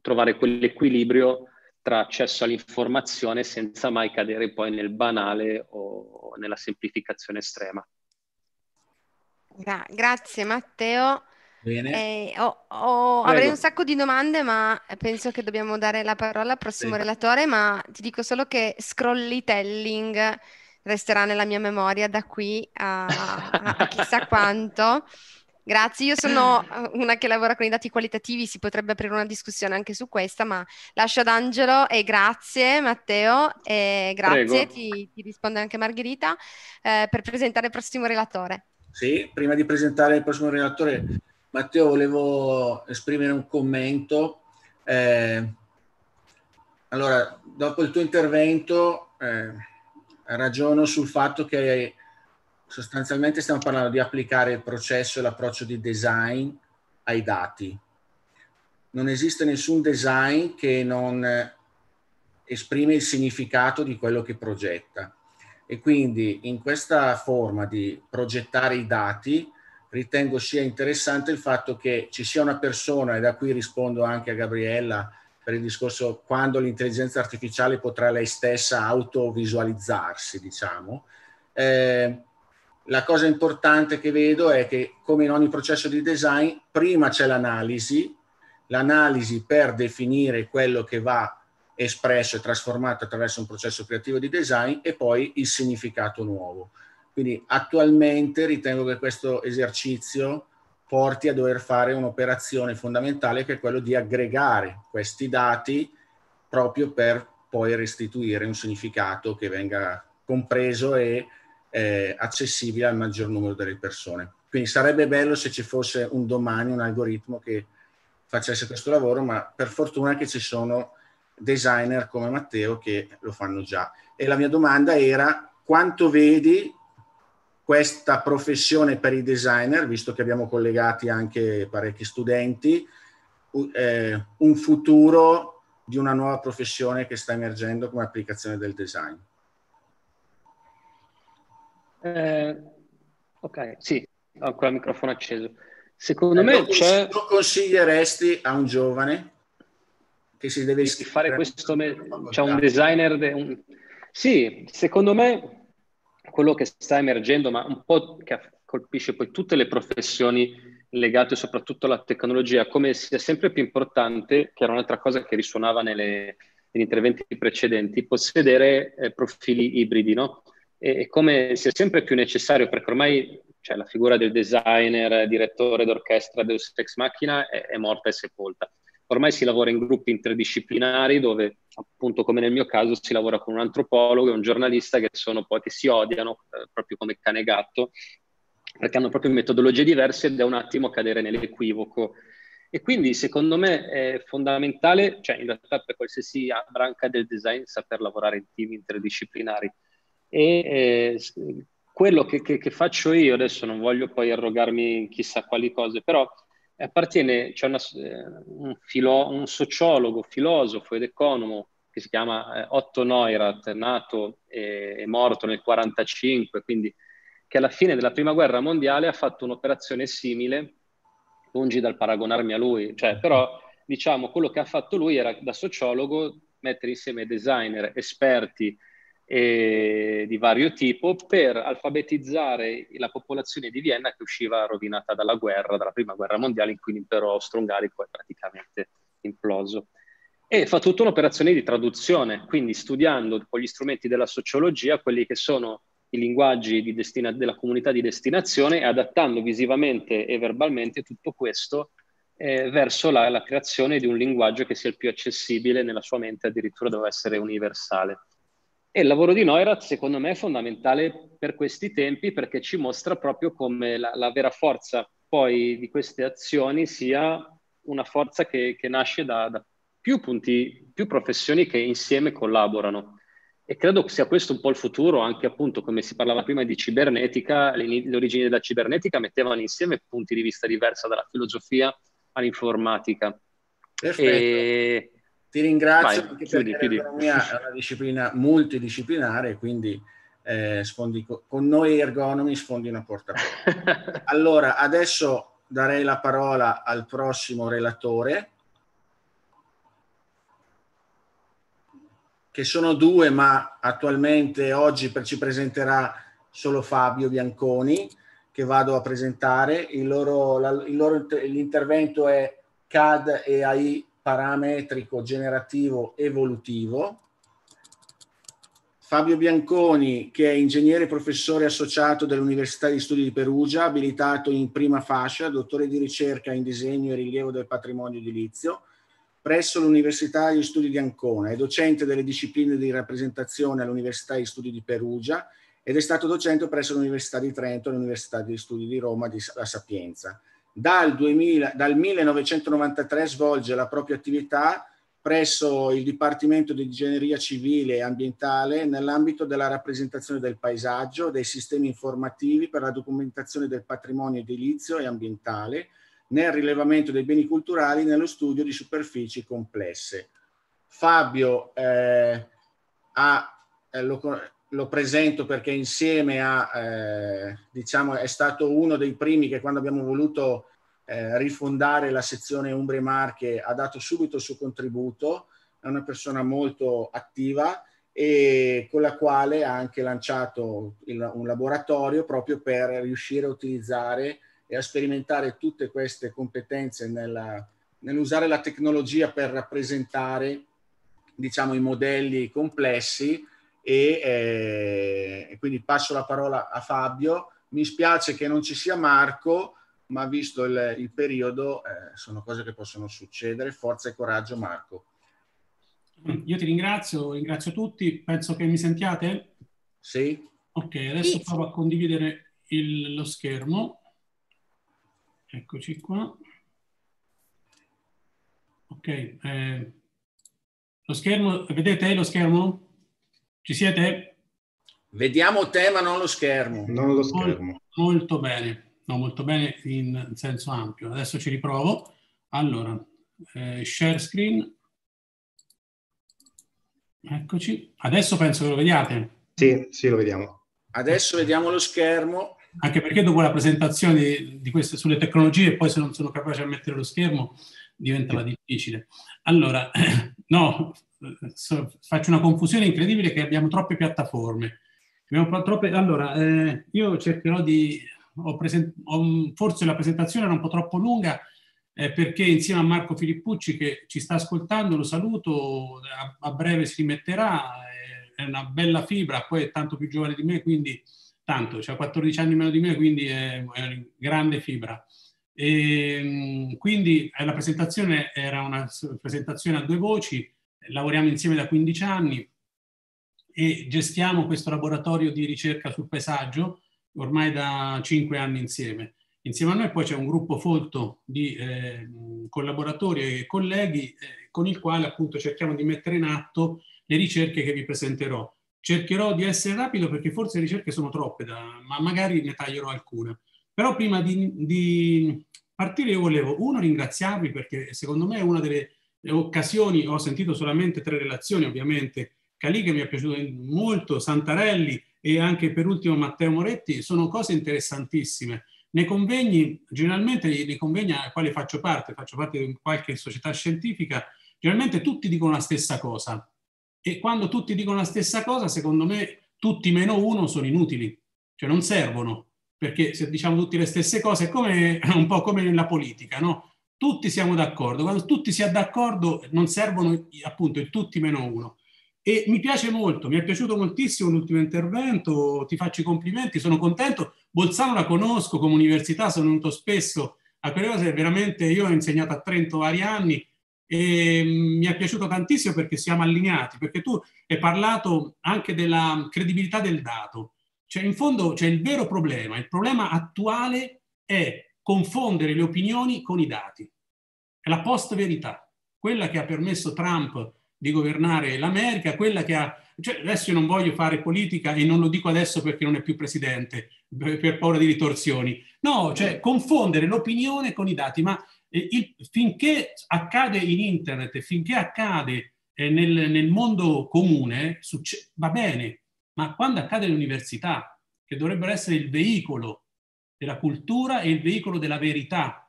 trovare quell'equilibrio tra accesso all'informazione senza mai cadere poi nel banale o nella semplificazione estrema. Gra- grazie Matteo. Eh, oh, oh, avrei un sacco di domande, ma penso che dobbiamo dare la parola al prossimo sì. relatore, ma ti dico solo che scrollitelling resterà nella mia memoria da qui a, a, a chissà <laughs> quanto. Grazie, io sono eh, una che lavora con i dati qualitativi, si potrebbe aprire una discussione anche su questa, ma lascio ad Angelo e grazie Matteo e grazie, ti, ti, risponde anche Margherita, eh, per presentare il prossimo relatore. Sì, prima di presentare il prossimo relatore, Matteo, volevo esprimere un commento. Eh, allora, dopo il tuo intervento eh, ragiono sul fatto che sostanzialmente stiamo parlando di applicare il processo e l'approccio di design ai dati. Non esiste nessun design che non esprime il significato di quello che progetta. E quindi in questa forma di progettare i dati ritengo sia interessante il fatto che ci sia una persona, e da qui rispondo anche a Gabriella per il discorso quando l'intelligenza artificiale potrà lei stessa autovisualizzarsi, diciamo, eh, la cosa importante che vedo è che, come in ogni processo di design, prima c'è l'analisi, l'analisi per definire quello che va espresso e trasformato attraverso un processo creativo di design e poi il significato nuovo. Quindi attualmente ritengo che questo esercizio porti a dover fare un'operazione fondamentale che è quello di aggregare questi dati proprio per poi restituire un significato che venga compreso e eh, accessibile al maggior numero delle persone. Quindi sarebbe bello se ci fosse un domani un algoritmo che facesse questo lavoro, ma per fortuna che ci sono designer come Matteo che lo fanno già. E la mia domanda era quanto vedi questa professione per i designer, visto che abbiamo collegati anche parecchi studenti, eh, un futuro di una nuova professione che sta emergendo come applicazione del design. Eh, ok, sì, ho ancora il microfono acceso. Secondo eh, me lo c'è... Lo consiglieresti a un giovane che si deve iscrivere? Fare questo... Me... C'è un designer... De... Un... Sì, secondo me quello che sta emergendo, ma un po' che colpisce poi tutte le professioni legate soprattutto alla tecnologia, come sia sempre più importante, che era un'altra cosa che risuonava nelle, negli interventi precedenti, possedere eh, profili ibridi, no? e come sia sempre più necessario, perché ormai cioè, la figura del designer, direttore d'orchestra Deus Ex Machina è, è morta e sepolta. Ormai si lavora in gruppi interdisciplinari dove, appunto come nel mio caso, si lavora con un antropologo e un giornalista che sono poi che si odiano eh, proprio come cane e gatto, perché hanno proprio metodologie diverse ed è un attimo cadere nell'equivoco. E quindi secondo me è fondamentale, cioè in realtà per qualsiasi branca del design, saper lavorare in team interdisciplinari e eh, quello che, che, che, faccio io, adesso non voglio poi arrogarmi chissà quali cose, però appartiene, c'è una, eh, un, filo, un, sociologo, filosofo ed economo che si chiama eh, Otto Neurath, nato e, e morto nel 1945, quindi che alla fine della prima guerra mondiale ha fatto un'operazione simile, lungi dal paragonarmi a lui, cioè però diciamo quello che ha fatto lui era da sociologo mettere insieme designer, esperti, di vario tipo per alfabetizzare la popolazione di Vienna che usciva rovinata dalla guerra, dalla prima guerra mondiale in cui l'impero austro-ungarico è praticamente imploso. E fa tutta un'operazione di traduzione, quindi studiando con gli strumenti della sociologia quelli che sono i linguaggi destina- della comunità di destinazione e adattando visivamente e verbalmente tutto questo eh, verso la, la creazione di un linguaggio che sia il più accessibile nella sua mente, addirittura deve essere universale. E il lavoro di Neurath, secondo me, è fondamentale per questi tempi perché ci mostra proprio come la, la vera forza poi di queste azioni sia una forza che, che nasce da, da, più punti, più professioni che insieme collaborano. E credo che sia questo un po' il futuro, anche appunto come si parlava prima di cibernetica, le, le origini della cibernetica mettevano insieme punti di vista diversi dalla filosofia all'informatica. Perfetto. E, ti ringrazio Vai, perché chiudi, chiudi. l'economia è una disciplina multidisciplinare, quindi eh, sfondi, con noi ergonomi sfondi una porta. <laughs> allora, adesso darei la parola al prossimo relatore, che sono due, ma attualmente oggi ci presenterà solo Fabio Bianconi, che vado a presentare. Il loro, la, il loro l'intervento è CAD e AI parametrico generativo evolutivo. Fabio Bianconi, che è ingegnere e professore associato dell'Università di Studi di Perugia, abilitato in prima fascia, dottore di ricerca in disegno e rilievo del patrimonio edilizio, presso l'Università di Studi di Ancona, è docente delle discipline di rappresentazione all'Università di Studi di Perugia ed è stato docente presso l'Università di Trento e l'Università di Studi di Roma di La Sapienza. Dal, 2000, dal 1993 svolge la propria attività presso il Dipartimento di Ingegneria Civile e Ambientale nell'ambito della rappresentazione del paesaggio, dei sistemi informativi per la documentazione del patrimonio edilizio e ambientale, nel rilevamento dei beni culturali nello studio di superfici complesse. Fabio eh, ha, eh, lo, lo, presento perché insieme a, eh, diciamo, è stato uno dei primi che quando abbiamo voluto eh, rifondare la sezione Umbre Marche ha dato subito il suo contributo, è una persona molto attiva e con la quale ha anche lanciato il, un laboratorio proprio per riuscire a utilizzare e a sperimentare tutte queste competenze nella, nell'usare la tecnologia per rappresentare diciamo, i modelli complessi e, eh, e quindi passo la parola a Fabio. Mi spiace che non ci sia Marco, ma visto il, il periodo eh, sono cose che possono succedere. Forza e coraggio Marco. Io ti ringrazio, ringrazio tutti. Penso che mi sentiate? Sì. Ok, adesso sì. provo a condividere il, lo schermo. Eccoci qua. Ok, eh, lo schermo, vedete lo schermo? Ci siete? Vediamo te ma non lo schermo. Non lo schermo. Molto, molto bene, no, molto bene in senso ampio. Adesso ci riprovo. Allora, eh, share screen. Eccoci. Adesso penso che lo vediate. Sì, sì, lo vediamo. Adesso vediamo lo schermo anche perché dopo la presentazione di, di queste sulle tecnologie, poi se non sono capace a mettere lo schermo diventava difficile. Allora, <clears throat> no, faccio una confusione incredibile che abbiamo troppe piattaforme. Abbiamo troppe, allora, eh, io cercherò di... Ho present, ho, forse la presentazione era un po' troppo lunga eh, perché insieme a Marco Filippucci che ci sta ascoltando, lo saluto, a, a breve si rimetterà, è, è una bella fibra, poi è tanto più giovane di me, quindi tanto, ha 14 anni meno di me, quindi è, è grande fibra. E, ehm, quindi eh, la presentazione era una presentazione a due voci, lavoriamo insieme da 15 anni e gestiamo questo laboratorio di ricerca sul paesaggio ormai da 5 anni insieme. Insieme a noi poi c'è un gruppo folto di eh, collaboratori e colleghi eh, con il quale appunto cerchiamo di mettere in atto le ricerche che vi presenterò. Cercherò di essere rapido perché forse le ricerche sono troppe, da, ma magari ne taglierò alcune. Però prima di, di partire io volevo, uno, ringraziarvi perché secondo me è una delle occasioni, ho sentito solamente tre relazioni ovviamente, Calì che mi è piaciuto molto, Santarelli e anche per ultimo Matteo Moretti, sono cose interessantissime. Nei convegni, generalmente nei convegni ai quali faccio parte, faccio parte di qualche società scientifica, generalmente tutti dicono la stessa cosa, e quando tutti dicono la stessa cosa, secondo me tutti meno uno sono inutili, cioè non servono, perché se diciamo tutti le stesse cose è come, <laughs> un po' come nella politica, no? Tutti siamo d'accordo, quando tutti siamo d'accordo non servono appunto il tutti meno uno. E mi piace molto, mi è piaciuto moltissimo l'ultimo intervento, ti faccio i complimenti, sono contento. Bolzano la conosco come università, sono venuto spesso a quelle cose, veramente io ho insegnato a Trento vari anni e mi è piaciuto tantissimo perché siamo allineati, perché tu hai parlato anche della credibilità del dato. Cioè, in fondo c'è il vero problema. Il problema attuale è confondere le opinioni con i dati. È la post-verità, quella che ha permesso Trump di governare l'America, quella che ha... Cioè, adesso io non voglio fare politica e non lo dico adesso perché non è più presidente, per paura di ritorsioni. No, cioè confondere l'opinione con i dati, ma il, finché accade in internet, finché accade eh, nel, nel, mondo comune, succe- va bene, ma quando accade all'università, che dovrebbero essere il veicolo della cultura e il veicolo della verità,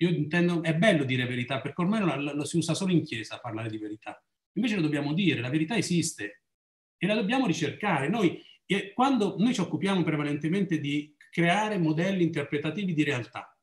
io intendo, è bello dire verità, perché ormai lo, lo si usa solo in chiesa parlare di verità. Invece lo dobbiamo dire, la verità esiste e la dobbiamo ricercare. Noi, quando noi ci occupiamo prevalentemente di creare modelli interpretativi di realtà,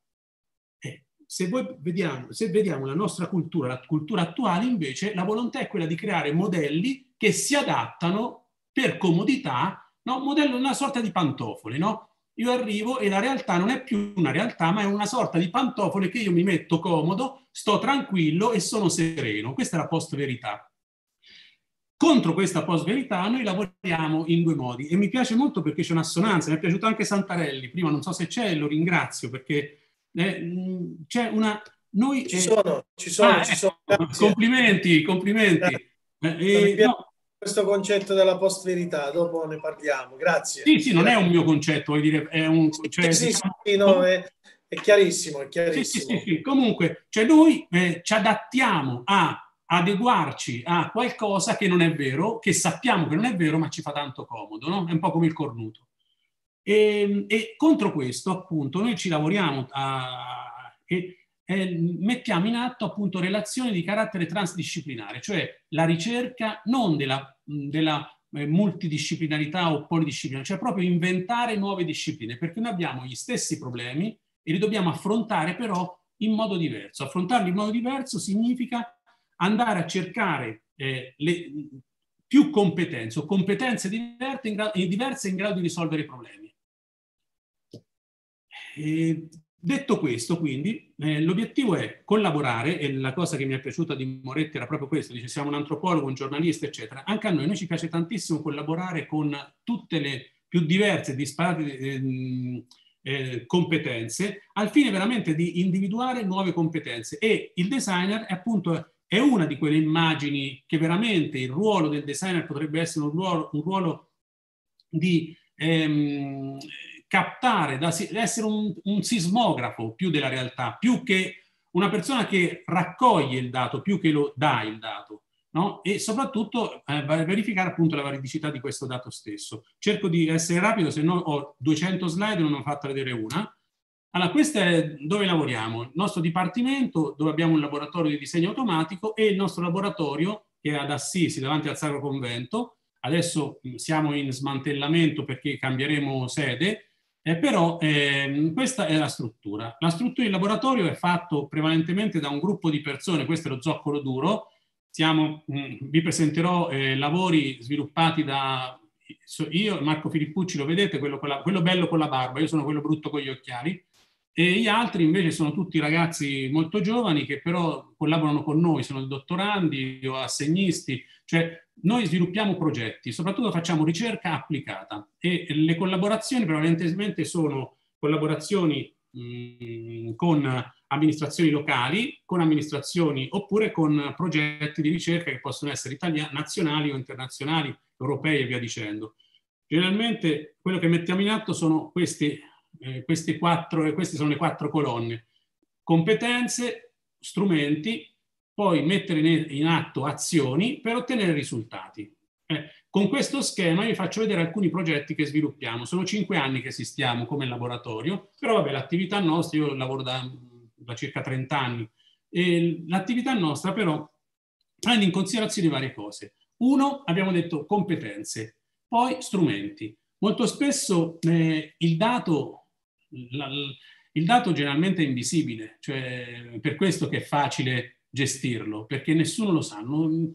se, vediamo, se vediamo la nostra cultura, la cultura attuale, invece, la volontà è quella di creare modelli che si adattano per comodità, no? modello una sorta di pantofole, no? Io arrivo e la realtà non è più una realtà, ma è una sorta di pantofole che io mi metto comodo, sto tranquillo e sono sereno. Questa è la post-verità. Contro questa post-verità noi lavoriamo in due modi e mi piace molto perché c'è un'assonanza, mi è piaciuto anche Santarelli, prima non so se c'è, lo ringrazio perché eh, c'è una... Noi, ci sono, ci sono, ah, ci sono. Ecco, complimenti, complimenti. Eh, eh, no, questo concetto della post-verità, dopo ne parliamo, grazie. Sì, sì, non è un mio concetto, vuol dire, è un... Cioè, sì, sì, sì, no, è, è, chiarissimo, è chiarissimo. Sì, sì, sì, Comunque, cioè noi eh, ci adattiamo a adeguarci a qualcosa che non è vero, che sappiamo che non è vero, ma ci fa tanto comodo, no? È un po' come il cornuto. E, e contro questo, appunto, noi ci lavoriamo a, e, e mettiamo in atto appunto relazioni di carattere transdisciplinare, cioè la ricerca non della, della eh, multidisciplinarità o polidisciplinarità, cioè proprio inventare nuove discipline, perché noi abbiamo gli stessi problemi e li dobbiamo affrontare però in modo diverso. Affrontarli in modo diverso significa andare a cercare eh, le, più competenze o competenze diverse in, grado, diverse in grado di risolvere i problemi. E detto questo, quindi, eh, l'obiettivo è collaborare, e la cosa che mi è piaciuta di Moretti era proprio questo, dice siamo un antropologo, un giornalista, eccetera. Anche a noi, noi ci piace tantissimo collaborare con tutte le più diverse e disparate eh, eh, competenze, al fine veramente di individuare nuove competenze. E il designer è appunto è una di quelle immagini che veramente il ruolo del designer potrebbe essere un ruolo, un ruolo di ehm, captare, da essere un, un sismografo più della realtà, più che una persona che raccoglie il dato, più che lo dà il dato. No? e soprattutto eh, verificare appunto la veridicità di questo dato stesso. Cerco di essere rapido, se no ho 200 slide e non ho fatta vedere una. Allora, questo è dove lavoriamo, il nostro dipartimento dove abbiamo un laboratorio di disegno automatico e il nostro laboratorio che è ad Assisi davanti al Sacro Convento. Adesso siamo in smantellamento perché cambieremo sede, eh, però eh, questa è la struttura. La struttura del laboratorio è fatto prevalentemente da un gruppo di persone, questo è lo zoccolo duro. Siamo, mh, vi presenterò eh, lavori sviluppati da io, Marco Filippucci, lo vedete, quello, la, quello bello con la barba, io sono quello brutto con gli occhiali e gli altri invece sono tutti ragazzi molto giovani che però collaborano con noi, sono dottorandi o assegnisti, cioè noi sviluppiamo progetti, soprattutto facciamo ricerca applicata e le collaborazioni prevalentemente sono collaborazioni mh, con amministrazioni locali, con amministrazioni oppure con progetti di ricerca che possono essere italiani, nazionali o internazionali, europei e via dicendo. Generalmente quello che mettiamo in atto sono questi eh, queste, quattro, queste sono le quattro colonne. Competenze, strumenti, poi mettere in atto azioni per ottenere risultati. Eh, con questo schema vi faccio vedere alcuni progetti che sviluppiamo. Sono cinque anni che esistiamo come laboratorio, però vabbè, l'attività nostra, io lavoro da, da circa 30 anni, l'attività nostra però prende in considerazione varie cose. Uno, abbiamo detto competenze, poi strumenti. Molto spesso eh, il dato la, il dato generalmente è invisibile, cioè per questo che è facile gestirlo, perché nessuno lo sa. Non,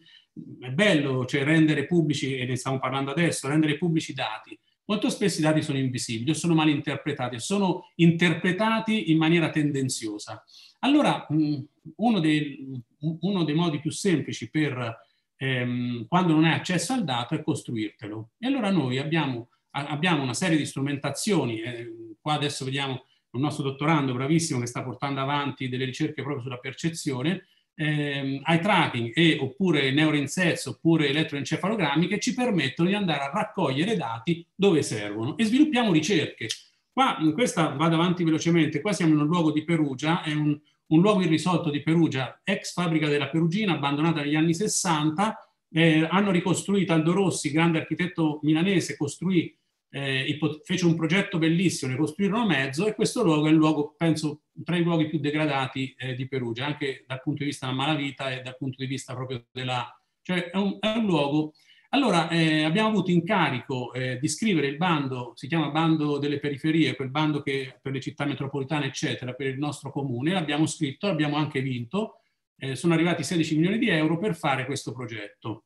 è bello cioè, rendere pubblici, e ne stiamo parlando adesso, rendere pubblici i dati. Molto spesso i dati sono invisibili o sono mal interpretati, sono interpretati in maniera tendenziosa. Allora, uno dei, uno dei modi più semplici per ehm, quando non hai accesso al dato è costruirtelo. E allora noi abbiamo abbiamo una serie di strumentazioni, eh, qua adesso vediamo un nostro dottorando bravissimo che sta portando avanti delle ricerche proprio sulla percezione, eh, eye tracking e oppure neuroinsets oppure elettroencefalogrammi che ci permettono di andare a raccogliere dati dove servono e sviluppiamo ricerche. Qua, questa vado avanti velocemente, qua siamo in un luogo di Perugia, è un, un luogo irrisolto di Perugia, ex fabbrica della Perugina, abbandonata negli anni 60, eh, hanno ricostruito Aldo Rossi, grande architetto milanese, costruì eh, fece un progetto bellissimo, ne costruirono mezzo e questo luogo è il luogo, penso, tra i luoghi più degradati eh, di Perugia, anche dal punto di vista della malavita e dal punto di vista proprio della... cioè è un, è un luogo... Allora, eh, abbiamo avuto incarico eh, di scrivere il bando, si chiama bando delle periferie, quel bando che per le città metropolitane, eccetera, per il nostro comune, l'abbiamo scritto, l'abbiamo anche vinto, eh, sono arrivati 16 milioni di euro per fare questo progetto.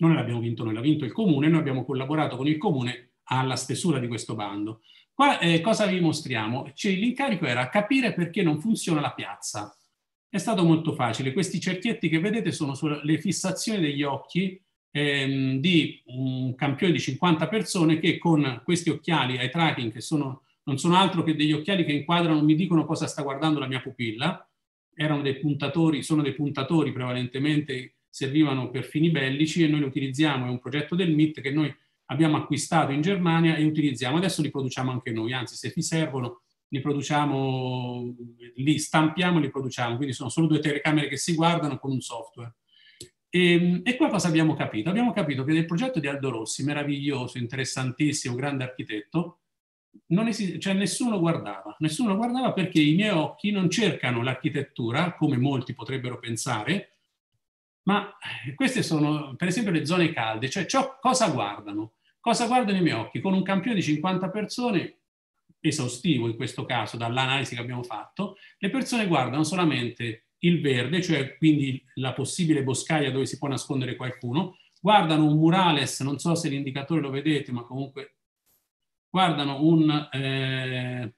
non l'abbiamo vinto noi, l'ha vinto il comune, noi abbiamo collaborato con il comune alla stesura di questo bando. Qua eh, cosa vi mostriamo? Cioè, l'incarico era capire perché non funziona la piazza. È stato molto facile. Questi cerchietti che vedete sono sulle fissazioni degli occhi ehm, di un campione di 50 persone che con questi occhiali eye tracking, che sono, non sono altro che degli occhiali che inquadrano, mi dicono cosa sta guardando la mia pupilla, erano dei puntatori, sono dei puntatori prevalentemente, servivano per fini bellici e noi li utilizziamo, è un progetto del MIT che noi abbiamo acquistato in Germania e utilizziamo. Adesso li produciamo anche noi, anzi se vi servono li produciamo, li stampiamo e li produciamo, quindi sono solo due telecamere che si guardano con un software. E, ehm, e, qua cosa abbiamo capito? Abbiamo capito che del progetto di Aldo Rossi, meraviglioso, interessantissimo, grande architetto, esiste, cioè nessuno guardava, nessuno guardava perché i miei occhi non cercano l'architettura, come molti potrebbero pensare, ma queste sono per esempio le zone calde, cioè ciò, cosa guardano? Cosa guardano i miei occhi? Con un campione di 50 persone, esaustivo in questo caso dall'analisi che abbiamo fatto, le persone guardano solamente il verde, cioè quindi la possibile boscaglia dove si può nascondere qualcuno, guardano un murales, non so se l'indicatore lo vedete, ma comunque guardano un, eh,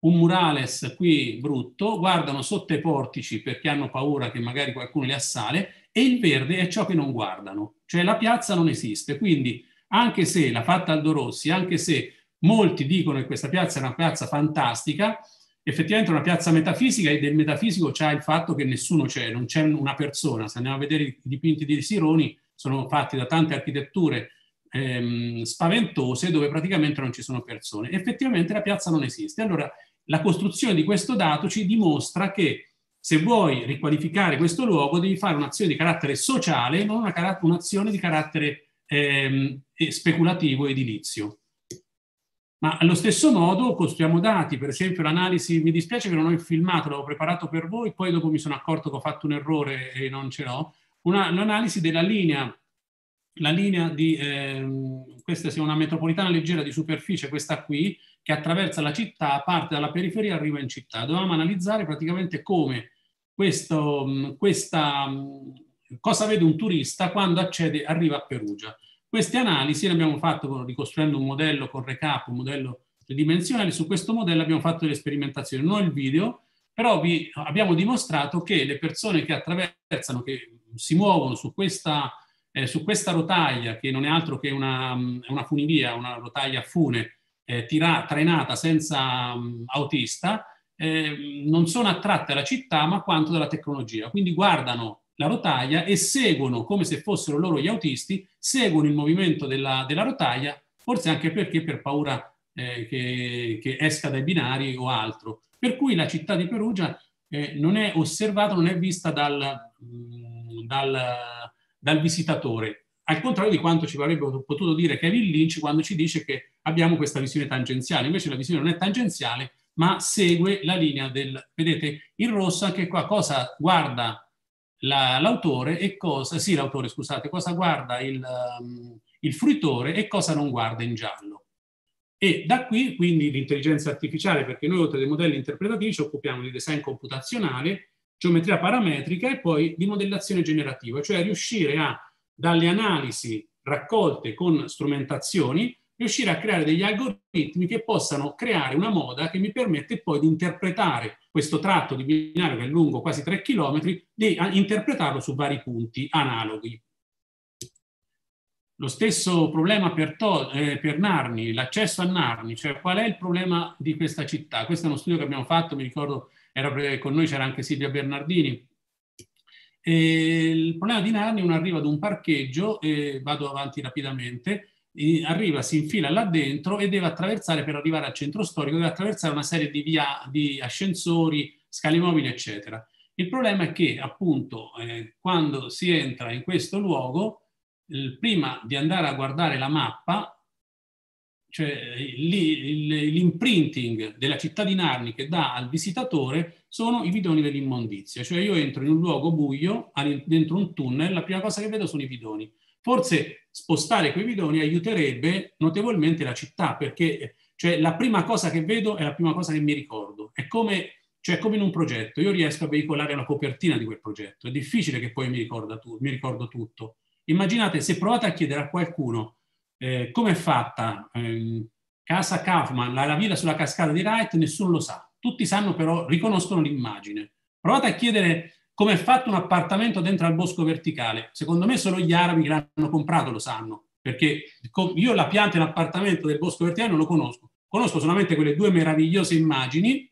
un murales qui brutto, guardano sotto i portici perché hanno paura che magari qualcuno li assale e il verde è ciò che non guardano, cioè la piazza non esiste, quindi anche se l'ha fatta Aldo Rossi, anche se molti dicono che questa piazza è una piazza fantastica, effettivamente è una piazza metafisica e del metafisico c'è il fatto che nessuno c'è, non c'è una persona. Se andiamo a vedere i dipinti di Sironi, sono fatti da tante architetture ehm, spaventose dove praticamente non ci sono persone. Effettivamente la piazza non esiste. Allora la costruzione di questo dato ci dimostra che se vuoi riqualificare questo luogo devi fare un'azione di carattere sociale, non una, un'azione di carattere ehm, speculativo edilizio. Ma allo stesso modo costruiamo dati, per esempio l'analisi, mi dispiace che non ho il filmato, l'avevo preparato per voi, poi dopo mi sono accorto che ho fatto un errore e non ce l'ho, una, un'analisi della linea, la linea di, ehm, questa sia una metropolitana leggera di superficie, questa qui, che attraversa la città, parte dalla periferia e arriva in città. Dovevamo analizzare praticamente come questo, questa, cosa vede un turista quando accede, arriva a Perugia. Queste analisi le abbiamo fatto ricostruendo un modello con recap, un modello tridimensionale. Su questo modello abbiamo fatto delle sperimentazioni, non il video, però vi abbiamo dimostrato che le persone che attraversano, che si muovono su questa, eh, su questa rotaia, che non è altro che una, una funivia, una rotaia a fune, eh, tira, trainata senza um, autista, eh, non sono attratte alla città ma quanto dalla tecnologia. Quindi guardano la rotaia e seguono, come se fossero loro gli autisti, seguono il movimento della, della rotaia, forse anche perché per paura eh, che, che, esca dai binari o altro. Per cui la città di Perugia eh, non è osservata, non è vista dal, mm, dal, dal visitatore, al contrario di quanto ci avrebbe potuto dire Kevin Lynch quando ci dice che abbiamo questa visione tangenziale. Invece la visione non è tangenziale, ma segue la linea del... Vedete, il rosso anche qua cosa guarda la, l'autore e cosa, sì l'autore scusate, cosa guarda il, um, il fruitore e cosa non guarda in giallo. E da qui quindi l'intelligenza artificiale, perché noi oltre ai modelli interpretativi ci occupiamo di design computazionale, geometria parametrica e poi di modellazione generativa, cioè riuscire a, dalle analisi raccolte con strumentazioni, riuscire a creare degli algoritmi che possano creare una moda che mi permette poi di interpretare questo tratto di binario che è lungo quasi 3 km, di interpretarlo su vari punti analoghi. Lo stesso problema per, eh, per Narni, l'accesso a Narni, cioè qual è il problema di questa città? Questo è uno studio che abbiamo fatto, mi ricordo, era con noi c'era anche Silvia Bernardini. E il problema di Narni, uno arriva ad un parcheggio, e vado avanti rapidamente, arriva, si infila là dentro e deve attraversare, per arrivare al centro storico, deve attraversare una serie di, via, di ascensori, scale mobili, eccetera. Il problema è che appunto eh, quando si entra in questo luogo, eh, prima di andare a guardare la mappa, cioè l'imprinting della città di Narni che dà al visitatore sono i bidoni dell'immondizia. Cioè io entro in un luogo buio, dentro un tunnel, la prima cosa che vedo sono i bidoni. Forse spostare quei bidoni aiuterebbe notevolmente la città, perché cioè, la prima cosa che vedo è la prima cosa che mi ricordo. È come, cioè, come in un progetto, io riesco a veicolare la copertina di quel progetto, è difficile che poi mi, tu, mi ricordo tutto. Immaginate se provate a chiedere a qualcuno eh, come è fatta eh, Casa Kaufman, la, la villa sulla cascata di Wright, nessuno lo sa. Tutti sanno però, riconoscono l'immagine. Provate a chiedere come è fatto un appartamento dentro al bosco verticale. Secondo me solo gli arabi che l'hanno comprato lo sanno, perché io la pianta in appartamento del bosco verticale non lo conosco. Conosco solamente quelle due meravigliose immagini,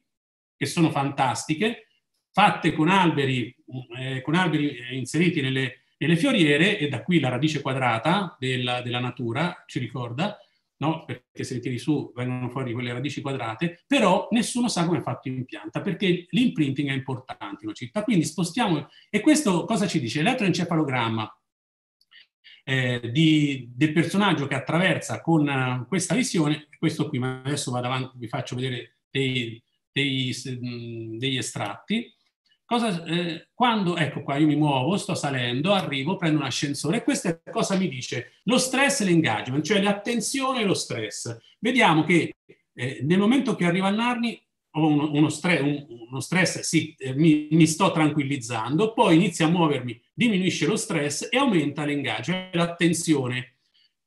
che sono fantastiche, fatte con alberi, eh, con alberi inseriti nelle, nelle, fioriere, e da qui la radice quadrata della, della natura ci ricorda, no? perché se li tiri su vengono fuori quelle radici quadrate, però nessuno sa come è fatto in pianta, perché l'imprinting è importante in una città. Quindi spostiamo, e questo cosa ci dice? L'elettroencefalogramma eh, del personaggio che attraversa con uh, questa visione, questo qui, ma adesso vado avanti, vi faccio vedere dei, dei, degli estratti, Cosa, eh, quando, ecco qua, io mi muovo, sto salendo, arrivo, prendo un ascensore e questo cosa mi dice? Lo stress e l'engagement, cioè l'attenzione e lo stress. Vediamo che eh, nel momento che arrivo a Narni ho uno, uno, stress, un, uno stress sì, eh, mi, mi, sto tranquillizzando, poi inizia a muovermi, diminuisce lo stress e aumenta l'engagement, l'attenzione.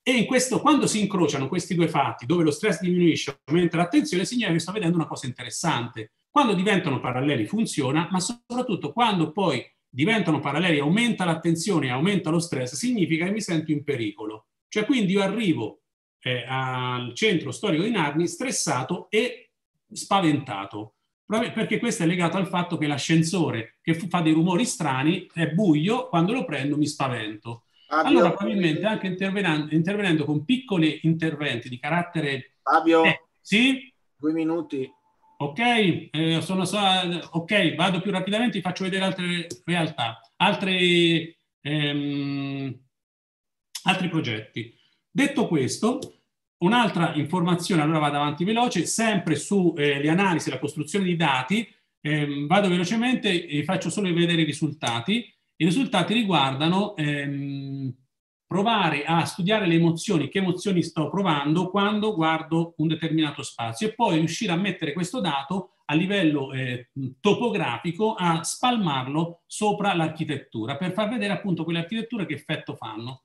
E in questo, quando si incrociano questi due fatti, dove lo stress diminuisce, aumenta l'attenzione, significa che sto vedendo una cosa interessante. Quando diventano paralleli funziona, ma soprattutto quando poi diventano paralleli, aumenta l'attenzione e aumenta lo stress, significa che mi sento in pericolo. Cioè quindi io arrivo eh, al centro storico di Narni stressato e spaventato, perché questo è legato al fatto che l'ascensore che fa dei rumori strani è buio, quando lo prendo mi spavento. Fabio, allora probabilmente anche intervenendo, intervenendo, con piccoli interventi di carattere... Fabio, eh, sì? due minuti. Ok, eh, sono, ok, vado più rapidamente, vi faccio vedere altre realtà, altre, ehm, altri progetti. Detto questo, un'altra informazione, allora vado avanti veloce, sempre sulle eh, analisi, la costruzione di dati, ehm, vado velocemente e faccio solo vedere i risultati. I risultati riguardano ehm, provare a studiare le emozioni, che emozioni sto provando quando guardo un determinato spazio e poi riuscire a mettere questo dato a livello eh, topografico, a spalmarlo sopra l'architettura per far vedere appunto quelle architetture che effetto fanno.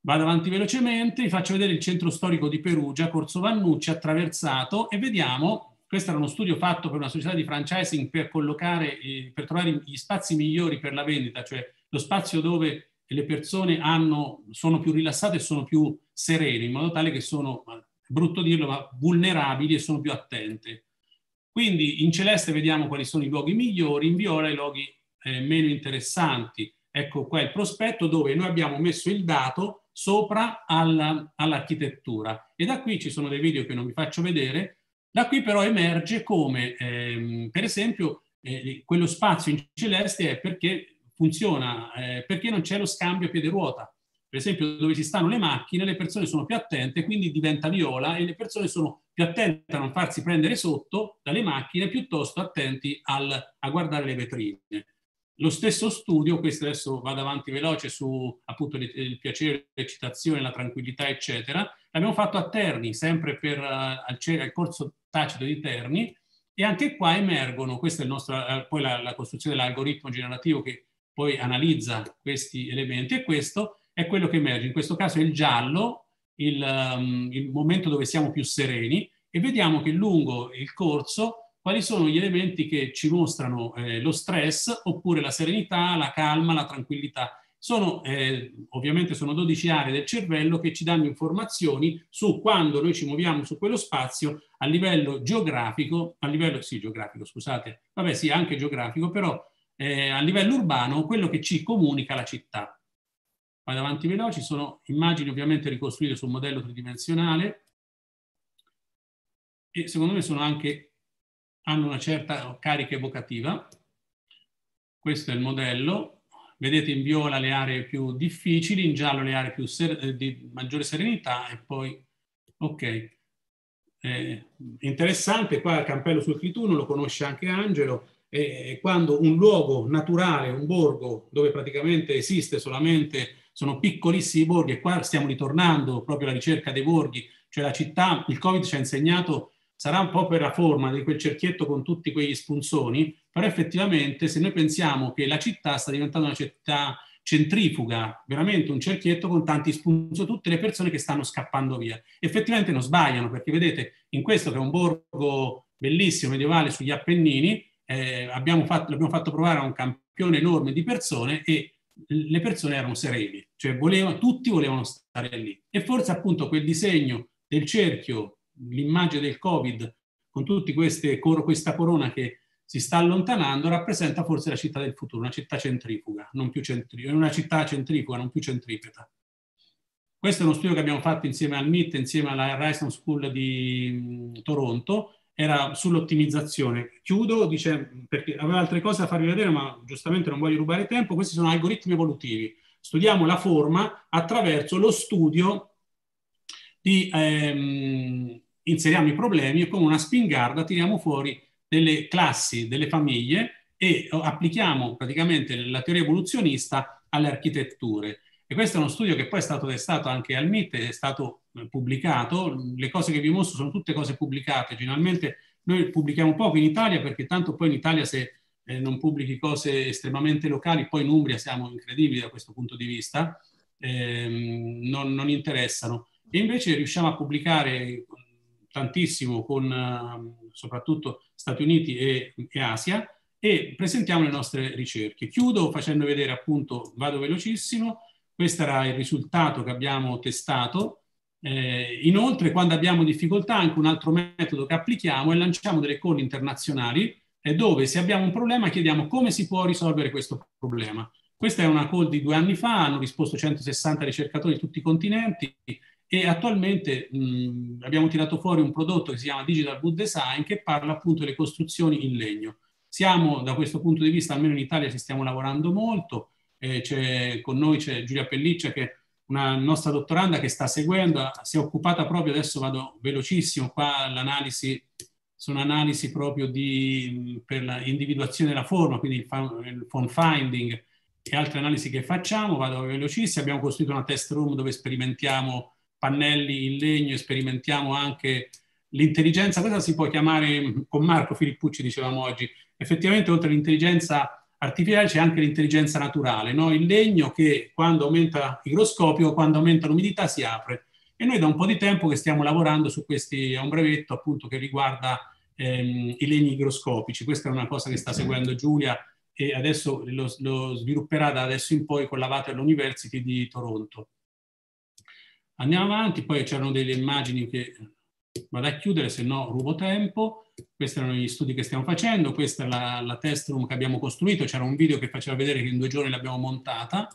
Vado avanti velocemente, vi faccio vedere il centro storico di Perugia, Corso Vannucci, attraversato e vediamo, questo era uno studio fatto per una società di franchising per collocare, eh, per trovare gli spazi migliori per la vendita, cioè lo spazio dove e le persone hanno, sono più rilassate e sono più serene, in modo tale che sono, brutto dirlo, ma vulnerabili e sono più attente. Quindi in celeste vediamo quali sono i luoghi migliori, in viola i luoghi eh, meno interessanti. Ecco qua il prospetto dove noi abbiamo messo il dato sopra alla, all'architettura e da qui ci sono dei video che non vi faccio vedere, da qui però emerge come ehm, per esempio eh, quello spazio in celeste è perché funziona eh, perché non c'è lo scambio piede ruota. Per esempio, dove ci stanno le macchine, le persone sono più attente, quindi diventa viola e le persone sono più attente a non farsi prendere sotto dalle macchine, piuttosto attenti al, a guardare le vetrine. Lo stesso studio, questo adesso vado avanti veloce su appunto il, il piacere, l'eccitazione, la tranquillità, eccetera, l'abbiamo fatto a Terni, sempre per uh, al, al, corso tacito di Terni, e anche qua emergono, questa è il nostro, uh, poi la, la costruzione dell'algoritmo generativo che poi analizza questi elementi e questo è quello che emerge. In questo caso è il giallo, il, um, il momento dove siamo più sereni e vediamo che lungo il corso quali sono gli elementi che ci mostrano eh, lo stress oppure la serenità, la calma, la tranquillità. Sono, eh, ovviamente sono 12 aree del cervello che ci danno informazioni su quando noi ci muoviamo su quello spazio a livello geografico, a livello, sì, geografico, scusate, vabbè sì, anche geografico, però eh, a livello urbano quello che ci comunica la città. Vado avanti veloci, sono immagini ovviamente ricostruite su un modello tridimensionale e secondo me sono anche, hanno una certa carica evocativa. Questo è il modello, vedete in viola le aree più difficili, in giallo le aree ser di maggiore serenità e poi, ok. Eh, interessante, qua il campello sul Crituno lo conosce anche Angelo, e quando un luogo naturale, un borgo dove praticamente esiste solamente, sono piccolissimi borghi e qua stiamo ritornando proprio alla ricerca dei borghi, cioè la città, il Covid ci ha insegnato, sarà un po' per la forma di quel cerchietto con tutti quegli spunzoni, però effettivamente se noi pensiamo che la città sta diventando una città centrifuga, veramente un cerchietto con tanti spunti, tutte le persone che stanno scappando via. Effettivamente non sbagliano, perché vedete, in questo che è un borgo bellissimo, medievale sugli Appennini, eh, abbiamo, fatto, l'abbiamo fatto provare a un campione enorme di persone e le persone erano sereni, cioè volevano, tutti volevano stare lì. E forse appunto quel disegno del cerchio, l'immagine del Covid, con tutta questa corona che si sta allontanando, rappresenta forse la città del futuro, una città centrifuga, non più centrifuga, una città centrifuga, non più centripeta. Questo è uno studio che abbiamo fatto insieme al MIT, insieme alla Ryerson School di Toronto, era sull'ottimizzazione. Chiudo, dice, perché aveva altre cose da farvi vedere, ma giustamente non voglio rubare tempo, questi sono algoritmi evolutivi. Studiamo la forma attraverso lo studio di ehm, inseriamo i problemi e con una spingarda tiriamo fuori delle classi, delle famiglie e applichiamo praticamente la teoria evoluzionista alle architetture. E questo è uno studio che poi è stato testato anche al MIT, è stato eh, pubblicato. Le cose che vi mostro sono tutte cose pubblicate. Generalmente noi pubblichiamo poco in Italia perché tanto poi in Italia se eh, non pubblichi cose estremamente locali, poi in Umbria siamo incredibili da questo punto di vista, ehm, non, non, interessano. E invece riusciamo a pubblicare tantissimo con eh, soprattutto Stati Uniti e, e Asia e presentiamo le nostre ricerche. Chiudo facendo vedere appunto, vado velocissimo, questo era il risultato che abbiamo testato. Eh, inoltre, quando abbiamo difficoltà, anche un altro metodo che applichiamo è lanciamo delle call internazionali eh, dove se abbiamo un problema chiediamo come si può risolvere questo problema. Questa è una call di due anni fa, hanno risposto 160 ricercatori di tutti i continenti e attualmente mh, abbiamo tirato fuori un prodotto che si chiama Digital Wood Design che parla appunto delle costruzioni in legno. Siamo da questo punto di vista, almeno in Italia, ci stiamo lavorando molto eh, con noi c'è Giulia Pelliccia che è una nostra dottoranda che sta seguendo, si è occupata proprio, adesso vado velocissimo qua all'analisi, su un'analisi proprio di, per l'individuazione della forma, quindi il phone finding e altre analisi che facciamo, vado velocissimo, abbiamo costruito una test room dove sperimentiamo pannelli in legno e sperimentiamo anche l'intelligenza, questa si può chiamare, con Marco Filippucci dicevamo oggi, effettivamente oltre all'intelligenza artificiale c'è anche l'intelligenza naturale, no? il legno che quando aumenta l'igroscopio, quando aumenta l'umidità si apre. E noi da un po' di tempo che stiamo lavorando su questi, a un brevetto appunto che riguarda ehm, i legni igroscopici. Questa è una cosa che sta seguendo Giulia e adesso lo, lo svilupperà da adesso in poi con la Vatel University di Toronto. Andiamo avanti, poi c'erano delle immagini che vado a chiudere, se no rubo tempo. Questi erano gli studi che stiamo facendo, questa è la, la test room che abbiamo costruito, c'era un video che faceva vedere che in due giorni l'abbiamo montata.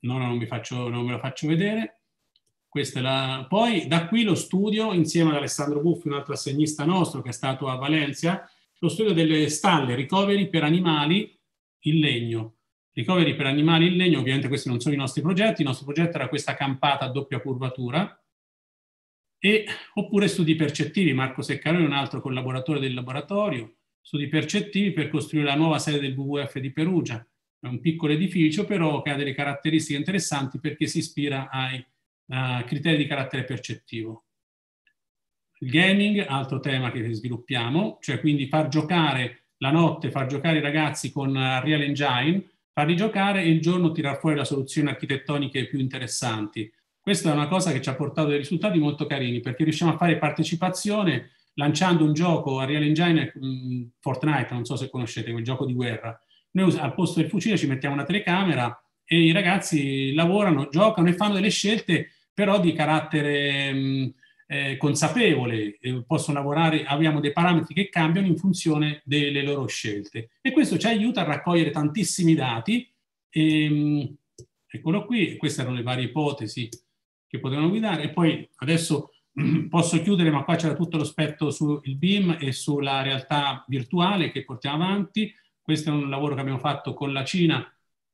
No, no, non, vi faccio, non ve la faccio vedere. La... Poi da qui lo studio, insieme ad Alessandro Buffi, un altro assegnista nostro che è stato a Valencia, lo studio delle stalle, ricoveri per animali in legno. Ricoveri per animali in legno, ovviamente questi non sono i nostri progetti, il nostro progetto era questa campata a doppia curvatura, e, oppure studi percettivi. Marco Seccarone è un altro collaboratore del laboratorio, studi percettivi per costruire la nuova sede del WWF di Perugia. È un piccolo edificio però che ha delle caratteristiche interessanti perché si ispira ai uh, criteri di carattere percettivo. Il gaming, altro tema che sviluppiamo, cioè quindi far giocare la notte, far giocare i ragazzi con Real Engine, farli giocare e il giorno tirar fuori le soluzioni architettoniche più interessanti. Questa è una cosa che ci ha portato dei risultati molto carini perché riusciamo a fare partecipazione lanciando un gioco a Real Engine, mm, Fortnite, non so se conoscete quel gioco di guerra. Noi al posto del fucile ci mettiamo una telecamera e i ragazzi lavorano, giocano e fanno delle scelte però di carattere mh, mm, eh, consapevole, eh, possono lavorare, abbiamo dei parametri che cambiano in funzione delle loro scelte e questo ci aiuta a raccogliere tantissimi dati. E, mh, mm, eccolo qui, queste erano le varie ipotesi che potevano guidare e poi adesso <clears throat> posso chiudere ma qua c'era tutto l'aspetto sul BIM e sulla realtà virtuale che portiamo avanti. Questo è un lavoro che abbiamo fatto con la Cina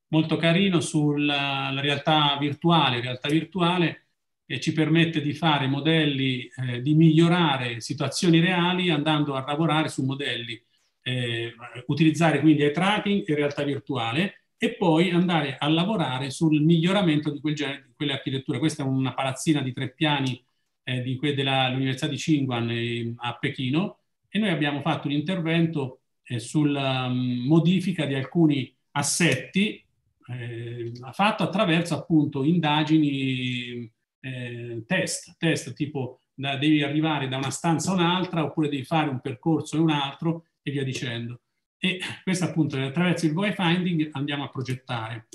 molto carino sulla realtà virtuale. Realtà virtuale che ci permette di fare modelli, eh, di migliorare situazioni reali andando a lavorare su modelli, eh, utilizzare quindi eye tracking e realtà virtuale e poi andare a lavorare sul miglioramento di, quel genere, di quelle architetture. Questa è una palazzina di tre piani eh, di dell'Università di Tsinghua eh, a Pechino e noi abbiamo fatto un intervento eh, sulla um, modifica di alcuni assetti eh, fatto attraverso appunto indagini, eh, test, test tipo da, devi arrivare da una stanza a un'altra oppure devi fare un percorso e un altro e via dicendo. E questo appunto attraverso il wayfinding andiamo a progettare.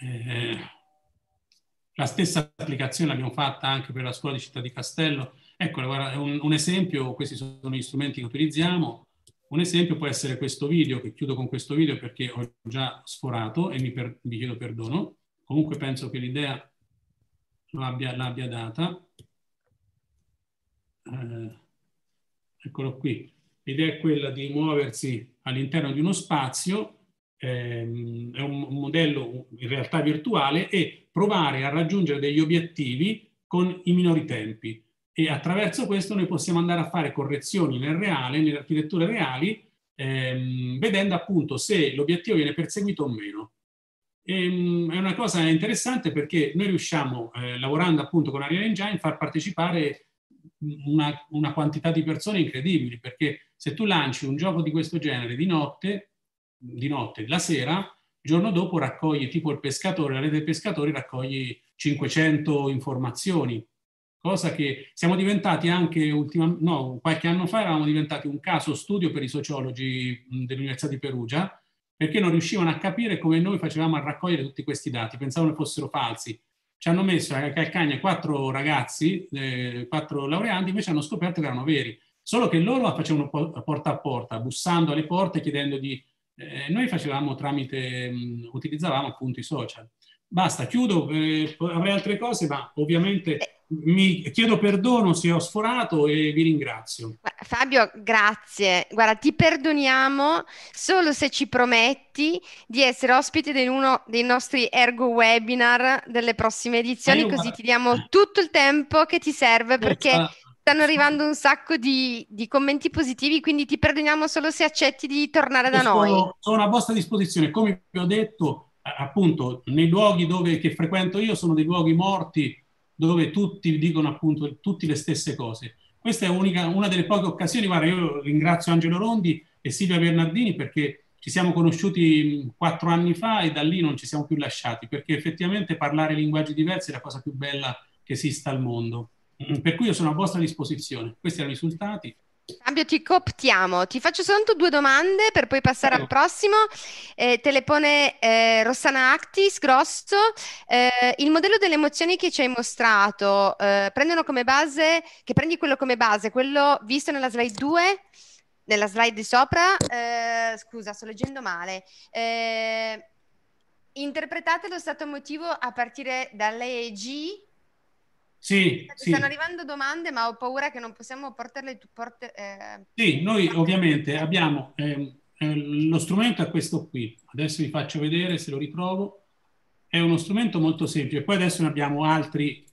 Eh, la stessa applicazione l'abbiamo fatta anche per la scuola di Città di Castello. Ecco, guarda, un, un esempio, questi sono gli strumenti che utilizziamo. Un esempio può essere questo video, che chiudo con questo video perché ho già sforato e mi, per, mi chiedo perdono. Comunque penso che l'idea l'abbia, l'abbia data. Eh, eccolo qui. L'idea è quella di muoversi all'interno di uno spazio, ehm, è un modello in realtà virtuale, e provare a raggiungere degli obiettivi con i minori tempi e attraverso questo noi possiamo andare a fare correzioni nel reale, nelle architetture reali, ehm, vedendo appunto se l'obiettivo viene perseguito o meno. Ehm, è una cosa interessante perché noi riusciamo, eh, lavorando appunto con Ariane Engine, a far partecipare una, una, quantità di persone incredibili, perché se tu lanci un gioco di questo genere di notte, di notte, la sera, il giorno dopo raccogli tipo il pescatore, la rete dei pescatori raccoglie 500 informazioni cosa che siamo diventati anche ultima, no, qualche anno fa eravamo diventati un caso studio per i sociologi dell'Università di Perugia, perché non riuscivano a capire come noi facevamo a raccogliere tutti questi dati, pensavano fossero falsi. Ci hanno messo a Calcagna quattro ragazzi, eh, quattro laureandi, invece hanno scoperto che erano veri, solo che loro facevano porta a porta, bussando alle porte, chiedendo di... Eh, noi facevamo tramite, mh, utilizzavamo appunto i social. Basta, chiudo, eh, avrei altre cose, ma ovviamente mi chiedo perdono se ho sforato e vi ringrazio. Fabio, grazie. Guarda, ti perdoniamo solo se ci prometti di essere ospite di uno dei nostri ergo webinar delle prossime edizioni, così guarda... ti diamo tutto il tempo che ti serve perché stanno arrivando un sacco di, di, commenti positivi, quindi ti perdoniamo solo se accetti di tornare da sono, noi. Sono a vostra disposizione. Come vi ho detto, appunto, nei luoghi dove, che frequento io sono dei luoghi morti dove tutti dicono appunto tutte le stesse cose. Questa è unica, una delle poche occasioni, guarda, io ringrazio Angelo Rondi e Silvia Bernardini perché ci siamo conosciuti quattro anni fa e da lì non ci siamo più lasciati, perché effettivamente parlare linguaggi diversi è la cosa più bella che esista al mondo. Per cui io sono a vostra disposizione. Questi erano i risultati. Fabio, ti cooptiamo. Ti faccio soltanto due domande per poi passare al prossimo. Eh, te le pone eh, Rossana Actis, grosso. Eh, il modello delle emozioni che ci hai mostrato, eh, prendono come base, che prendi quello come base, quello visto nella slide 2, nella slide di sopra, eh, scusa, sto leggendo male. Eh, interpretate lo stato emotivo a partire dall'EEG sì, Stanno sì. arrivando domande, ma ho paura che non possiamo portarle. Porte, eh... Sì, noi ovviamente abbiamo eh, lo strumento è questo qui. Adesso vi faccio vedere se lo ritrovo. È uno strumento molto semplice. Poi adesso ne abbiamo altri.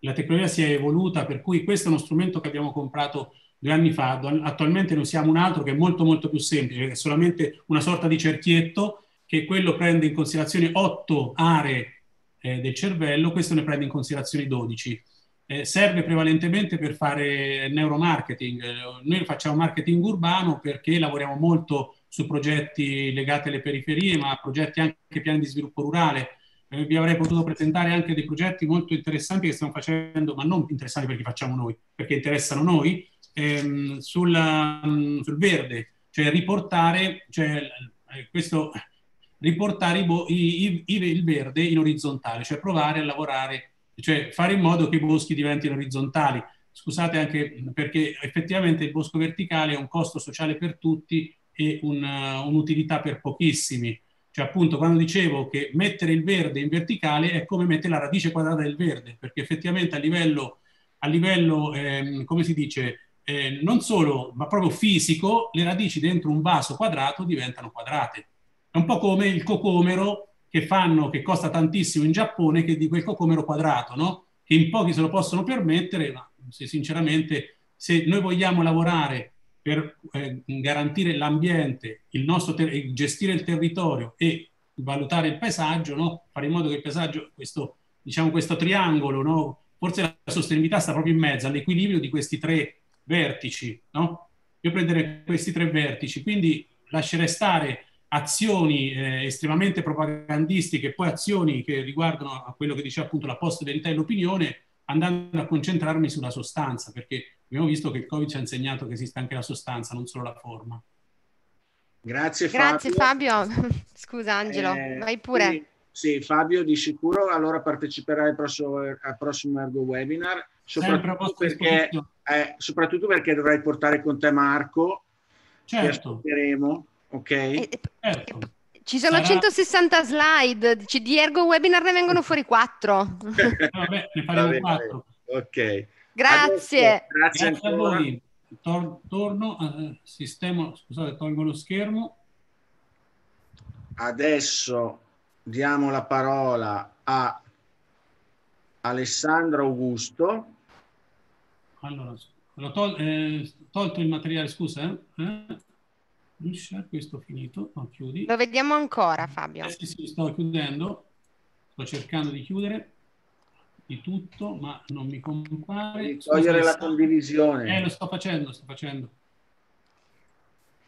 La tecnologia si è evoluta, per cui questo è uno strumento che abbiamo comprato due anni fa. Attualmente ne usiamo un altro che è molto molto più semplice, che è solamente una sorta di cerchietto che quello prende in considerazione otto aree eh, del cervello, questo ne prende in considerazione 12. Eh, serve prevalentemente per fare neuromarketing. Noi facciamo marketing urbano perché lavoriamo molto su progetti legati alle periferie, ma progetti anche piani di sviluppo rurale. Eh, vi avrei potuto presentare anche dei progetti molto interessanti che stiamo facendo, ma non interessanti perché facciamo noi, perché interessano noi, ehm, sul, um, sul, verde, cioè riportare, cioè, eh, questo riportare i i, i, il verde in orizzontale, cioè provare a lavorare, cioè fare in modo che i boschi diventino orizzontali. Scusate anche perché effettivamente il bosco verticale ha un costo sociale per tutti e un, un'utilità per pochissimi. Cioè appunto quando dicevo che mettere il verde in verticale è come mettere la radice quadrata del verde, perché effettivamente a livello, a livello ehm, come si dice, eh, non solo, ma proprio fisico, le radici dentro un vaso quadrato diventano quadrate un po' come il cocomero che fanno, che costa tantissimo in Giappone, che è di quel cocomero quadrato, no? Che in pochi se lo possono permettere, ma se sinceramente se noi vogliamo lavorare per eh, garantire l'ambiente, il nostro ter- gestire il territorio e valutare il paesaggio, no? fare in modo che il paesaggio, questo, diciamo, questo triangolo, no? forse la sostenibilità sta proprio in mezzo all'equilibrio di questi tre vertici. No? Io prenderei questi tre vertici, quindi lascerei stare azioni eh, estremamente propagandistiche poi azioni che riguardano a quello che dice appunto la post-verità e l'opinione, andando a concentrarmi sulla sostanza, perché abbiamo visto che il Covid ci ha insegnato che esiste anche la sostanza, non solo la forma. Grazie Fabio. Grazie Fabio. <laughs> Scusa Angelo, eh, vai pure. Sì, sì, Fabio di sicuro allora parteciperai al prossimo, al prossimo Ergo Webinar, soprattutto perché, eh, soprattutto perché dovrai portare con te Marco, certo. che aspetteremo, ok? E, certo. Ci sono Sarà... 160 slide, di Ergo Webinar ne vengono fuori 4. Eh, vabbè, <laughs> ne faremo 4. Ok. Grazie. Adesso, grazie, grazie a voi. Tor- torno, eh, sistema, scusate, tolgo lo schermo. Adesso diamo la parola a Alessandro Augusto. Allora, ho tol- eh, tolto il materiale, scusa, eh? eh? Questo finito, no, chiudi. Lo vediamo ancora, Fabio. Eh, sì, sì, sto chiudendo, sto cercando di chiudere di tutto, ma non mi compare. Devi togliere la condivisione. Eh, lo sto facendo, sto facendo.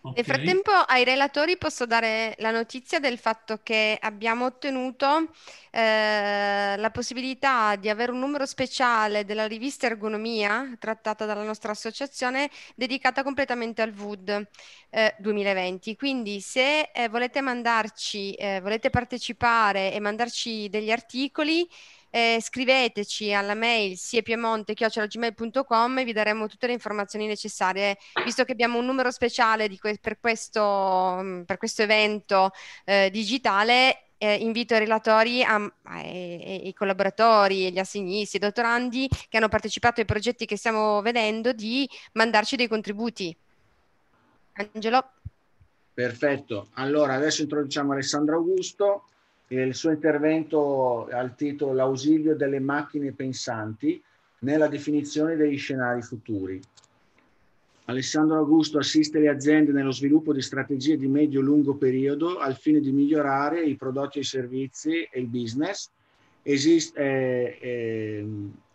Okay. Nel frattempo ai relatori posso dare la notizia del fatto che abbiamo ottenuto eh, la possibilità di avere un numero speciale della rivista Ergonomia trattata dalla nostra associazione dedicata completamente al VUD eh, 2020. Quindi se eh, volete mandarci, eh, volete partecipare e mandarci degli articoli, eh, scriveteci alla mail siepiemonte.gmail.com e vi daremo tutte le informazioni necessarie, visto che abbiamo un numero speciale que- per, questo, mm, per, questo, evento eh, digitale. Eh, invito i relatori, a, a, e, i collaboratori, gli assegnisti, i dottorandi che hanno partecipato ai progetti che stiamo vedendo di mandarci dei contributi. Angelo. Perfetto, allora adesso introduciamo Alessandro Augusto il suo intervento al titolo L'ausilio delle macchine pensanti nella definizione degli scenari futuri. Alessandro Augusto assiste le aziende nello sviluppo di strategie di medio-lungo periodo al fine di migliorare i prodotti e i servizi e il business. Esiste, eh, eh,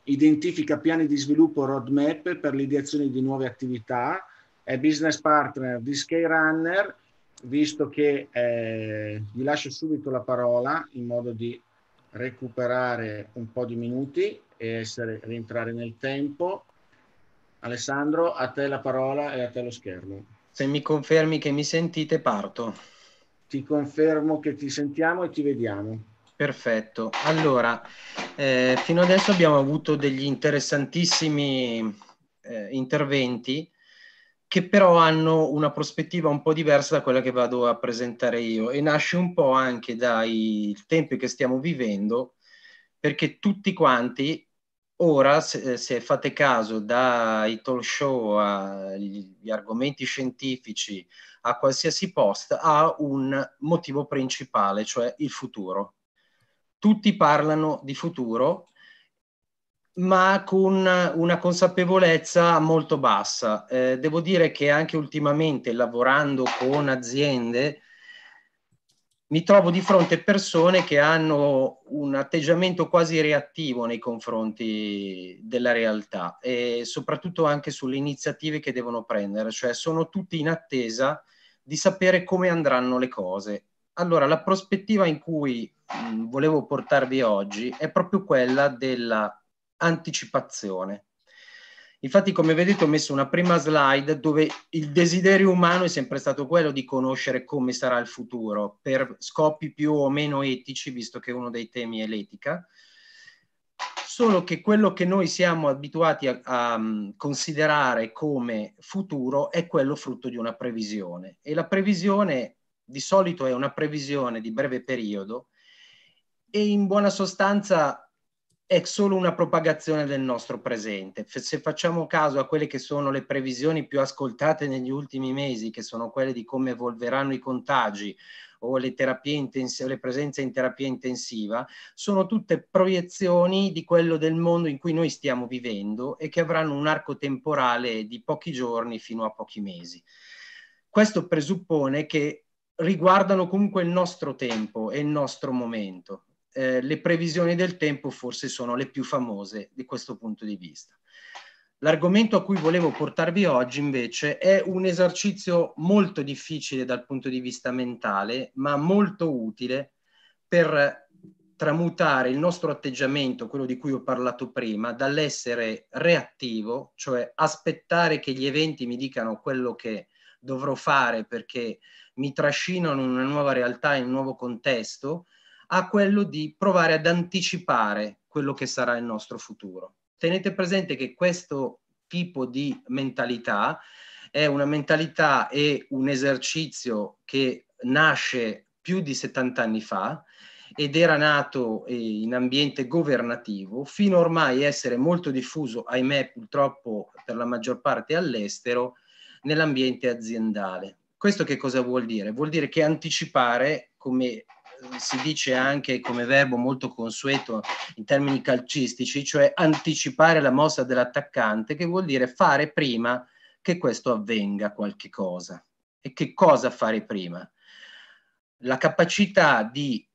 identifica piani di sviluppo roadmap per l'ideazione di nuove attività, è business partner di Skyrunner visto che eh, gli lascio subito la parola in modo di recuperare un po' di minuti e essere, rientrare nel tempo. Alessandro, a te la parola e a te lo schermo. Se mi confermi che mi sentite, parto. Ti confermo che ti sentiamo e ti vediamo. Perfetto. Allora, eh, fino adesso abbiamo avuto degli interessantissimi eh, interventi che però hanno una prospettiva un po' diversa da quella che vado a presentare io e nasce un po' anche dai tempi che stiamo vivendo, perché tutti quanti ora, se, se fate caso, dai talk show agli argomenti scientifici a qualsiasi post, ha un motivo principale, cioè il futuro. Tutti parlano di futuro ma con una consapevolezza molto bassa. Eh, devo dire che anche ultimamente lavorando con aziende mi trovo di fronte persone che hanno un atteggiamento quasi reattivo nei confronti della realtà e soprattutto anche sulle iniziative che devono prendere, cioè sono tutti in attesa di sapere come andranno le cose. Allora, la prospettiva in cui mh, volevo portarvi oggi è proprio quella della anticipazione. Infatti, come vedete, ho messo una prima slide dove il desiderio umano è sempre stato quello di conoscere come sarà il futuro, per scopi più o meno etici, visto che uno dei temi è l'etica. Solo che quello che noi siamo abituati a, a considerare come futuro è quello frutto di una previsione. E la previsione di solito è una previsione di breve periodo e in buona sostanza è solo una propagazione del nostro presente. Se facciamo caso a quelle che sono le previsioni più ascoltate negli ultimi mesi, che sono quelle di come evolveranno i contagi o le, intensive, le presenze in terapia intensiva, sono tutte proiezioni di quello del mondo in cui noi stiamo vivendo e che avranno un arco temporale di pochi giorni fino a pochi mesi. Questo presuppone che riguardano comunque il nostro tempo e il nostro momento eh, le previsioni del tempo forse sono le più famose di questo punto di vista. L'argomento a cui volevo portarvi oggi invece è un esercizio molto difficile dal punto di vista mentale, ma molto utile per tramutare il nostro atteggiamento, quello di cui ho parlato prima, dall'essere reattivo, cioè aspettare che gli eventi mi dicano quello che dovrò fare perché mi trascinano in una nuova realtà, in un nuovo contesto, a quello di provare ad anticipare quello che sarà il nostro futuro. Tenete presente che questo tipo di mentalità è una mentalità e un esercizio che nasce più di 70 anni fa ed era nato eh, in ambiente governativo, fino ormai a essere molto diffuso, ahimè purtroppo per la maggior parte all'estero, nell'ambiente aziendale. Questo che cosa vuol dire? Vuol dire che anticipare, come si dice anche come verbo molto consueto in termini calcistici, cioè anticipare la mossa dell'attaccante, che vuol dire fare prima che questo avvenga qualche cosa. E che cosa fare prima? La capacità di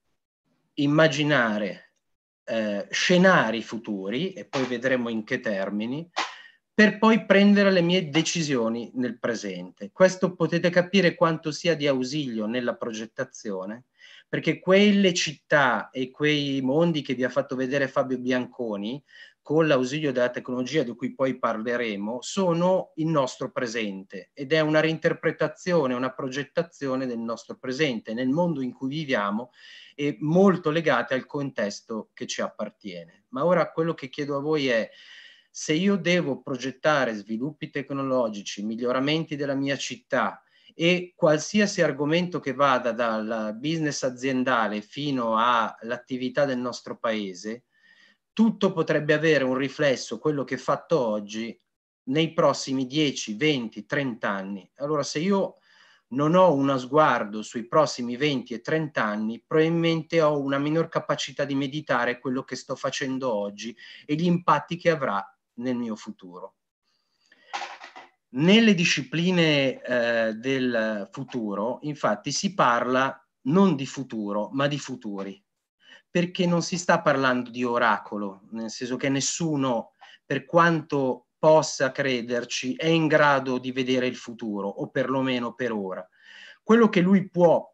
immaginare eh, scenari futuri, e poi vedremo in che termini, per poi prendere le mie decisioni nel presente. Questo potete capire quanto sia di ausilio nella progettazione, perché quelle città e quei mondi che vi ha fatto vedere Fabio Bianconi, con l'ausilio della tecnologia di cui poi parleremo, sono il nostro presente ed è una reinterpretazione, una progettazione del nostro presente nel mondo in cui viviamo e molto legate al contesto che ci appartiene. Ma ora quello che chiedo a voi è se io devo progettare sviluppi tecnologici, miglioramenti della mia città e qualsiasi argomento che vada dal business aziendale fino all'attività del nostro paese, tutto potrebbe avere un riflesso, quello che è fatto oggi, nei prossimi 10, 20, 30 anni. Allora se io non ho uno sguardo sui prossimi 20 e 30 anni, probabilmente ho una minor capacità di meditare quello che sto facendo oggi e gli impatti che avrà nel mio futuro. Nelle discipline eh, del futuro, infatti, si parla non di futuro, ma di futuri, perché non si sta parlando di oracolo, nel senso che nessuno, per quanto possa crederci, è in grado di vedere il futuro, o perlomeno per ora. Quello che lui può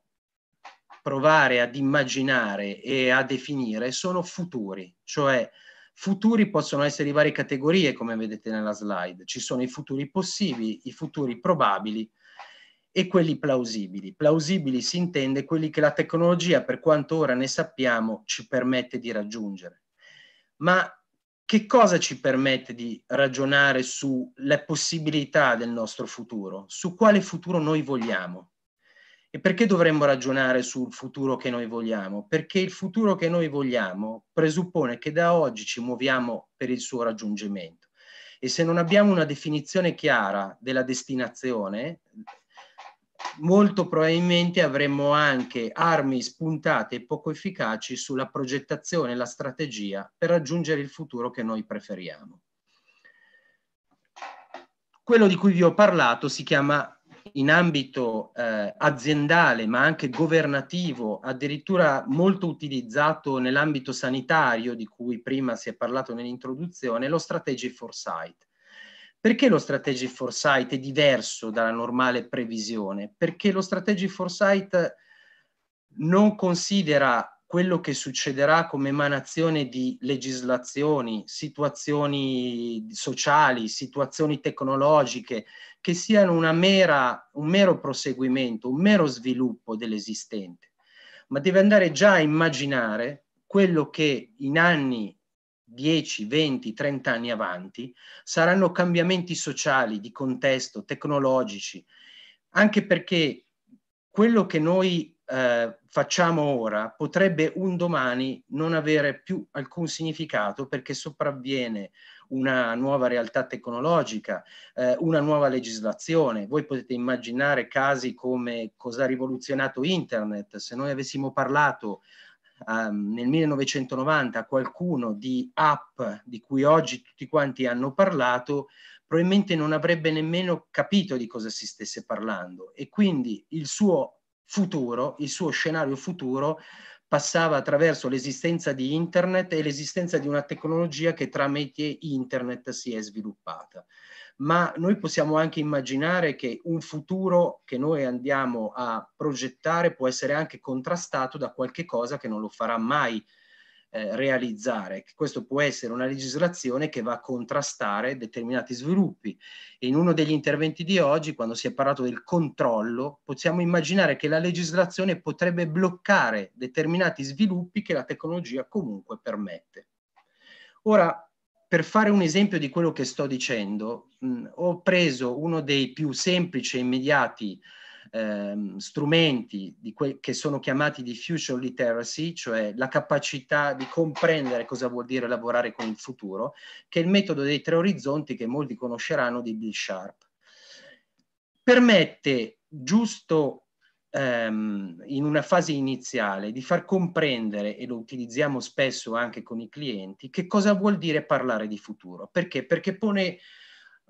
provare ad immaginare e a definire sono futuri, cioè futuri possono essere di varie categorie, come vedete nella slide. Ci sono i futuri possibili, i futuri probabili e quelli plausibili. Plausibili si intende quelli che la tecnologia, per quanto ora ne sappiamo, ci permette di raggiungere. Ma che cosa ci permette di ragionare sulle possibilità del nostro futuro, su quale futuro noi vogliamo. E perché dovremmo ragionare sul futuro che noi vogliamo? Perché il futuro che noi vogliamo presuppone che da oggi ci muoviamo per il suo raggiungimento. E se non abbiamo una definizione chiara della destinazione, molto probabilmente avremmo anche armi spuntate e poco efficaci sulla progettazione e la strategia per raggiungere il futuro che noi preferiamo. Quello di cui vi ho parlato si chiama in ambito eh, aziendale ma anche governativo, addirittura molto utilizzato nell'ambito sanitario di cui prima si è parlato nell'introduzione, lo Strategy Foresight. Perché lo strategic foresight è diverso dalla normale previsione? Perché lo strategic foresight non considera quello che succederà come emanazione di legislazioni, situazioni sociali, situazioni tecnologiche, che siano mera, un mero proseguimento, un mero sviluppo dell'esistente, ma deve andare già a immaginare quello che in anni 10, 20, 30 anni avanti, saranno cambiamenti sociali, di contesto, tecnologici, anche perché quello che noi eh, facciamo ora potrebbe un domani non avere più alcun significato perché sopravviene una nuova realtà tecnologica, eh, una nuova legislazione. Voi potete immaginare casi come cosa ha rivoluzionato Internet. Se noi avessimo parlato um, nel 1990 qualcuno di app di cui oggi tutti quanti hanno parlato, probabilmente non avrebbe nemmeno capito di cosa si stesse parlando e quindi il suo futuro, il suo scenario futuro passava attraverso l'esistenza di internet e l'esistenza di una tecnologia che tramite internet si è sviluppata. Ma noi possiamo anche immaginare che un futuro che noi andiamo a progettare può essere anche contrastato da qualche cosa che non lo farà mai eh, realizzare. Questo può essere una legislazione che va a contrastare determinati sviluppi. In uno degli interventi di oggi, quando si è parlato del controllo, possiamo immaginare che la legislazione potrebbe bloccare determinati sviluppi che la tecnologia comunque permette. Ora, per fare un esempio di quello che sto dicendo, mh, ho preso uno dei più semplici e immediati ehm, strumenti che sono chiamati di future literacy, cioè la capacità di comprendere cosa vuol dire lavorare con il futuro, che è il metodo dei tre orizzonti che molti conosceranno di Bill Sharp. Permette giusto ehm, in una fase iniziale di far comprendere, e lo utilizziamo spesso anche con i clienti, che cosa vuol dire parlare di futuro. Perché? Perché pone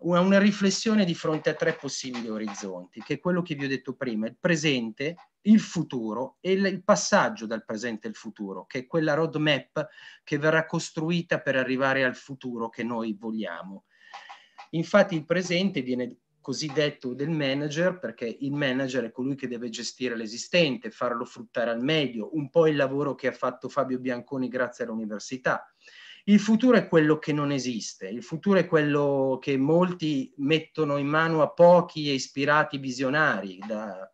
una, una riflessione di fronte a tre possibili orizzonti, che è quello che vi ho detto prima, il presente, il futuro e il, il passaggio dal presente al futuro, che è quella roadmap che verrà costruita per arrivare al futuro che noi vogliamo. Infatti il presente viene cosiddetto del manager, perché il manager è colui che deve gestire l'esistente, farlo fruttare al meglio, un po' il lavoro che ha fatto Fabio Bianconi grazie all'università. Il futuro è quello che non esiste, il futuro è quello che molti mettono in mano a pochi e ispirati visionari, da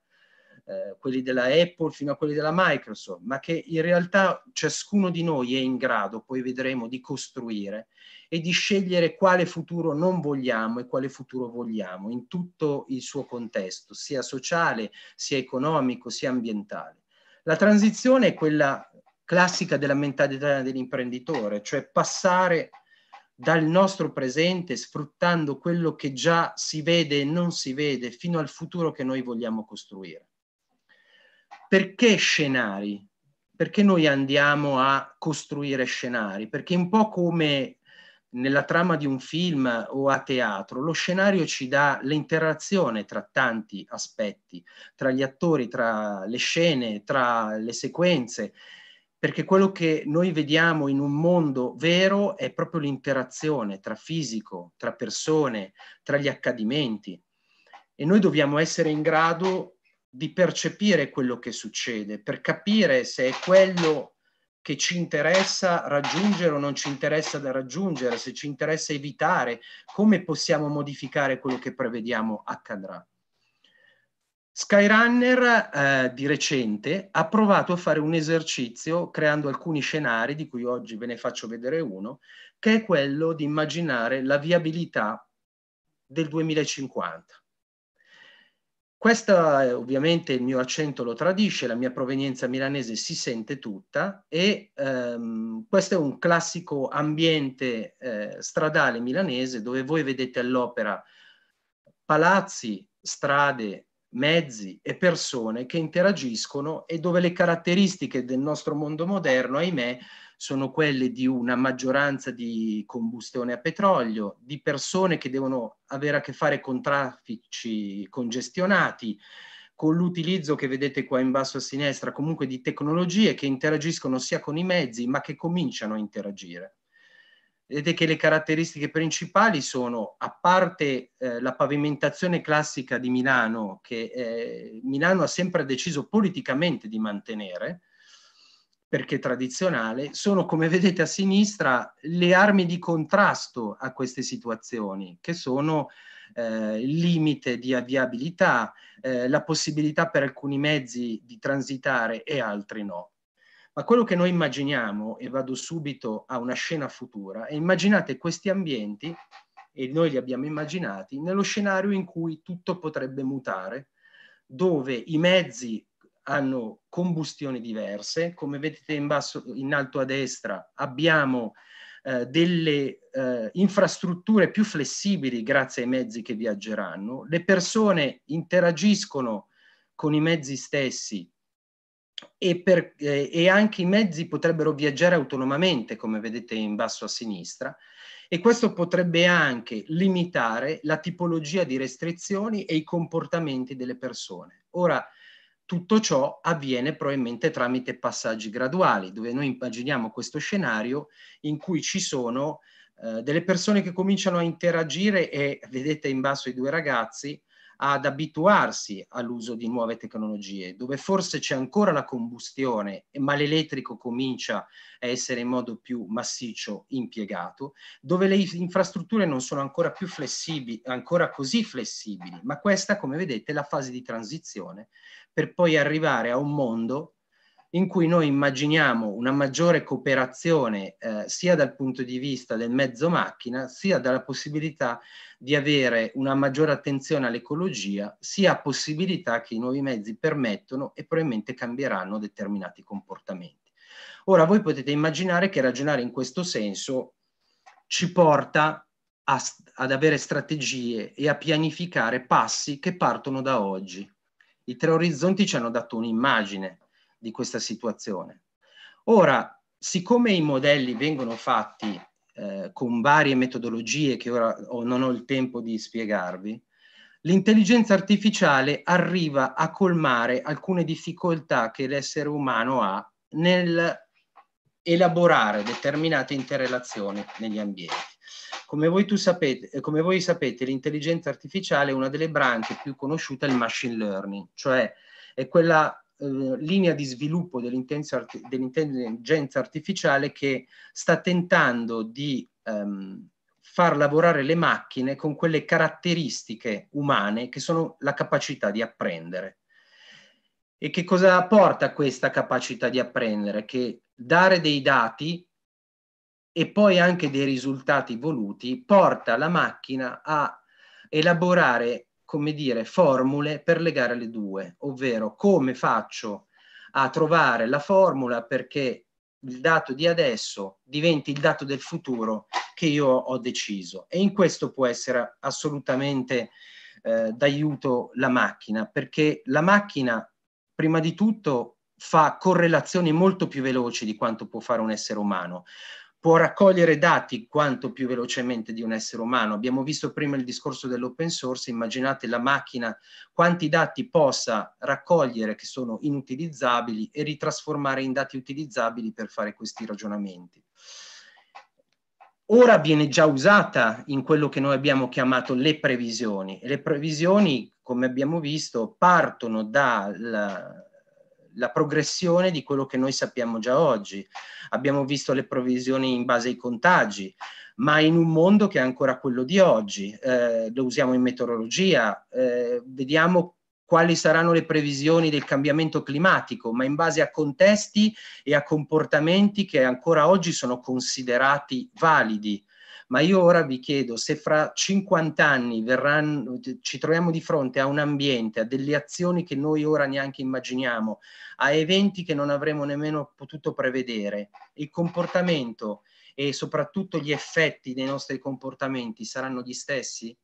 eh, quelli della Apple fino a quelli della Microsoft, ma che in realtà ciascuno di noi è in grado, poi vedremo, di costruire e di scegliere quale futuro non vogliamo e quale futuro vogliamo in tutto il suo contesto, sia sociale, sia economico, sia ambientale. La transizione è quella classica della mentalità dell'imprenditore, cioè passare dal nostro presente sfruttando quello che già si vede e non si vede fino al futuro che noi vogliamo costruire. Perché scenari? Perché noi andiamo a costruire scenari? Perché un po' come nella trama di un film o a teatro, lo scenario ci dà l'interazione tra tanti aspetti, tra gli attori, tra le scene, tra le sequenze perché quello che noi vediamo in un mondo vero è proprio l'interazione tra fisico, tra persone, tra gli accadimenti. E noi dobbiamo essere in grado di percepire quello che succede, per capire se è quello che ci interessa raggiungere o non ci interessa da raggiungere, se ci interessa evitare, come possiamo modificare quello che prevediamo accadrà. Skyrunner eh, di recente ha provato a fare un esercizio creando alcuni scenari, di cui oggi ve ne faccio vedere uno, che è quello di immaginare la viabilità del 2050. Questa eh, ovviamente il mio accento lo tradisce, la mia provenienza milanese si sente tutta e ehm, questo è un classico ambiente eh, stradale milanese dove voi vedete all'opera palazzi, strade, mezzi e persone che interagiscono e dove le caratteristiche del nostro mondo moderno, ahimè, sono quelle di una maggioranza di combustione a petrolio, di persone che devono avere a che fare con traffici congestionati, con l'utilizzo che vedete qua in basso a sinistra comunque di tecnologie che interagiscono sia con i mezzi ma che cominciano a interagire. Vedete che le caratteristiche principali sono, a parte eh, la pavimentazione classica di Milano, che eh, Milano ha sempre deciso politicamente di mantenere, perché tradizionale, sono, come vedete a sinistra, le armi di contrasto a queste situazioni, che sono eh, il limite di avviabilità, eh, la possibilità per alcuni mezzi di transitare e altri no. Ma quello che noi immaginiamo, e vado subito a una scena futura, è immaginate questi ambienti, e noi li abbiamo immaginati, nello scenario in cui tutto potrebbe mutare, dove i mezzi hanno combustioni diverse, come vedete in, basso, in alto a destra abbiamo eh, delle eh, infrastrutture più flessibili grazie ai mezzi che viaggeranno, le persone interagiscono con i mezzi stessi e, per, eh, e, anche i mezzi potrebbero viaggiare autonomamente, come vedete in basso a sinistra, e questo potrebbe anche limitare la tipologia di restrizioni e i comportamenti delle persone. Ora, tutto ciò avviene probabilmente tramite passaggi graduali, dove noi immaginiamo questo scenario in cui ci sono eh, delle persone che cominciano a interagire e vedete in basso i due ragazzi, ad abituarsi all'uso di nuove tecnologie, dove forse c'è ancora la combustione, ma l'elettrico comincia a essere in modo più massiccio impiegato, dove le infrastrutture non sono ancora più flessibili, ancora così flessibili, ma questa, come vedete, è la fase di transizione per poi arrivare a un mondo in cui noi immaginiamo una maggiore cooperazione eh, sia dal punto di vista del mezzo macchina, sia dalla possibilità di avere una maggiore attenzione all'ecologia, sia possibilità che i nuovi mezzi permettono e probabilmente cambieranno determinati comportamenti. Ora voi potete immaginare che ragionare in questo senso ci porta a, ad avere strategie e a pianificare passi che partono da oggi. I tre orizzonti ci hanno dato un'immagine, di questa situazione. Ora, siccome i modelli vengono fatti eh, con varie metodologie che ora ho, non ho il tempo di spiegarvi, l'intelligenza artificiale arriva a colmare alcune difficoltà che l'essere umano ha nel elaborare determinate interrelazioni negli ambienti. Come voi, sapete, come voi sapete, l'intelligenza artificiale è una delle branche più conosciute del machine learning, cioè è quella eh, linea di sviluppo dell'intelligenza artificiale che sta tentando di ehm, far lavorare le macchine con quelle caratteristiche umane che sono la capacità di apprendere. E che cosa porta questa capacità di apprendere? Che dare dei dati e poi anche dei risultati voluti porta la macchina a elaborare come dire, formule per legare le due, ovvero come faccio a trovare la formula perché il dato di adesso diventi il dato del futuro che io ho deciso. E in questo può essere assolutamente eh, d'aiuto la macchina, perché la macchina, prima di tutto, fa correlazioni molto più veloci di quanto può fare un essere umano può raccogliere dati quanto più velocemente di un essere umano. Abbiamo visto prima il discorso dell'open source, immaginate la macchina quanti dati possa raccogliere che sono inutilizzabili e ritrasformare in dati utilizzabili per fare questi ragionamenti. Ora viene già usata in quello che noi abbiamo chiamato le previsioni. Le previsioni, come abbiamo visto, partono dal la progressione di quello che noi sappiamo già oggi. Abbiamo visto le provvisioni in base ai contagi, ma in un mondo che è ancora quello di oggi. Eh, lo usiamo in meteorologia, eh, vediamo quali saranno le previsioni del cambiamento climatico, ma in base a contesti e a comportamenti che ancora oggi sono considerati validi ma io ora vi chiedo se fra 50 anni verranno, ci troviamo di fronte a un ambiente, a delle azioni che noi ora neanche immaginiamo, a eventi che non avremo nemmeno potuto prevedere, il comportamento e soprattutto gli effetti dei nostri comportamenti saranno gli stessi?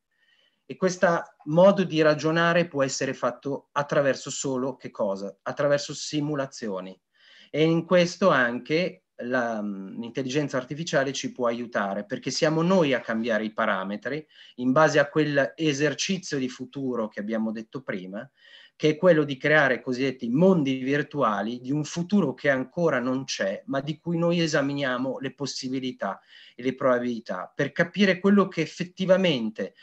E questo modo di ragionare può essere fatto attraverso solo che cosa? Attraverso simulazioni. E in questo anche l'intelligenza artificiale ci può aiutare perché siamo noi a cambiare i parametri in base a quell'esercizio di futuro che abbiamo detto prima, che è quello di creare cosiddetti mondi virtuali di un futuro che ancora non c'è, ma di cui noi esaminiamo le possibilità e le probabilità per capire quello che effettivamente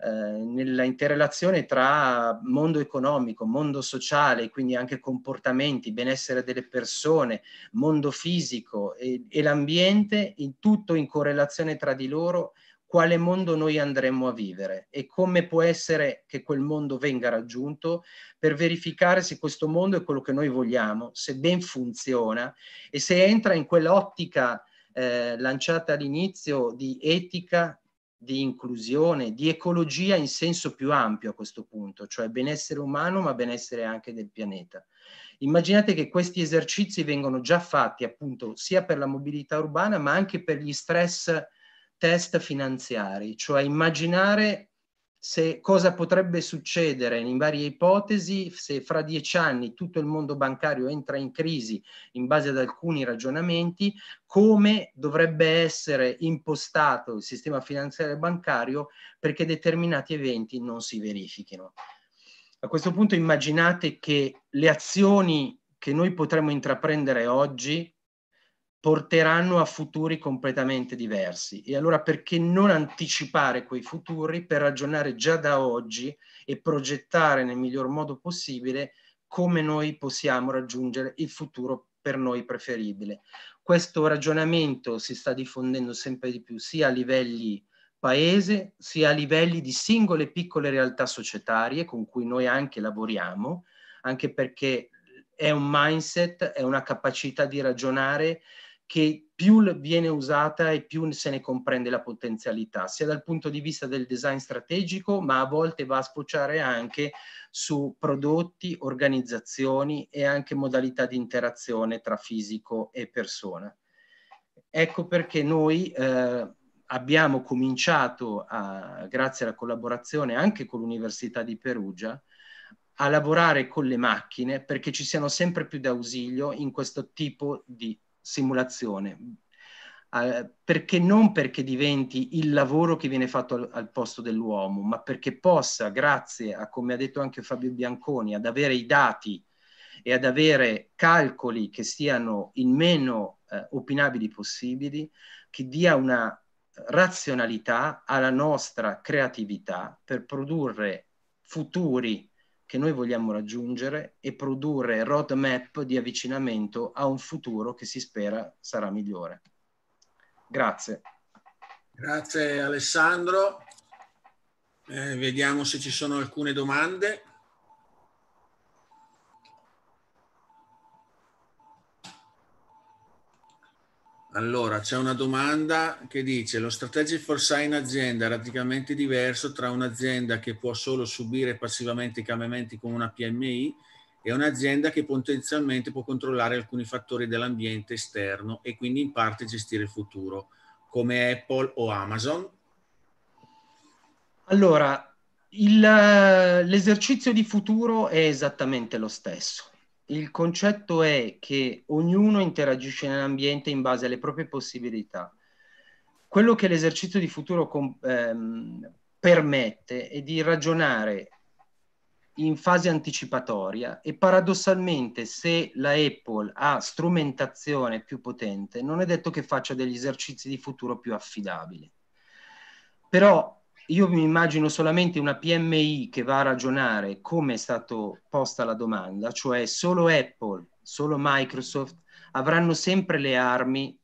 eh, nella interrelazione tra mondo economico, mondo sociale, quindi anche comportamenti, benessere delle persone, mondo fisico e, e l'ambiente, in tutto in correlazione tra di loro, quale mondo noi andremo a vivere e come può essere che quel mondo venga raggiunto per verificare se questo mondo è quello che noi vogliamo, se ben funziona e se entra in quell'ottica eh, lanciata all'inizio di etica, di inclusione, di ecologia in senso più ampio a questo punto, cioè benessere umano ma benessere anche del pianeta. Immaginate che questi esercizi vengono già fatti appunto sia per la mobilità urbana ma anche per gli stress test finanziari, cioè immaginare se cosa potrebbe succedere in varie ipotesi se fra dieci anni tutto il mondo bancario entra in crisi in base ad alcuni ragionamenti, come dovrebbe essere impostato il sistema finanziario bancario perché determinati eventi non si verifichino. A questo punto immaginate che le azioni che noi potremmo intraprendere oggi porteranno a futuri completamente diversi. E allora perché non anticipare quei futuri per ragionare già da oggi e progettare nel miglior modo possibile come noi possiamo raggiungere il futuro per noi preferibile. Questo ragionamento si sta diffondendo sempre di più sia a livelli paese, sia a livelli di singole piccole realtà societarie con cui noi anche lavoriamo, anche perché è un mindset, è una capacità di ragionare che più viene usata e più se ne comprende la potenzialità, sia dal punto di vista del design strategico, ma a volte va a sfociare anche su prodotti, organizzazioni e anche modalità di interazione tra fisico e persona. Ecco perché noi eh, abbiamo cominciato, a, grazie alla collaborazione anche con l'Università di Perugia, a lavorare con le macchine perché ci siano sempre più d'ausilio in questo tipo di simulazione. Uh, perché non perché diventi il lavoro che viene fatto al, al, posto dell'uomo, ma perché possa, grazie a, come ha detto anche Fabio Bianconi, ad avere i dati e ad avere calcoli che siano il meno uh, opinabili possibili, che dia una razionalità alla nostra creatività per produrre futuri che noi vogliamo raggiungere e produrre roadmap di avvicinamento a un futuro che si spera sarà migliore. Grazie. Grazie Alessandro. Eh, vediamo se ci sono alcune domande. Allora, c'è una domanda che dice lo strategic foresight in azienda è radicalmente diverso tra un'azienda che può solo subire passivamente i cambiamenti come una PMI e un'azienda che potenzialmente può controllare alcuni fattori dell'ambiente esterno e quindi in parte gestire il futuro, come Apple o Amazon? Allora, l'esercizio di futuro è esattamente lo stesso il concetto è che ognuno interagisce nell'ambiente in base alle proprie possibilità. Quello che l'esercizio di futuro com- ehm, permette è di ragionare in fase anticipatoria e paradossalmente se la Apple ha strumentazione più potente non è detto che faccia degli esercizi di futuro più affidabili. Però io mi immagino solamente una PMI che va a ragionare come è stato posta la domanda, cioè solo Apple, solo Microsoft avranno sempre le armi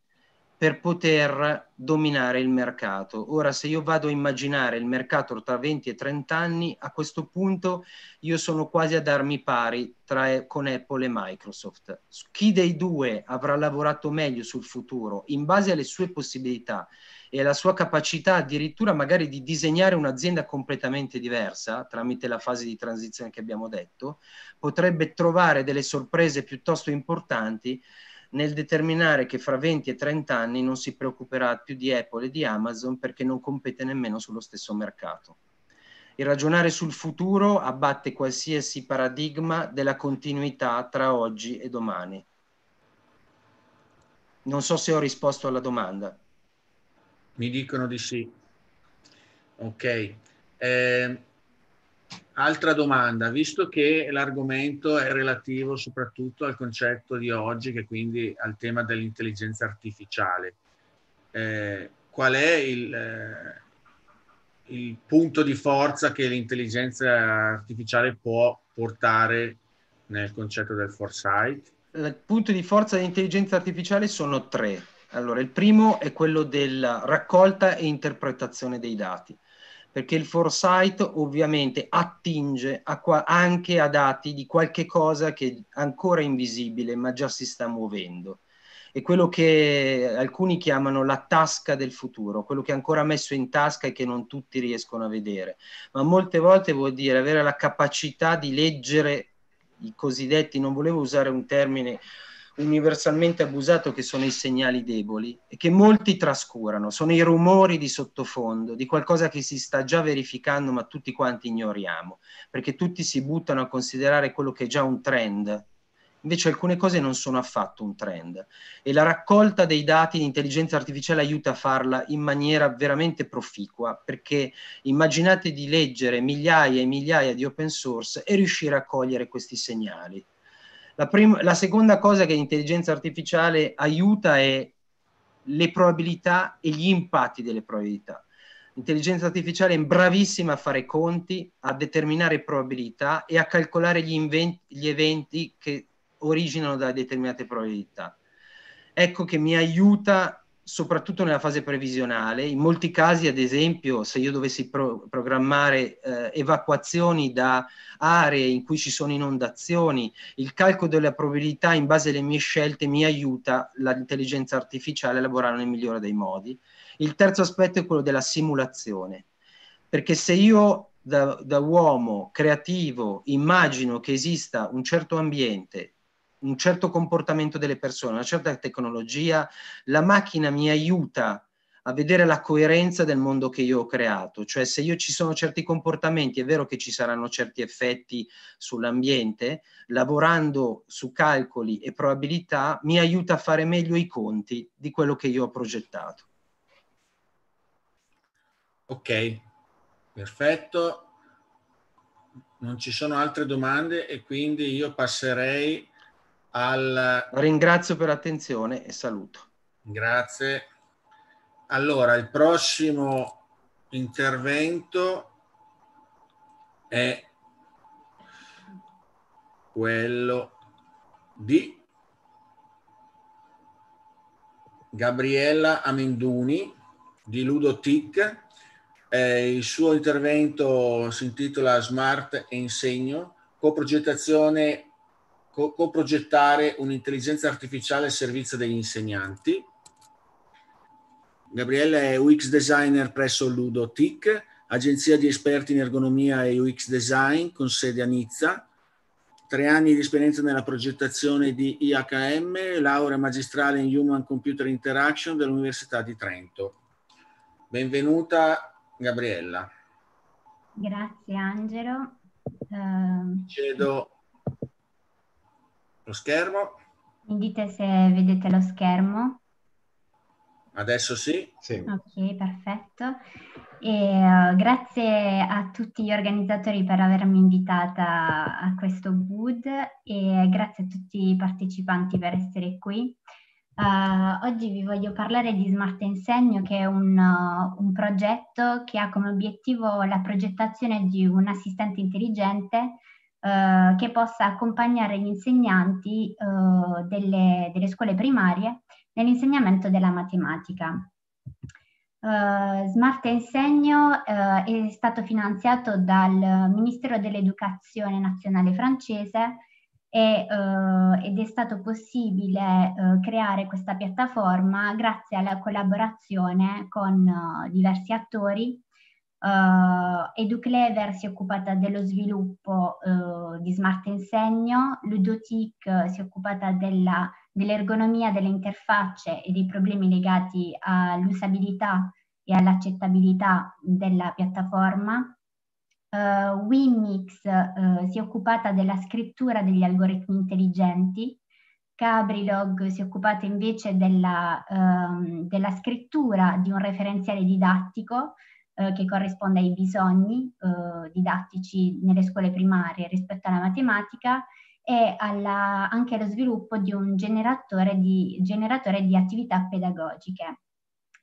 per poter dominare il mercato. Ora, se io vado a immaginare il mercato tra 20 e 30 anni, a questo punto io sono quasi ad armi pari tra, con Apple e Microsoft. Chi dei due avrà lavorato meglio sul futuro in base alle sue possibilità e la sua capacità addirittura magari di disegnare un'azienda completamente diversa tramite la fase di transizione che abbiamo detto, potrebbe trovare delle sorprese piuttosto importanti nel determinare che fra 20 e 30 anni non si preoccuperà più di Apple e di Amazon perché non compete nemmeno sullo stesso mercato. Il ragionare sul futuro abbatte qualsiasi paradigma della continuità tra oggi e domani. Non so se ho risposto alla domanda. Mi dicono di sì. Ok. Eh, altra domanda, visto che l'argomento è relativo soprattutto al concetto di oggi, che quindi al tema dell'intelligenza artificiale, eh, qual è il, eh, il punto di forza che l'intelligenza artificiale può portare nel concetto del foresight? Il punto di forza dell'intelligenza artificiale sono tre. Allora, il primo è quello della raccolta e interpretazione dei dati, perché il foresight ovviamente attinge a qua, anche a dati di qualche cosa che è ancora invisibile, ma già si sta muovendo. È quello che alcuni chiamano la tasca del futuro, quello che è ancora messo in tasca e che non tutti riescono a vedere. Ma molte volte vuol dire avere la capacità di leggere i cosiddetti, non volevo usare un termine universalmente abusato che sono i segnali deboli e che molti trascurano, sono i rumori di sottofondo di qualcosa che si sta già verificando ma tutti quanti ignoriamo, perché tutti si buttano a considerare quello che è già un trend. Invece alcune cose non sono affatto un trend. E la raccolta dei dati di intelligenza artificiale aiuta a farla in maniera veramente proficua, perché immaginate di leggere migliaia e migliaia di open source e riuscire a cogliere questi segnali. La, prim- la seconda cosa che l'intelligenza artificiale aiuta è le probabilità e gli impatti delle probabilità. L'intelligenza artificiale è bravissima a fare conti, a determinare probabilità e a calcolare gli, inventi, gli eventi che originano da determinate probabilità. Ecco che mi aiuta soprattutto nella fase previsionale. In molti casi, ad esempio, se io dovessi pro- programmare eh, evacuazioni da aree in cui ci sono inondazioni, il calcolo della probabilità in base alle mie scelte mi aiuta l'intelligenza artificiale a lavorare nel migliore dei modi. Il terzo aspetto è quello della simulazione, perché se io da, da uomo creativo immagino che esista un certo ambiente un certo comportamento delle persone, una certa tecnologia, la macchina mi aiuta a vedere la coerenza del mondo che io ho creato, cioè se io ci sono certi comportamenti, è vero che ci saranno certi effetti sull'ambiente, lavorando su calcoli e probabilità mi aiuta a fare meglio i conti di quello che io ho progettato. Ok, perfetto. Non ci sono altre domande e quindi io passerei al... Ringrazio per l'attenzione e saluto. Grazie. Allora, il prossimo intervento è quello di Gabriella Amenduni di Ludotic. Eh, il suo intervento si intitola Smart e insegno, coprogettazione coprogettare un'intelligenza artificiale al servizio degli insegnanti. Gabriele è UX designer presso Ludotic, agenzia di esperti in ergonomia e UX design con sede a Nizza. Tre anni di esperienza nella progettazione di IHM, laurea magistrale in Human Computer Interaction dell'Università di Trento. Benvenuta Gabriella. Grazie Angelo. Uh... Cedo lo schermo. Mi dite se vedete lo schermo. Adesso sì. sì. Ok, perfetto. E, uh, grazie a tutti gli organizzatori per avermi invitata a questo Wood e grazie a tutti i partecipanti per essere qui. Uh, oggi vi voglio parlare di Smart Insegno, che è un, uh, un, progetto che ha come obiettivo la progettazione di un assistente intelligente eh, che possa accompagnare gli insegnanti eh, delle, delle, scuole primarie nell'insegnamento della matematica. Uh, Smart Insegno uh, è stato finanziato dal Ministero dell'Educazione Nazionale francese e, uh, ed è stato possibile creare questa piattaforma grazie alla collaborazione con diversi attori Uh, Educlever si è occupata dello sviluppo uh, di Smart Insegno, Ludotic uh, si è occupata della, dell'ergonomia delle interfacce e dei problemi legati all'usabilità e all'accettabilità della piattaforma. Uh, Wimix si è occupata della scrittura degli algoritmi intelligenti, Cabrilog si è occupata invece della, um, della scrittura di un referenziale didattico eh, che corrisponde ai bisogni eh, didattici nelle scuole primarie rispetto alla matematica e alla, anche allo sviluppo di un generatore di, generatore di attività pedagogiche.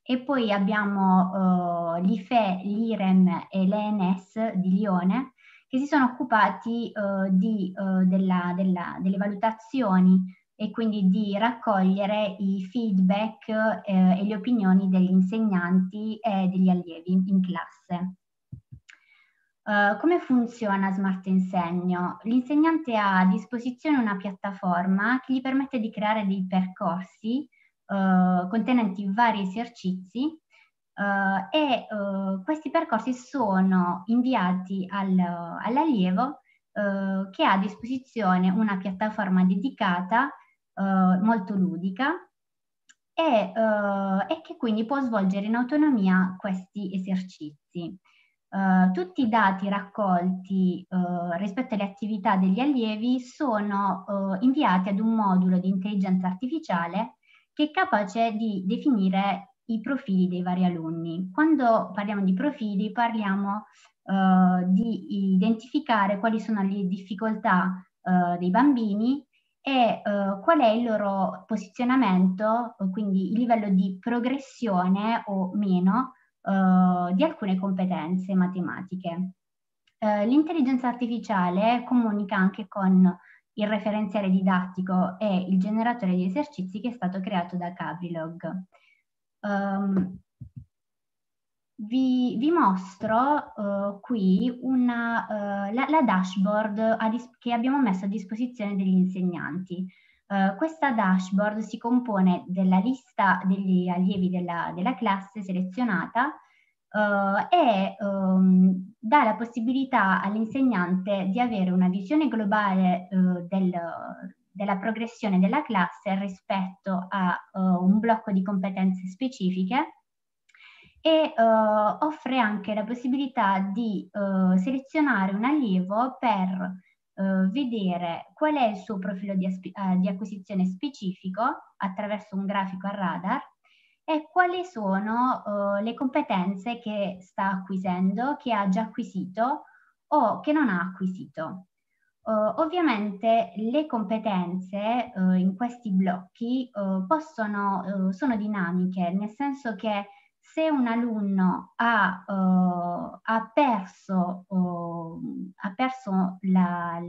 E poi abbiamo eh, l'IFE, l'IREM e l'ENS di Lione che si sono occupati eh, di, eh, della, della, delle valutazioni e quindi di raccogliere i feedback eh, e le opinioni degli insegnanti e degli allievi in classe. Uh, come funziona Smart Insegno? L'insegnante ha a disposizione una piattaforma che gli permette di creare dei percorsi uh, contenenti vari esercizi uh, e questi percorsi sono inviati al, all'allievo che ha a disposizione una piattaforma dedicata eh, molto ludica e, uh, e, che quindi può svolgere in autonomia questi esercizi. Uh, tutti i dati raccolti uh, rispetto alle attività degli allievi sono uh, inviati ad un modulo di intelligenza artificiale che è capace di definire i profili dei vari alunni. Quando parliamo di profili parliamo di identificare quali sono le difficoltà dei bambini e qual è il loro posizionamento, quindi il livello di progressione o meno uh, di alcune competenze matematiche. Uh, l'intelligenza artificiale comunica anche con il referenziale didattico e il generatore di esercizi che è stato creato da Cabrilog. Um, vi, vi, mostro uh, qui una, uh, la, la, dashboard che abbiamo messo a disposizione degli insegnanti. Uh, questa dashboard si compone della lista degli allievi della, della classe selezionata e um, dà la possibilità all'insegnante di avere una visione globale del, della progressione della classe rispetto a un blocco di competenze specifiche e offre anche la possibilità di selezionare un allievo per eh, vedere qual è il suo profilo di, di acquisizione specifico attraverso un grafico a radar e quali sono uh, le competenze che sta acquisendo, che ha già acquisito o che non ha acquisito. Uh, ovviamente le competenze uh, in questi blocchi possono, sono dinamiche, nel senso che se un alunno ha, uh, ha perso, uh, ha perso la,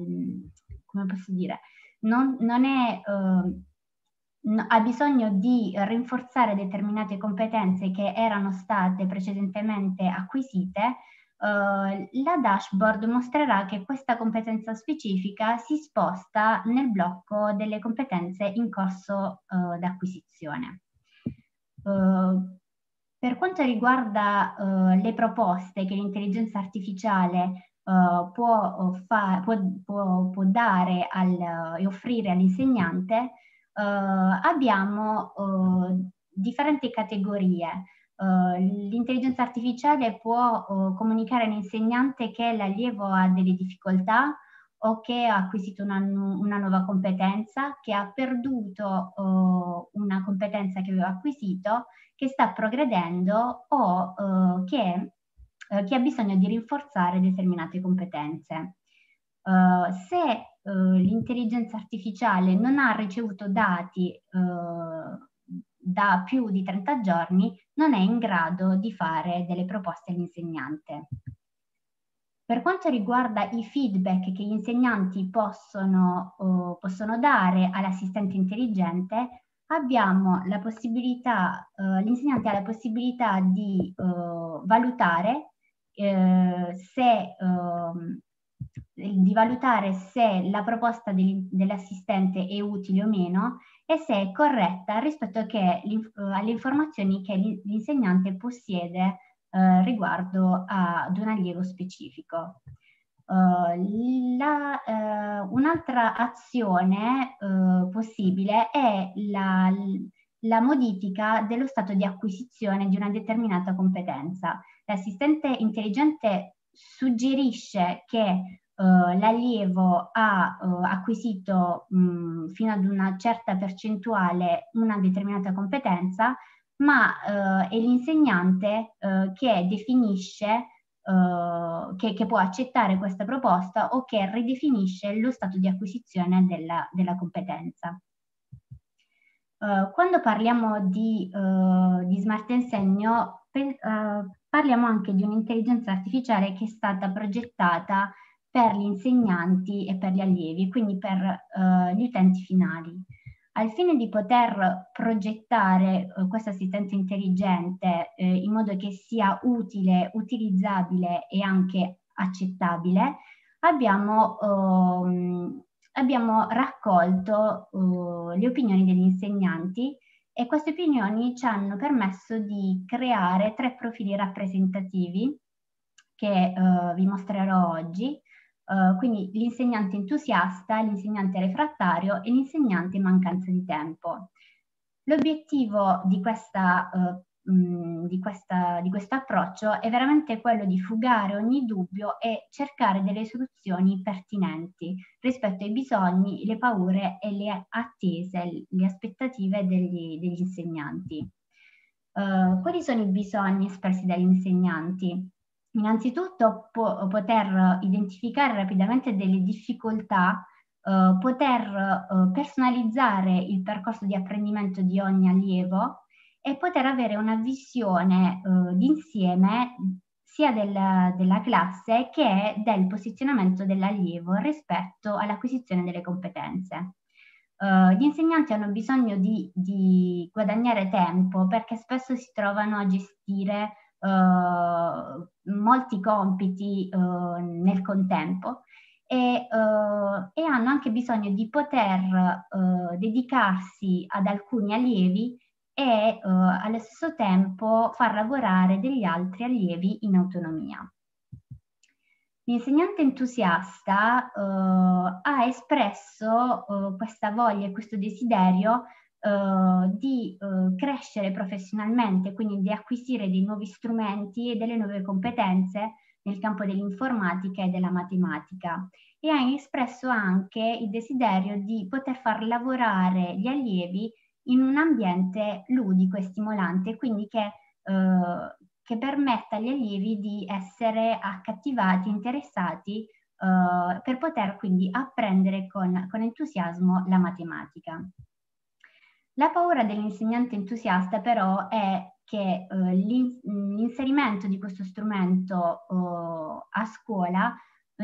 come posso dire, non, non è, uh, ha bisogno di rinforzare determinate competenze che erano state precedentemente acquisite, la dashboard mostrerà che questa competenza specifica si sposta nel blocco delle competenze in corso d'acquisizione. Uh, per quanto riguarda uh, le proposte che l'intelligenza artificiale uh, può, fa, può, può, può, dare al, e offrire all'insegnante, abbiamo differenti categorie. l'intelligenza artificiale può comunicare all'insegnante che l'allievo ha delle difficoltà o che ha acquisito una, una nuova competenza, che ha perduto una competenza che aveva acquisito che sta progredendo o uh, che, uh, che, ha bisogno di rinforzare determinate competenze. Uh, se l'intelligenza artificiale non ha ricevuto dati da più di 30 giorni, non è in grado di fare delle proposte all'insegnante. Per quanto riguarda i feedback che gli insegnanti possono, possono dare all'assistente intelligente, abbiamo la possibilità, eh, l'insegnante ha la possibilità di eh, valutare eh, se ehm, di valutare se la proposta dell'assistente è utile o meno e se è corretta rispetto eh, alle informazioni che l'insegnante possiede eh, riguardo ad un allievo specifico. Uh, uh, un'altra azione uh, possibile è la, la, modifica dello stato di acquisizione di una determinata competenza. L'assistente intelligente suggerisce che l'allievo ha acquisito mh, fino ad una certa percentuale una determinata competenza, ma è l'insegnante che definisce uh, che, che, può accettare questa proposta o che ridefinisce lo stato di acquisizione della, della competenza. Uh, quando parliamo di, uh, di smart insegno, pe, parliamo anche di un'intelligenza artificiale che è stata progettata per gli insegnanti e per gli allievi, quindi per gli utenti finali. Al fine di poter progettare eh, questo assistente intelligente eh, in modo che sia utile, utilizzabile e anche accettabile, abbiamo, ehm, abbiamo raccolto eh, le opinioni degli insegnanti e queste opinioni ci hanno permesso di creare tre profili rappresentativi che eh, vi mostrerò oggi Uh, quindi l'insegnante entusiasta, l'insegnante refrattario e l'insegnante in mancanza di tempo. L'obiettivo di uh, di, di questo approccio è veramente quello di fugare ogni dubbio e cercare delle soluzioni pertinenti rispetto ai bisogni, le paure e le attese, le aspettative degli, degli insegnanti. Uh, quali sono i bisogni espressi dagli insegnanti? Innanzitutto po- poter identificare rapidamente delle difficoltà, uh, poter uh, personalizzare il percorso di apprendimento di ogni allievo e poter avere una visione uh, d'insieme sia del, della classe che del posizionamento dell'allievo rispetto all'acquisizione delle competenze. Uh, gli insegnanti hanno bisogno di, di, guadagnare tempo perché spesso si trovano a gestire molti compiti uh, nel contempo e, e, hanno anche bisogno di poter dedicarsi ad alcuni allievi e allo stesso tempo far lavorare degli altri allievi in autonomia. L'insegnante entusiasta uh, ha espresso uh, questa voglia e questo desiderio di crescere professionalmente, quindi di acquisire dei nuovi strumenti e delle nuove competenze nel campo dell'informatica e della matematica e ha espresso anche il desiderio di poter far lavorare gli allievi in un ambiente ludico e stimolante, quindi che, eh, che permetta agli allievi di essere accattivati, interessati eh, per poter quindi apprendere con, con entusiasmo la matematica. La paura dell'insegnante entusiasta però è che eh, l'inserimento di questo strumento eh, a scuola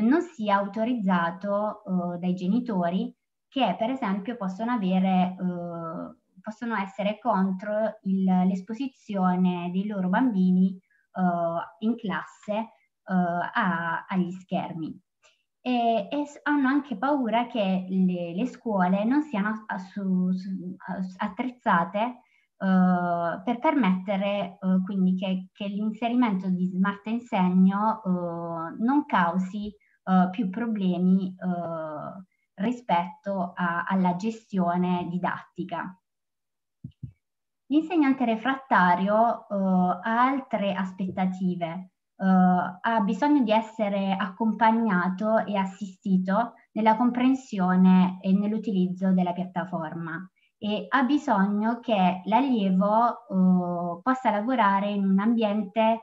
non sia autorizzato eh, dai genitori che per esempio possono avere eh, possono essere contro il, l'esposizione dei loro bambini uh, in classe a, agli schermi. E, e, hanno anche paura che le, le scuole non siano su, su, attrezzate uh, per permettere quindi che, che, l'inserimento di smart insegno non causi più problemi rispetto a, alla gestione didattica. L'insegnante refrattario uh, ha altre aspettative, uh, ha bisogno di essere accompagnato e assistito nella comprensione e nell'utilizzo della piattaforma e ha bisogno che l'allievo uh, possa lavorare in un ambiente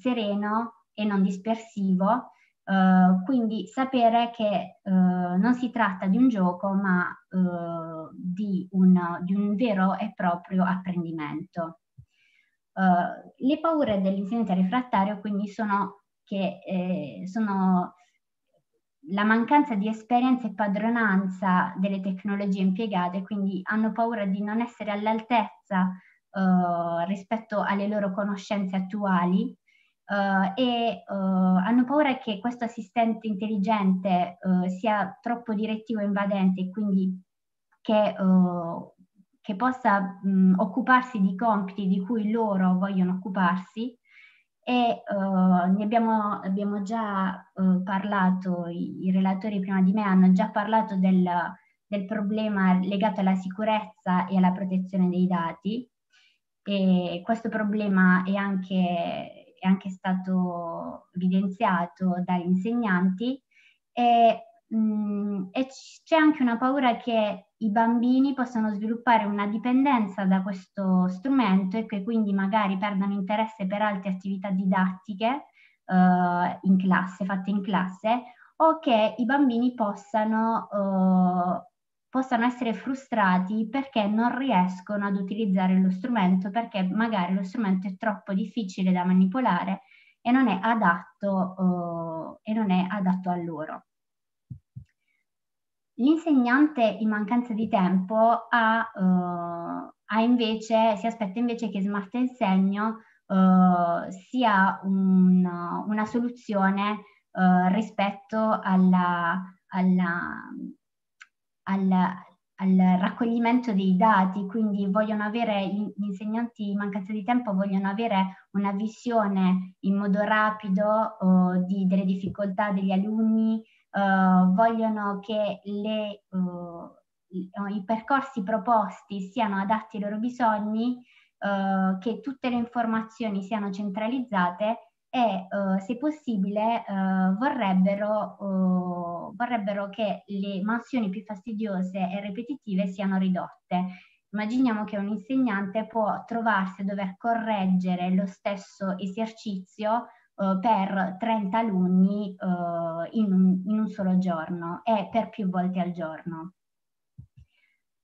sereno e non dispersivo Uh, quindi sapere che uh, non si tratta di un gioco ma uh, di, un, di, un, vero e proprio apprendimento. Le paure dell'insegnante refrattario quindi sono, che, eh, sono la mancanza di esperienza e padronanza delle tecnologie impiegate, quindi hanno paura di non essere all'altezza rispetto alle loro conoscenze attuali Uh, e uh, hanno paura che questo assistente intelligente uh, sia troppo direttivo e invadente e quindi che, che possa mh, occuparsi di compiti di cui loro vogliono occuparsi e ne abbiamo, abbiamo già parlato, i, i, relatori prima di me hanno già parlato del, del problema legato alla sicurezza e alla protezione dei dati e questo problema è anche è anche stato evidenziato dagli insegnanti e, mm, e c'è anche una paura che i bambini possano sviluppare una dipendenza da questo strumento e che quindi magari perdano interesse per altre attività didattiche uh, in classe, fatte in classe, o che i bambini possano uh, possano essere frustrati perché non riescono ad utilizzare lo strumento, perché magari lo strumento è troppo difficile da manipolare e non è adatto, eh, e non è adatto a loro. L'insegnante in mancanza di tempo ha, eh, ha invece, si aspetta invece che Smart Insegno eh, sia un, una soluzione eh, rispetto alla, alla al, al raccoglimento dei dati, quindi vogliono avere, gli insegnanti in mancanza di tempo vogliono avere una visione in modo rapido uh, di, delle difficoltà degli alunni, uh, vogliono che le, uh, i percorsi proposti siano adatti ai loro bisogni uh, che tutte le informazioni siano centralizzate e se possibile vorrebbero, vorrebbero che le mansioni più fastidiose e ripetitive siano ridotte. Immaginiamo che un insegnante può trovarsi a dover correggere lo stesso esercizio uh, per 30 alunni uh, in, un, in, un, solo giorno e per più volte al giorno.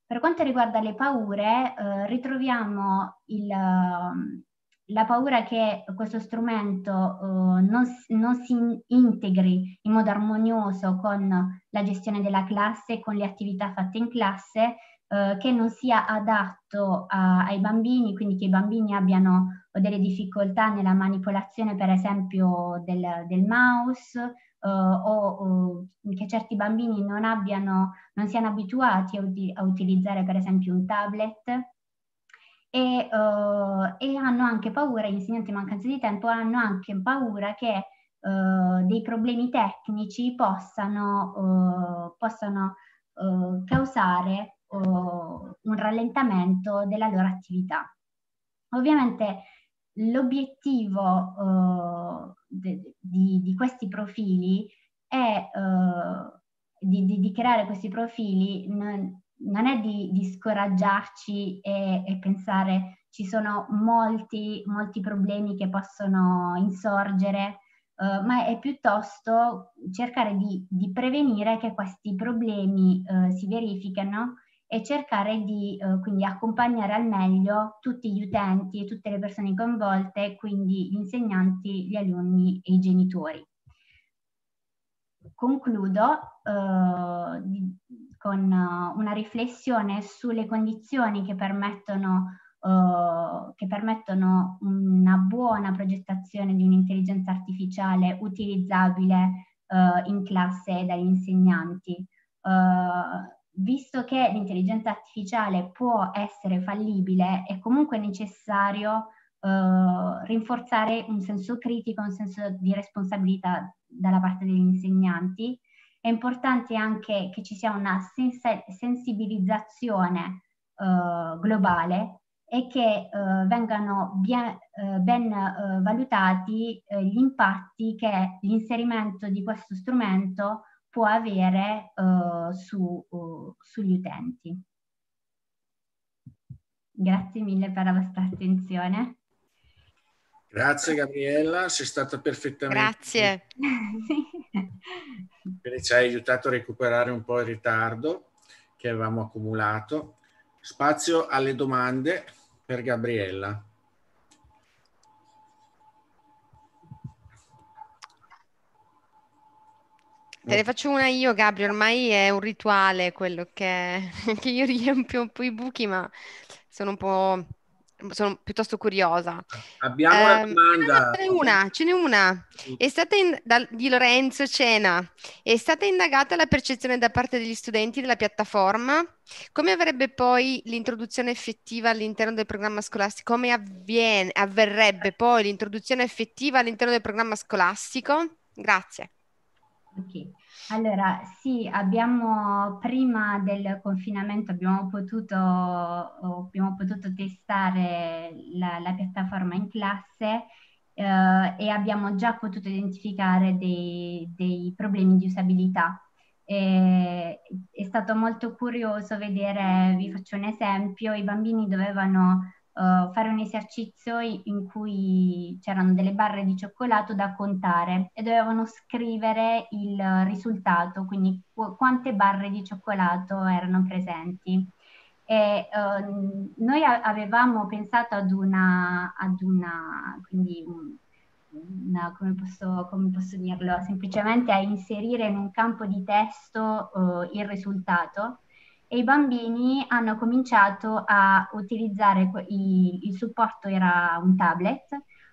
Per quanto riguarda le paure, uh, ritroviamo il, la paura che questo strumento non, non si integri in modo armonioso con la gestione della classe, con le attività fatte in classe, eh, che non sia adatto a, ai bambini, quindi che i bambini abbiano delle difficoltà nella manipolazione, per esempio, del, del mouse, uh, o, o, che certi bambini non, abbiano, non siano abituati a, uti- a utilizzare, per esempio, un tablet. E, uh, e, hanno anche paura, gli insegnanti in mancanza di tempo hanno anche paura che uh, dei problemi tecnici possano, uh, possano causare un rallentamento della loro attività. Ovviamente l'obiettivo de, di, di, questi profili è uh, di, di, di, creare questi profili non, non è di, scoraggiarci e, e, pensare ci sono molti, molti problemi che possono insorgere, uh, ma è piuttosto cercare di, prevenire che questi problemi si verificano e cercare di eh, quindi accompagnare al meglio tutti gli utenti e tutte le persone coinvolte, quindi gli insegnanti, gli alunni e i genitori. Concludo eh, con uh, una riflessione sulle condizioni che permettono, uh, che permettono una buona progettazione di un'intelligenza artificiale utilizzabile uh, in classe dagli insegnanti. Uh, visto che l'intelligenza artificiale può essere fallibile, è comunque necessario eh, rinforzare un senso critico, un senso di responsabilità dalla parte degli insegnanti. È importante anche che ci sia una sens- sensibilizzazione eh, globale e che eh, vengano bien, eh, ben eh, valutati eh, gli impatti che l'inserimento di questo strumento può avere uh, su, uh, sugli utenti. Grazie mille per la vostra attenzione. Grazie Gabriella, sei stata perfettamente... Grazie. <laughs> ci hai aiutato a recuperare un po' il ritardo che avevamo accumulato. Spazio alle domande per Gabriella. Te ne faccio una io, Gabri, ormai è un rituale quello che, <laughs> che io riempio un po' i buchi, ma sono un po' sono piuttosto curiosa. Abbiamo una Ehm, domanda. ce n'è una, ce n'è una. È stata in- dal- di Lorenzo Cena. È stata indagata la percezione da parte degli studenti della piattaforma? Come avrebbe poi l'introduzione effettiva all'interno del programma scolastico? Come avviene, avverrebbe poi l'introduzione effettiva all'interno del programma scolastico? Grazie. Ok, allora sì, abbiamo prima del confinamento abbiamo potuto, abbiamo potuto testare la, la piattaforma in classe eh, e abbiamo già potuto identificare dei, dei problemi di usabilità. E, è stato molto curioso vedere, vi faccio un esempio, i bambini dovevano uh, fare un esercizio in cui c'erano delle barre di cioccolato da contare e dovevano scrivere il risultato, quindi qu- quante barre di cioccolato erano presenti. E, uh, noi a- avevamo pensato ad una, ad una quindi un, una, come, posso, come posso dirlo, semplicemente a inserire in un campo di testo uh, il risultato e i bambini hanno cominciato a utilizzare il, il supporto era un tablet,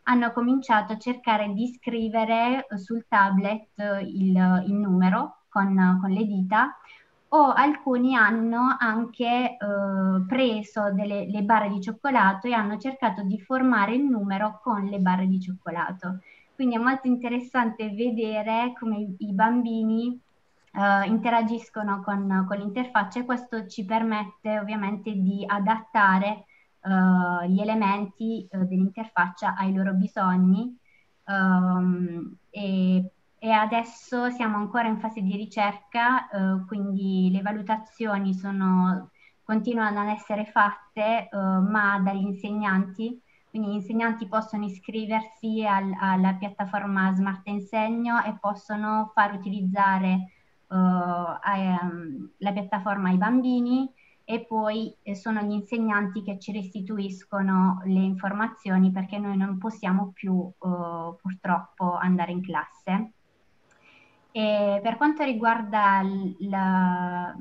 hanno cominciato a cercare di scrivere sul tablet il, il numero con, con, le dita o alcuni hanno anche eh, preso delle le barre di cioccolato e hanno cercato di formare il numero con le barre di cioccolato. Quindi è molto interessante vedere come i, i bambini Uh, interagiscono con, con, l'interfaccia e questo ci permette ovviamente di adattare uh, gli elementi uh, dell'interfaccia ai loro bisogni um, e, e, adesso siamo ancora in fase di ricerca, quindi le valutazioni sono, continuano ad essere fatte, ma dagli insegnanti. Quindi gli insegnanti possono iscriversi al, alla piattaforma Smart Insegno e possono far utilizzare uh, um, la piattaforma ai bambini e poi eh, sono gli insegnanti che ci restituiscono le informazioni perché noi non possiamo più uh, purtroppo andare in classe. E per quanto riguarda la,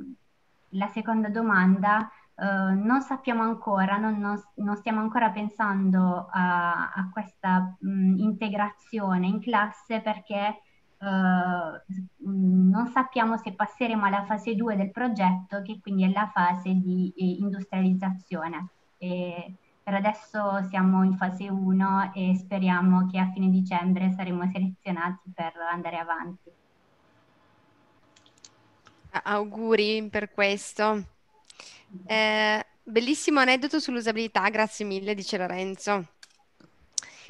la seconda domanda, Uh, non sappiamo ancora, non, non, non, stiamo ancora pensando a, a questa mh, integrazione in classe perché uh, non sappiamo se passeremo alla fase 2 del progetto, che quindi è la fase di eh, industrializzazione. E per adesso siamo in fase 1 e speriamo che a fine dicembre saremo selezionati per andare avanti. Auguri per questo. Eh, bellissimo aneddoto sull'usabilità, grazie mille, dice Lorenzo.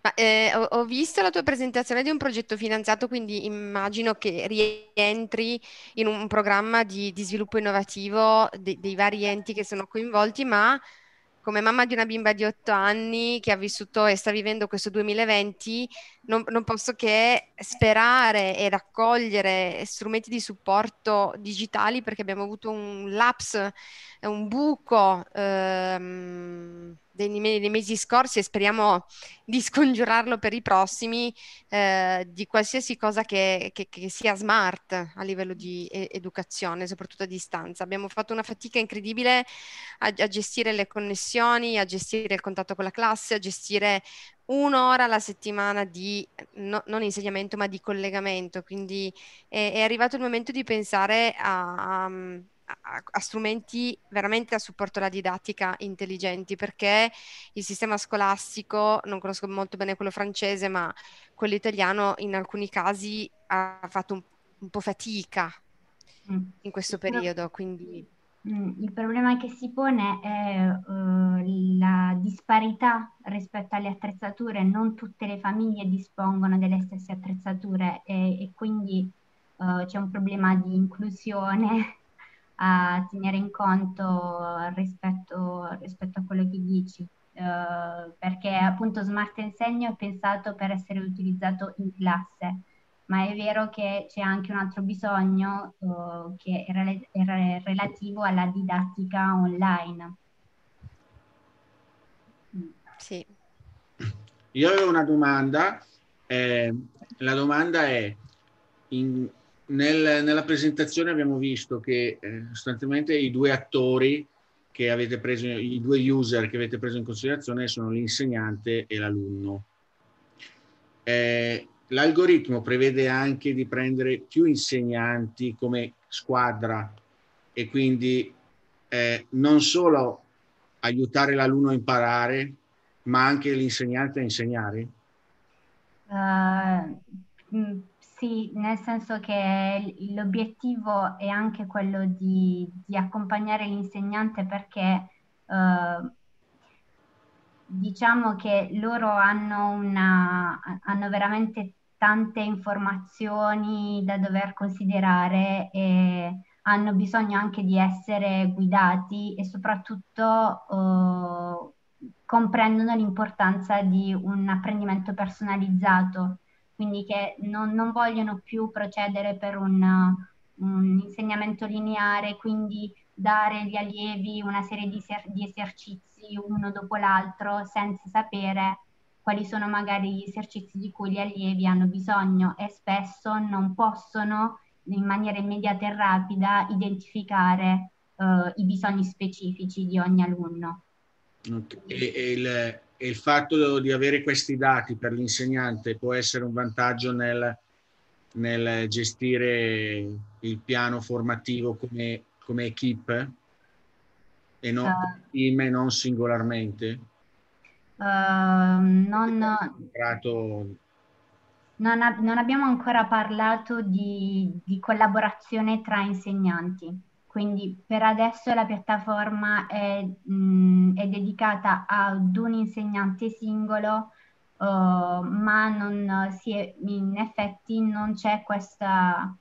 Ma, eh, ho, ho, visto la tua presentazione di un progetto finanziato, quindi immagino che rientri in un programma di, di sviluppo innovativo de, dei vari enti che sono coinvolti, ma come mamma di una bimba di 8 anni che ha vissuto e sta vivendo questo 2020, non, non posso che sperare e raccogliere strumenti di supporto digitali perché abbiamo avuto un lapse, un buco. Ehm, nei, nei, mesi scorsi e speriamo di scongiurarlo per i prossimi, eh, di qualsiasi cosa che, che, che, sia smart a livello di educazione, soprattutto a distanza. Abbiamo fatto una fatica incredibile a, a gestire le connessioni, a gestire il contatto con la classe, a gestire un'ora alla settimana di no, non insegnamento ma di collegamento. Quindi è, è, arrivato il momento di pensare a, a a, a, strumenti veramente a supporto alla didattica intelligenti, perché il sistema scolastico, non conosco molto bene quello francese, ma quello italiano in alcuni casi ha fatto un, un po' fatica mm. in questo periodo. Quindi... Mm, il problema che si pone è uh, la disparità rispetto alle attrezzature, non tutte le famiglie dispongono delle stesse attrezzature e, e quindi uh, c'è un problema di inclusione a tenere in conto rispetto, rispetto a quello che dici. Uh, perché appunto Smart Insegno è pensato per essere utilizzato in classe, ma è vero che c'è anche un altro bisogno uh, che è, rel- è, relativo alla didattica online. Sì. Io avevo una domanda, eh, la domanda è in, nel, nella presentazione abbiamo visto che eh, sostanzialmente i due attori che avete preso, i due user che avete preso in considerazione sono l'insegnante e l'alunno. Eh, l'algoritmo prevede anche di prendere più insegnanti come squadra e quindi eh, non solo aiutare l'alunno a imparare, ma anche l'insegnante a insegnare? Uh, sì, nel senso che l'obiettivo è anche quello di, di accompagnare l'insegnante perché eh, diciamo che loro hanno, una, hanno veramente tante informazioni da dover considerare e hanno bisogno anche di essere guidati e soprattutto eh, comprendono l'importanza di un apprendimento personalizzato quindi che non, non vogliono più procedere per un, un, insegnamento lineare, quindi dare agli allievi una serie di, di esercizi uno dopo l'altro senza sapere quali sono magari gli esercizi di cui gli allievi hanno bisogno e spesso non possono in maniera immediata e rapida identificare uh, i bisogni specifici di ogni alunno. Okay. E, e il, e il fatto di avere questi dati per l'insegnante può essere un vantaggio nel, nel gestire il piano formativo come, come equip e non, uh, team e non singolarmente? Uh, non, non, non, abbiamo ancora parlato di, di collaborazione tra insegnanti. Quindi per adesso la piattaforma è, mh, è dedicata ad un insegnante singolo, uh, ma non è, in effetti non c'è questa,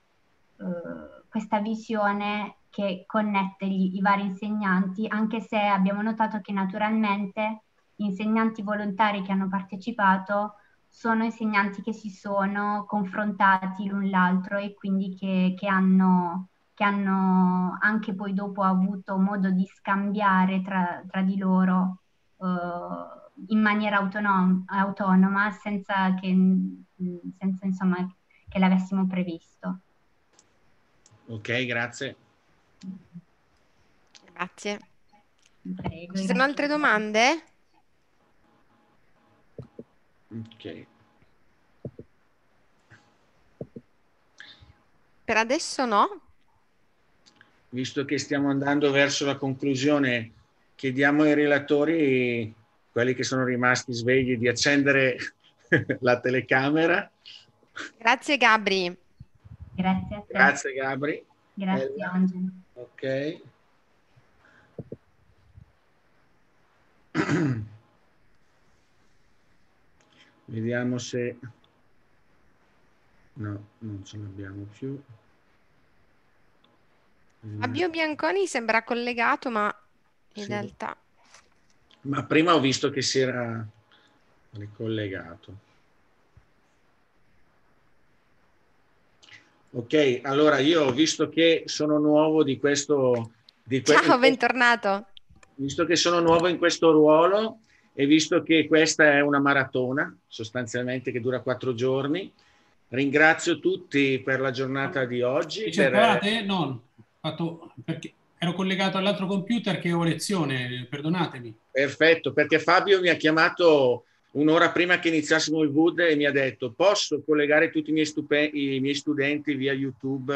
uh, questa visione che connette gli, i vari insegnanti, anche se abbiamo notato che naturalmente gli insegnanti volontari che hanno partecipato sono insegnanti che si sono confrontati l'un l'altro e quindi che, che, hanno, che hanno anche poi dopo avuto modo di scambiare tra, tra di loro uh, in maniera autonom- autonoma senza che, senza, insomma, che l'avessimo previsto. Ok, grazie. Grazie. Prego, Ci sono altre domande? Ok. Per adesso no. Visto che stiamo andando verso la conclusione, chiediamo ai relatori, quelli che sono rimasti svegli, di accendere <laughs> la telecamera. Grazie Gabri. Grazie a te. Grazie Gabri. Grazie. Angelo. Ok. <clears throat> Vediamo se... No, non ce l'abbiamo più. Fabio Bianconi sembra collegato, ma in sì. realtà... Ma prima ho visto che si era ricollegato. Ok, allora io ho visto che sono nuovo di questo... Di Ciao, questo, bentornato. Visto che sono nuovo in questo ruolo, e visto che questa è una maratona, sostanzialmente che dura quattro giorni, ringrazio tutti per la giornata di oggi. Cercate? Per... No, fatto perché ero collegato all'altro computer che ho lezione, perdonatemi. Perfetto, perché Fabio mi ha chiamato un'ora prima che iniziassimo il Wood e mi ha detto posso collegare tutti i miei, stupe- i miei studenti via YouTube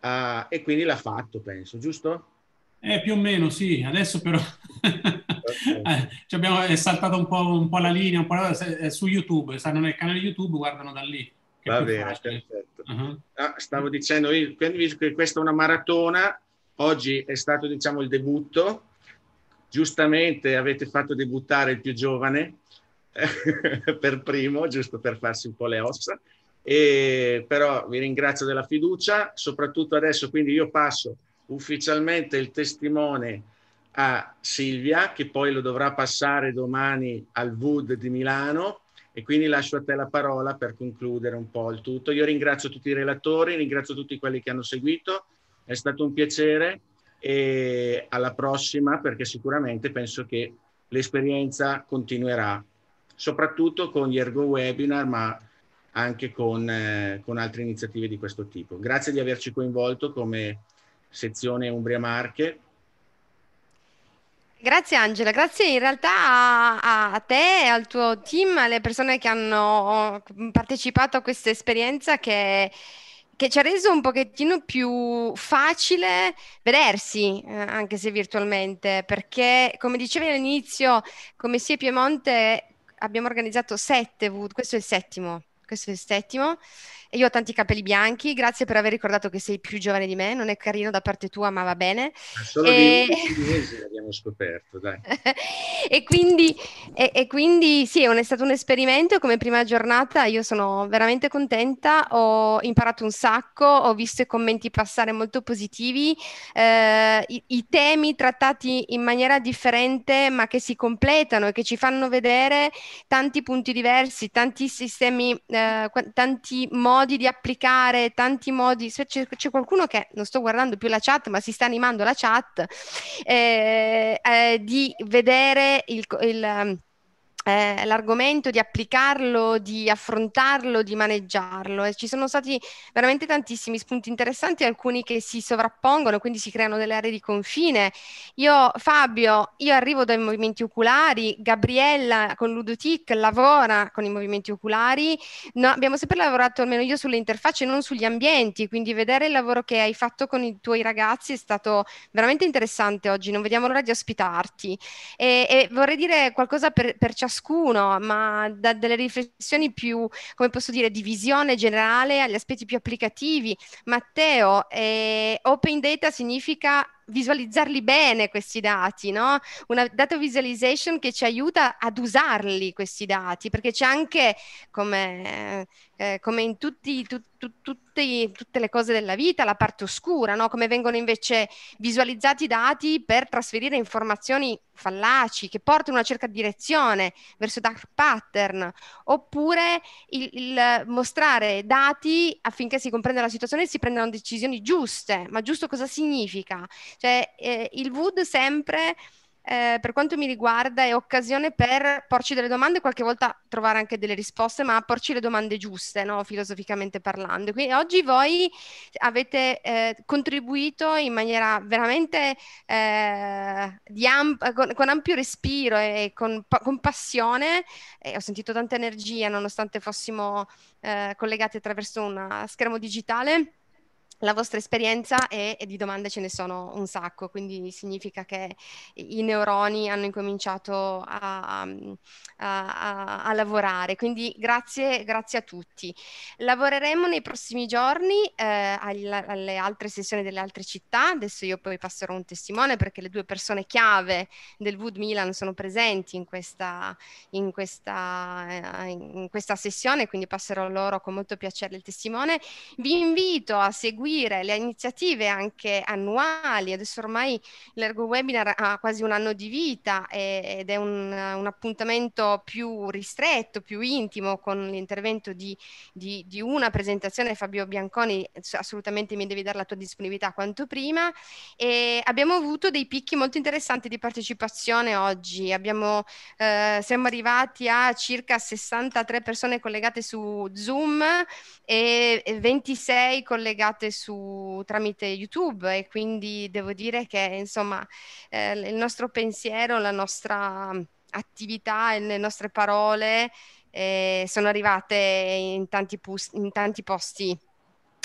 uh, e quindi l'ha fatto, penso, giusto? Eh, più o meno, sì. Adesso però <laughs> eh, abbiamo, è saltata un po', un po', la linea, un po la, su YouTube, stanno nel canale YouTube, guardano da lì. Va bene, perfetto. Uh-huh. Ah, stavo dicendo, io, che questa è una maratona, oggi è stato diciamo il debutto, giustamente avete fatto debuttare il più giovane <laughs> per primo, giusto per farsi un po' le ossa. E, però vi ringrazio della fiducia, soprattutto adesso, quindi io passo ufficialmente il testimone a Silvia, che poi lo dovrà passare domani al VUD di Milano e quindi lascio a te la parola per concludere un po' il tutto. Io ringrazio tutti i relatori, ringrazio tutti quelli che hanno seguito, è stato un piacere e alla prossima perché sicuramente penso che l'esperienza continuerà, soprattutto con gli Ergo Webinar, ma anche con, eh, con altre iniziative di questo tipo. Grazie di averci coinvolto come sezione Umbria Marche. Grazie Angela, grazie in realtà a, a, te e al tuo team, alle persone che hanno partecipato a questa esperienza che, che ci ha reso un pochettino più facile vedersi, eh, anche se virtualmente, perché come dicevi all'inizio, come sia Piemonte abbiamo organizzato sette questo è il settimo, questo è il settimo e io ho tanti capelli bianchi, grazie per aver ricordato che sei più giovane di me, non è carino da parte tua, ma va bene. Solo e... <laughs> di mesi l'abbiamo scoperto, dai. e, quindi, e, e, quindi, sì, è stato un esperimento come prima giornata, io sono veramente contenta, ho imparato un sacco, ho visto i commenti passare molto positivi, eh, i, i temi trattati in maniera differente ma che si completano e che ci fanno vedere tanti punti diversi, tanti sistemi, eh, tanti modi modi di applicare, tanti modi. C'è, c'è, qualcuno che non sto guardando più la chat, ma si sta animando la chat eh, eh, di vedere il, il eh, l'argomento, di applicarlo, di affrontarlo, di maneggiarlo. E ci sono stati veramente tantissimi spunti interessanti, alcuni che si sovrappongono, quindi si creano delle aree di confine. Io, Fabio, io arrivo dai movimenti oculari, Gabriella con Ludotic lavora con i movimenti oculari. No, abbiamo sempre lavorato, almeno io, sulle interfacce, non sugli ambienti, quindi vedere il lavoro che hai fatto con i tuoi ragazzi è stato veramente interessante oggi. Non vediamo l'ora di ospitarti. E, e vorrei dire qualcosa per, per ciascuno ciascuno, ma da delle riflessioni più, come posso dire, di visione generale agli aspetti più applicativi. Matteo, eh, open data significa visualizzarli bene questi dati, no? Una data visualization che ci aiuta ad usarli questi dati, perché c'è anche come, eh, come in tutti, tu, tu, tutti, tutte le cose della vita la parte oscura, no? Come vengono invece visualizzati i dati per trasferire informazioni fallaci che portano una certa direzione verso dark pattern, oppure il, il mostrare dati affinché si comprenda la situazione e si prendano decisioni giuste. Ma giusto cosa significa? Cioè, eh, il Wood sempre eh, per quanto mi riguarda è occasione per porci delle domande e qualche volta trovare anche delle risposte, ma porci le domande giuste, no? filosoficamente parlando. Quindi oggi voi avete eh, contribuito in maniera veramente eh, amp- con, con, ampio respiro e con, con passione. ho sentito tanta energia nonostante fossimo eh, collegati attraverso un schermo digitale la vostra esperienza e, e, di domande ce ne sono un sacco, quindi significa che i neuroni hanno incominciato a, a, a, a lavorare. Quindi grazie, grazie, a tutti. Lavoreremo nei prossimi giorni eh, alle, alle, altre sessioni delle altre città. Adesso io poi passerò un testimone perché le due persone chiave del Wood Milan sono presenti in questa, in questa, eh, in questa sessione, quindi passerò loro con molto piacere il testimone. Vi invito a seguire seguire le iniziative anche annuali. Adesso ormai l'Ergo Webinar ha quasi un anno di vita ed è un, un appuntamento più ristretto, più intimo con l'intervento di, di, di, una presentazione. Fabio Bianconi, assolutamente mi devi dare la tua disponibilità quanto prima. E abbiamo avuto dei picchi molto interessanti di partecipazione oggi. Abbiamo, eh, siamo arrivati a circa 63 persone collegate su Zoom e 26 collegate su, tramite YouTube e quindi devo dire che insomma eh, il nostro pensiero, la nostra attività e le nostre parole eh, sono arrivate in tanti, pus- in tanti posti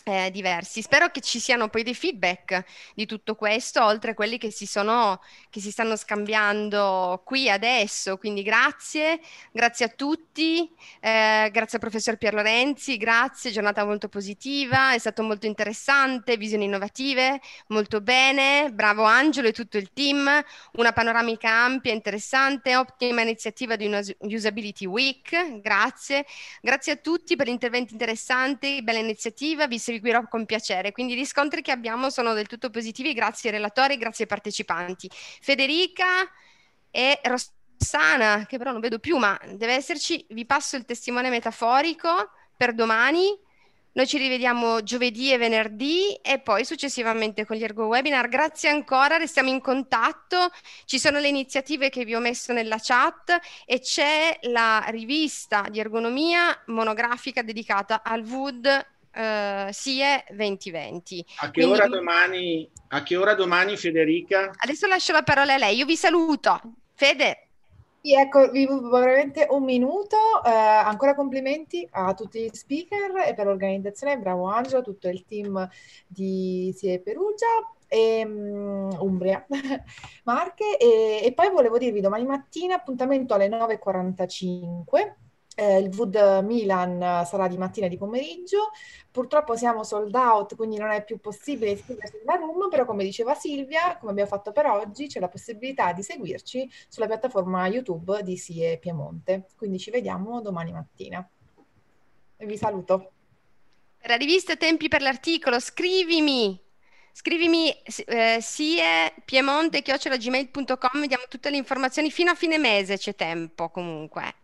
eh, diversi. Spero che ci siano poi dei feedback di tutto questo, oltre a quelli che si, sono, che si stanno scambiando qui adesso. Quindi grazie, grazie a tutti, eh, grazie al professor Pier Lorenzi, grazie, giornata molto positiva, è stato molto interessante, visioni innovative, molto bene, bravo Angelo e tutto il team, una panoramica ampia, interessante, ottima iniziativa di una Usability Week, grazie, grazie a tutti per gli interventi interessanti, bella iniziativa, vi seguirò con piacere. Quindi i riscontri che abbiamo sono del tutto positivi, grazie ai relatori, grazie ai partecipanti. Federica e Rossana, che però non vedo più, ma deve esserci, vi passo il testimone metaforico per domani. Noi ci rivediamo giovedì e venerdì e poi successivamente con gli Ergo Webinar. Grazie ancora, restiamo in contatto. Ci sono le iniziative che vi ho messo nella chat e c'è la rivista di ergonomia monografica dedicata al Wood uh, SIE 2020. A che, Quindi, domani, a che, ora domani, Federica? Adesso lascio la parola a lei, io vi saluto. Fede. Sì, ecco, vi veramente un minuto. Eh, ancora complimenti a tutti gli speaker e per l'organizzazione, bravo Angelo, tutto il team di SIE Perugia e um, Umbria, <laughs> Marche e, e, poi volevo dirvi domani mattina appuntamento alle 9.45 eh, il Wood Milan sarà di mattina e di pomeriggio. Purtroppo siamo sold out, quindi non è più possibile iscriversi nella room, però come diceva Silvia, come abbiamo fatto per oggi, c'è la possibilità di seguirci sulla piattaforma YouTube di SIE Piemonte. Quindi ci vediamo domani mattina. E vi saluto. Per la rivista Tempi per l'articolo, scrivimi scrivimi eh, sie piemonte gmail.com diamo tutte le informazioni fino a fine mese c'è tempo comunque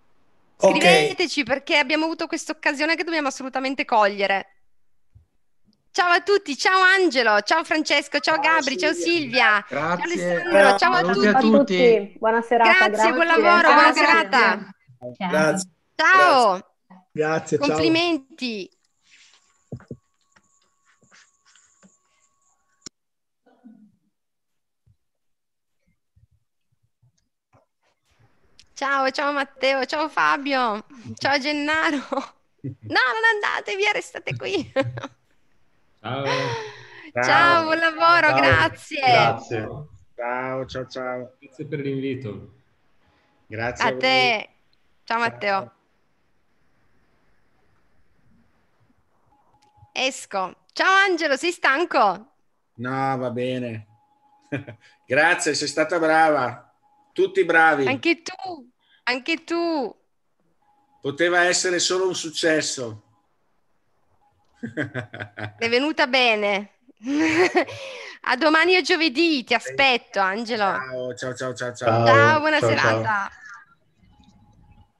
Scriveteci okay. perché abbiamo avuto questa occasione che dobbiamo assolutamente cogliere. Ciao a tutti, ciao Angelo, ciao Francesco, ciao, ciao Gabri, Silvia. ciao Silvia, grazie. ciao Alessandro, ciao a tutti. a tutti. Buona serata. Grazie, grazie. buon lavoro, ciao, buona grazie. serata. Grazie. Ciao. Grazie. Complimenti. Ciao. Ciao, ciao Matteo, ciao Fabio, ciao Gennaro. <laughs> No, non andate via, restate qui. Ciao. <laughs> Ciao, ciao buon lavoro, ciao. grazie. Grazie. Ciao, ciao, ciao. Grazie per l'invito. Grazie a, a te. Ciao Matteo. Esco. Ciao Angelo, sei stanco? No, va bene. <laughs> Grazie, sei stata brava. Tutti bravi. Anche tu, anche tu. Poteva essere solo un successo. <laughs> È venuta bene. <laughs> A domani o giovedì, ti aspetto, Angelo. Ciao, ciao, ciao, ciao. Ciao, buona ciao, serata. ciao.